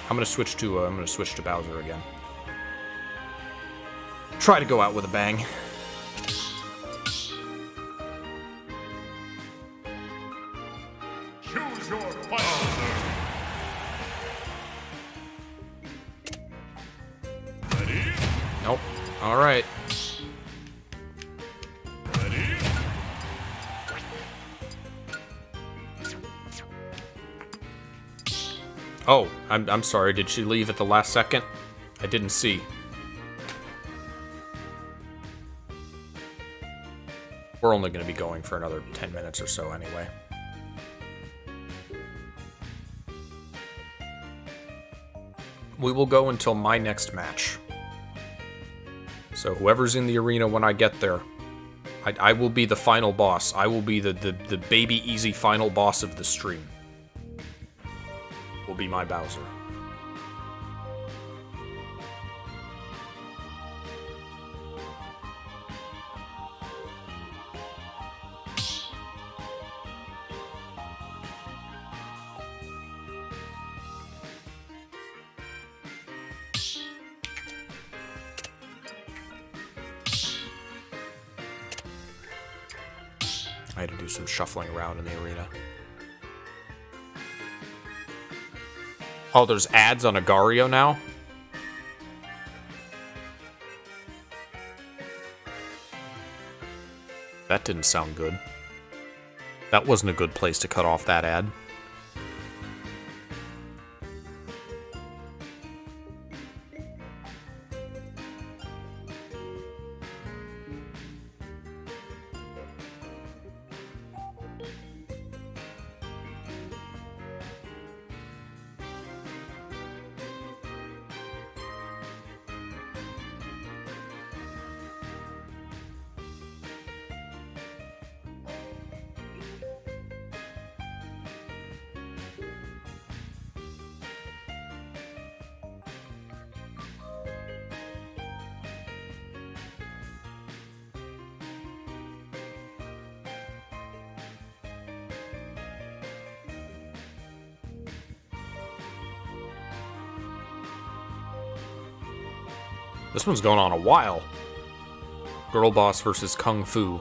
I'm gonna switch to uh, I'm gonna switch to Bowser again. Try to go out with a bang. Choose your Bowser. Ready? Nope. All right. Oh, I'm I'm sorry. Did she leave at the last second? I didn't see. We're only going to be going for another 10 minutes or so anyway. We will go until my next match. So whoever's in the arena when I get there, I, I will be the final boss. I will be the, the, the baby easy final boss of the stream. Will be my Bowser. Oh, there's ads on Agar.io now? That didn't sound good. That wasn't a good place to cut off that ad. Going on a while. Girl Boss versus Kung Fu.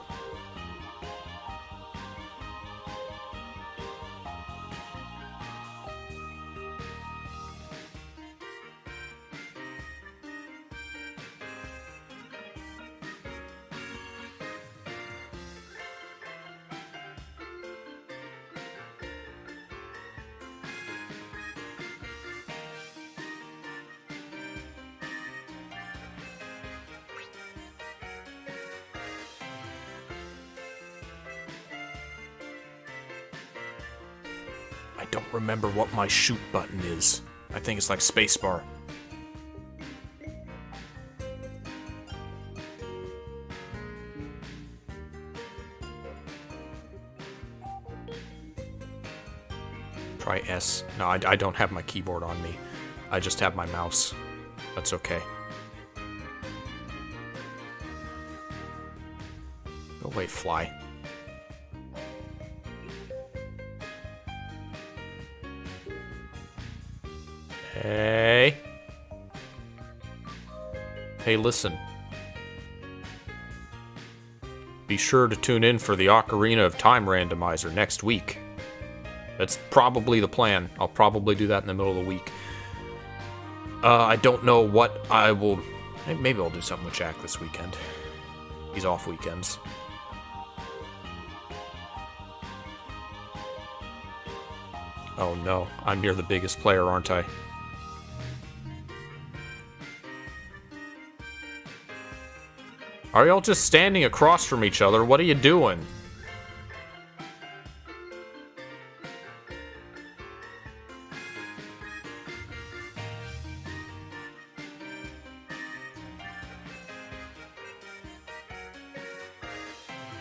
My shoot button is. I think it's like spacebar. Try S. No, I, I don't have my keyboard on me. I just have my mouse. That's okay. Oh, Go away, fly. Hey. Hey, listen. Be sure to tune in for the Ocarina of Time randomizer next week. That's probably the plan. I'll probably do that in the middle of the week. Uh, I don't know what I will. Maybe I'll do something with Jack this weekend. He's off weekends. Oh no, I'm near the biggest player, aren't I? Are y'all just standing across from each other? What are you doing?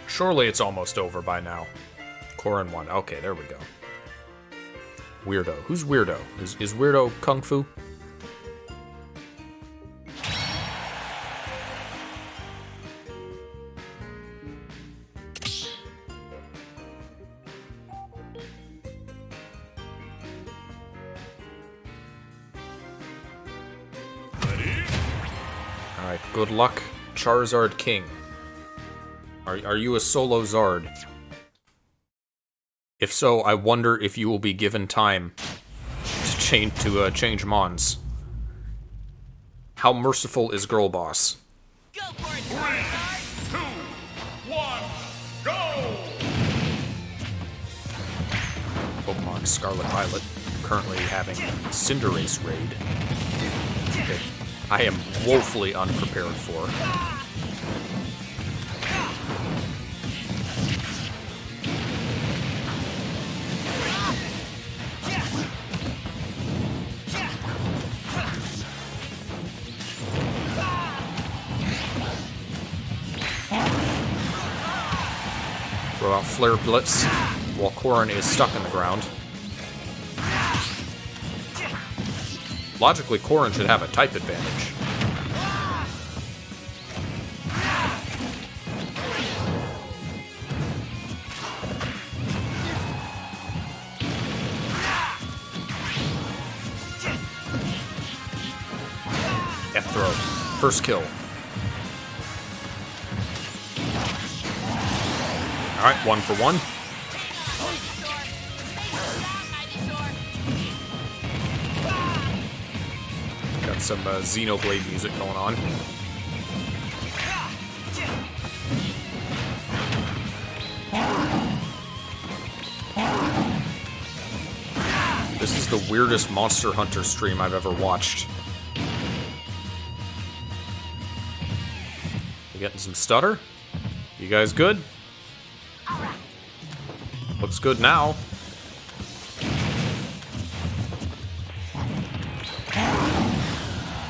Surely it's almost over by now. Corrin won. Okay, there we go. Weirdo. Who's Weirdo? Is, is Weirdo Kung Fu? Charizard King. Are, are you a solo Zard? If so, I wonder if you will be given time to change to uh, change Mons. How merciful is Girl Boss? Go for it, Charizard! Two, one, go! Pokemon Scarlet Violet currently having Cinderace raid. that I am woefully unprepared for. Flare Blitz while Corrin is stuck in the ground. Logically, Corrin should have a type advantage. F throw. First kill. Alright, one for one. Got some uh, Xenoblade music going on. This is the weirdest Monster Hunter stream I've ever watched. You getting some stutter? You guys good? Good now.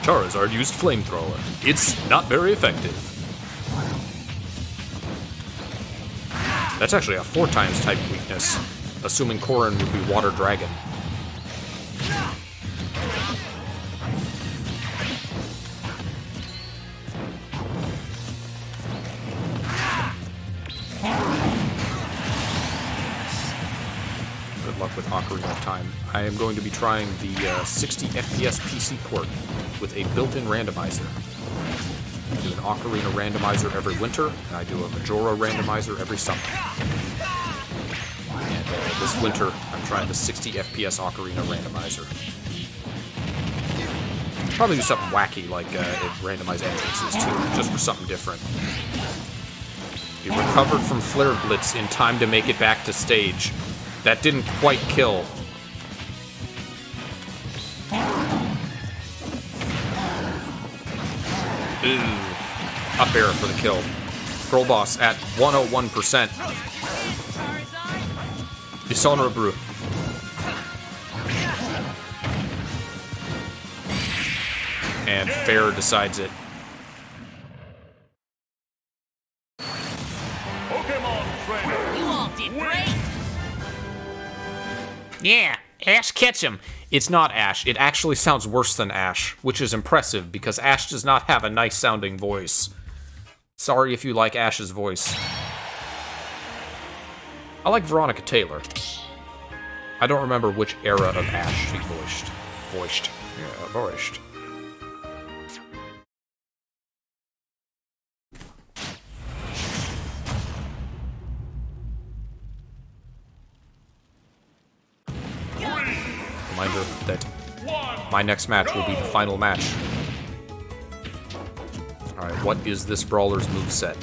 Charizard used Flamethrower. It's not very effective. That's actually a four times type weakness, assuming Corrin would be Water Dragon. Am going to be trying the uh, 60 FPS PC port with a built-in randomizer. I do an Ocarina randomizer every winter, and I do a Majora randomizer every summer. And uh, this winter, I'm trying the 60 FPS Ocarina randomizer. Probably do something wacky like uh, randomize entrances too, just for something different. He recovered from Flare Blitz in time to make it back to stage. That didn't quite kill. Up for the kill. Girl Boss at 101%. Dishonorable. And Fair decides it. You all did great! Yeah, Ash Ketchum. It's not Ash. It actually sounds worse than Ash, which is impressive because Ash does not have a nice sounding voice. Sorry if you like Ash's voice. I like Veronica Taylor. I don't remember which era of Ash she voiced. Voiced. Yeah, voiced. Reminder that my next match will be the final match. Alright, what is this brawler's moveset?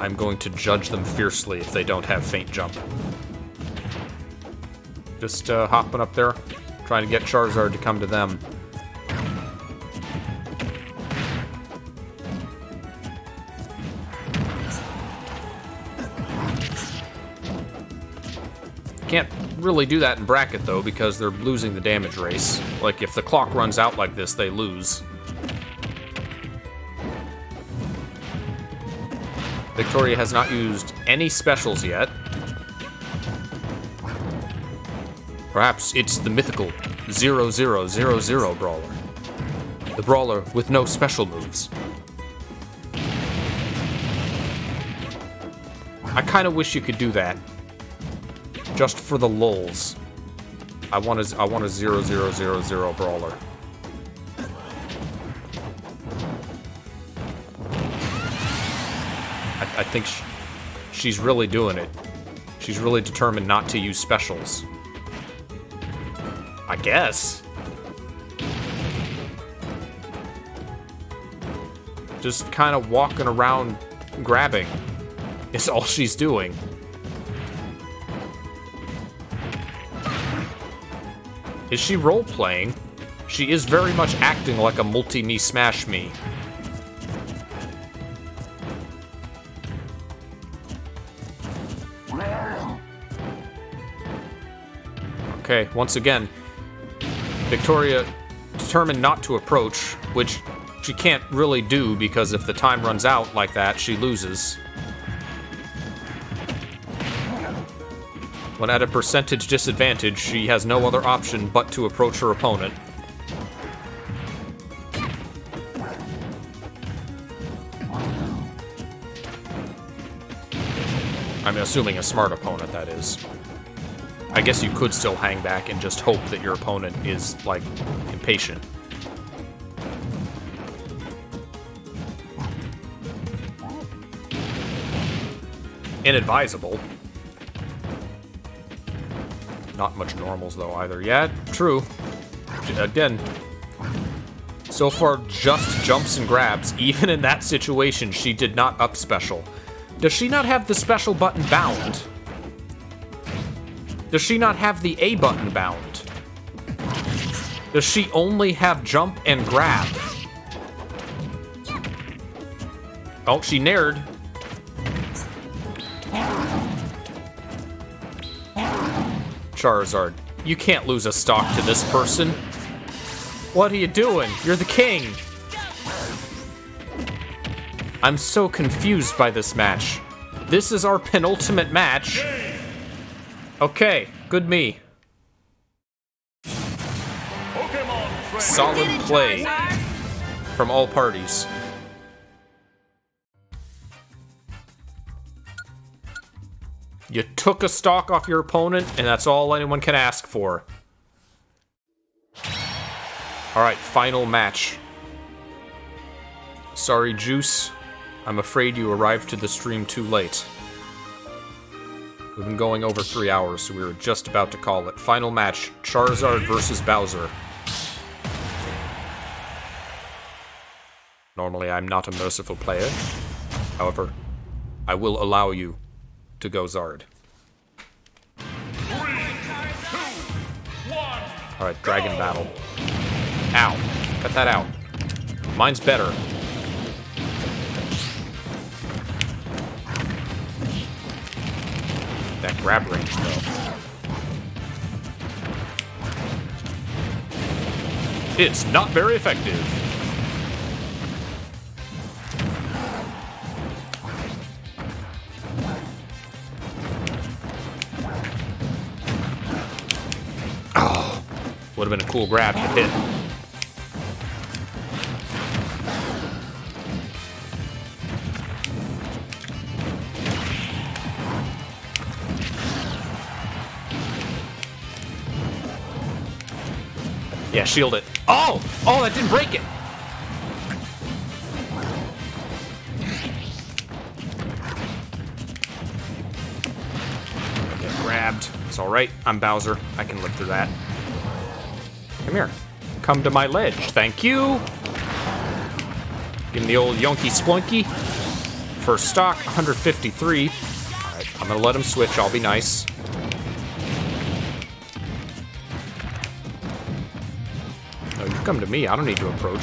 I'm going to judge them fiercely if they don't have feint jump. Just uh, hopping up there, trying to get Charizard to come to them. Can't really do that in bracket though because they're losing the damage race. Like if the clock runs out like this, they lose. Victoria has not used any specials yet. Perhaps it's the mythical 0000 brawler. The brawler with no special moves. I kind of wish you could do that just for the lulz. I want a, I want a 0000 brawler. I think sh she's really doing it. She's really determined not to use specials. I guess. Just kind of walking around grabbing is all she's doing. Is she role-playing? She is very much acting like a multi-me smash me. Okay, once again, Victoria determined not to approach, which she can't really do because if the time runs out like that, she loses. When at a percentage disadvantage, she has no other option but to approach her opponent. I'm assuming a smart opponent, that is. I guess you could still hang back and just hope that your opponent is, like, impatient. Inadvisable. Not much normals, though, either. Yeah, true. Again, so far, just jumps and grabs. Even in that situation, she did not up special. Does she not have the special button bound? Does she not have the A button bound? Does she only have jump and grab? Oh, she naired. Charizard, you can't lose a stock to this person. What are you doing? You're the king. I'm so confused by this match. This is our penultimate match. Okay, good me. Solid play from all parties. You took a stock off your opponent, and that's all anyone can ask for. Alright, final match. Sorry, Juice. I'm afraid you arrived to the stream too late. We've been going over three hours, so we were just about to call it. Final match, Charizard versus Bowser. Normally, I'm not a merciful player. However, I will allow you to go Zard. Alright, Dragon Battle. Ow. Cut that out. Mine's better. That grab range, though. It's not very effective. Oh, would have been a cool grab to hit. Shield it. Oh! Oh, that didn't break it! Get grabbed. It's alright. I'm Bowser. I can live through that. Come here. Come to my ledge. Thank you! Give him the old yonky splunky. First stock, 153. Alright, I'm gonna let him switch. I'll be nice. Come to me. I don't need to approach.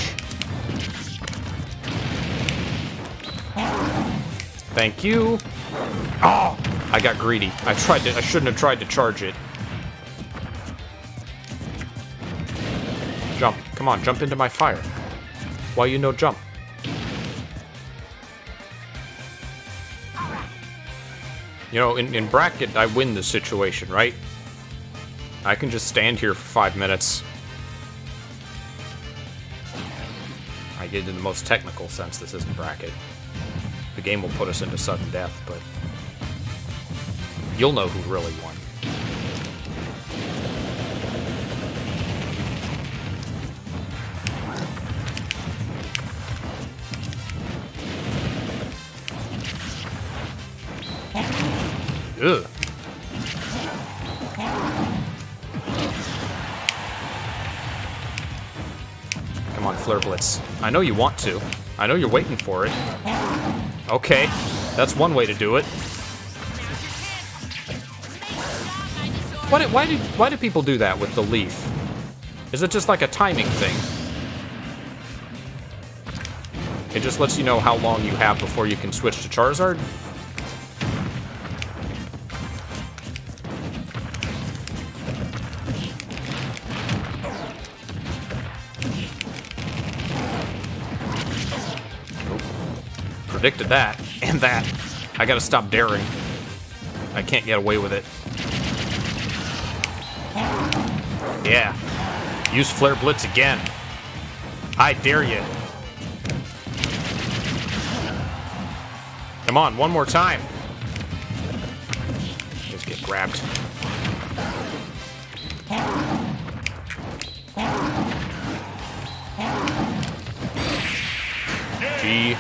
Thank you. Oh, I got greedy. I tried to. I shouldn't have tried to charge it. Jump. Come on, jump into my fire. Why you no jump? You know, in, in bracket, I win the situation, right? I can just stand here for five minutes. I in the most technical sense, this isn't bracket. The game will put us into sudden death, but you'll know who really won. Ugh. I know you want to. I know you're waiting for it. Okay, that's one way to do it. Why do, why do, why do people do that with the leaf? Is it just like a timing thing? It just lets you know how long you have before you can switch to Charizard? Predicted that. And that. I gotta stop daring. I can't get away with it. Yeah. Use Flare Blitz again. I dare you. Come on, one more time. Just get grabbed. G.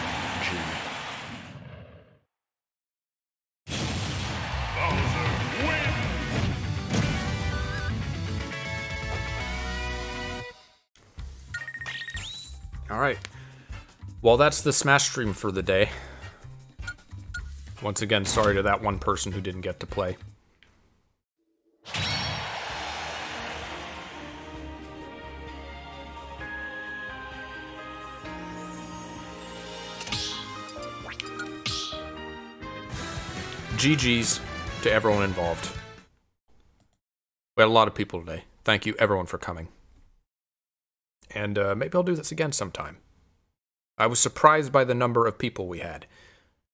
Well, that's the Smash stream for the day. Once again, sorry to that one person who didn't get to play. GG's to everyone involved. We had a lot of people today. Thank you, everyone, for coming. And uh, maybe I'll do this again sometime. I was surprised by the number of people we had.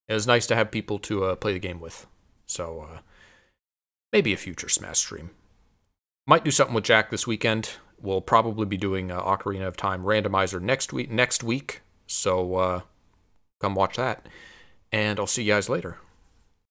It was nice to have people to uh, play the game with. So, uh, maybe a future Smash stream. Might do something with Jack this weekend. We'll probably be doing uh, Ocarina of Time randomizer next week. Next week. So, uh, come watch that. And I'll see you guys later.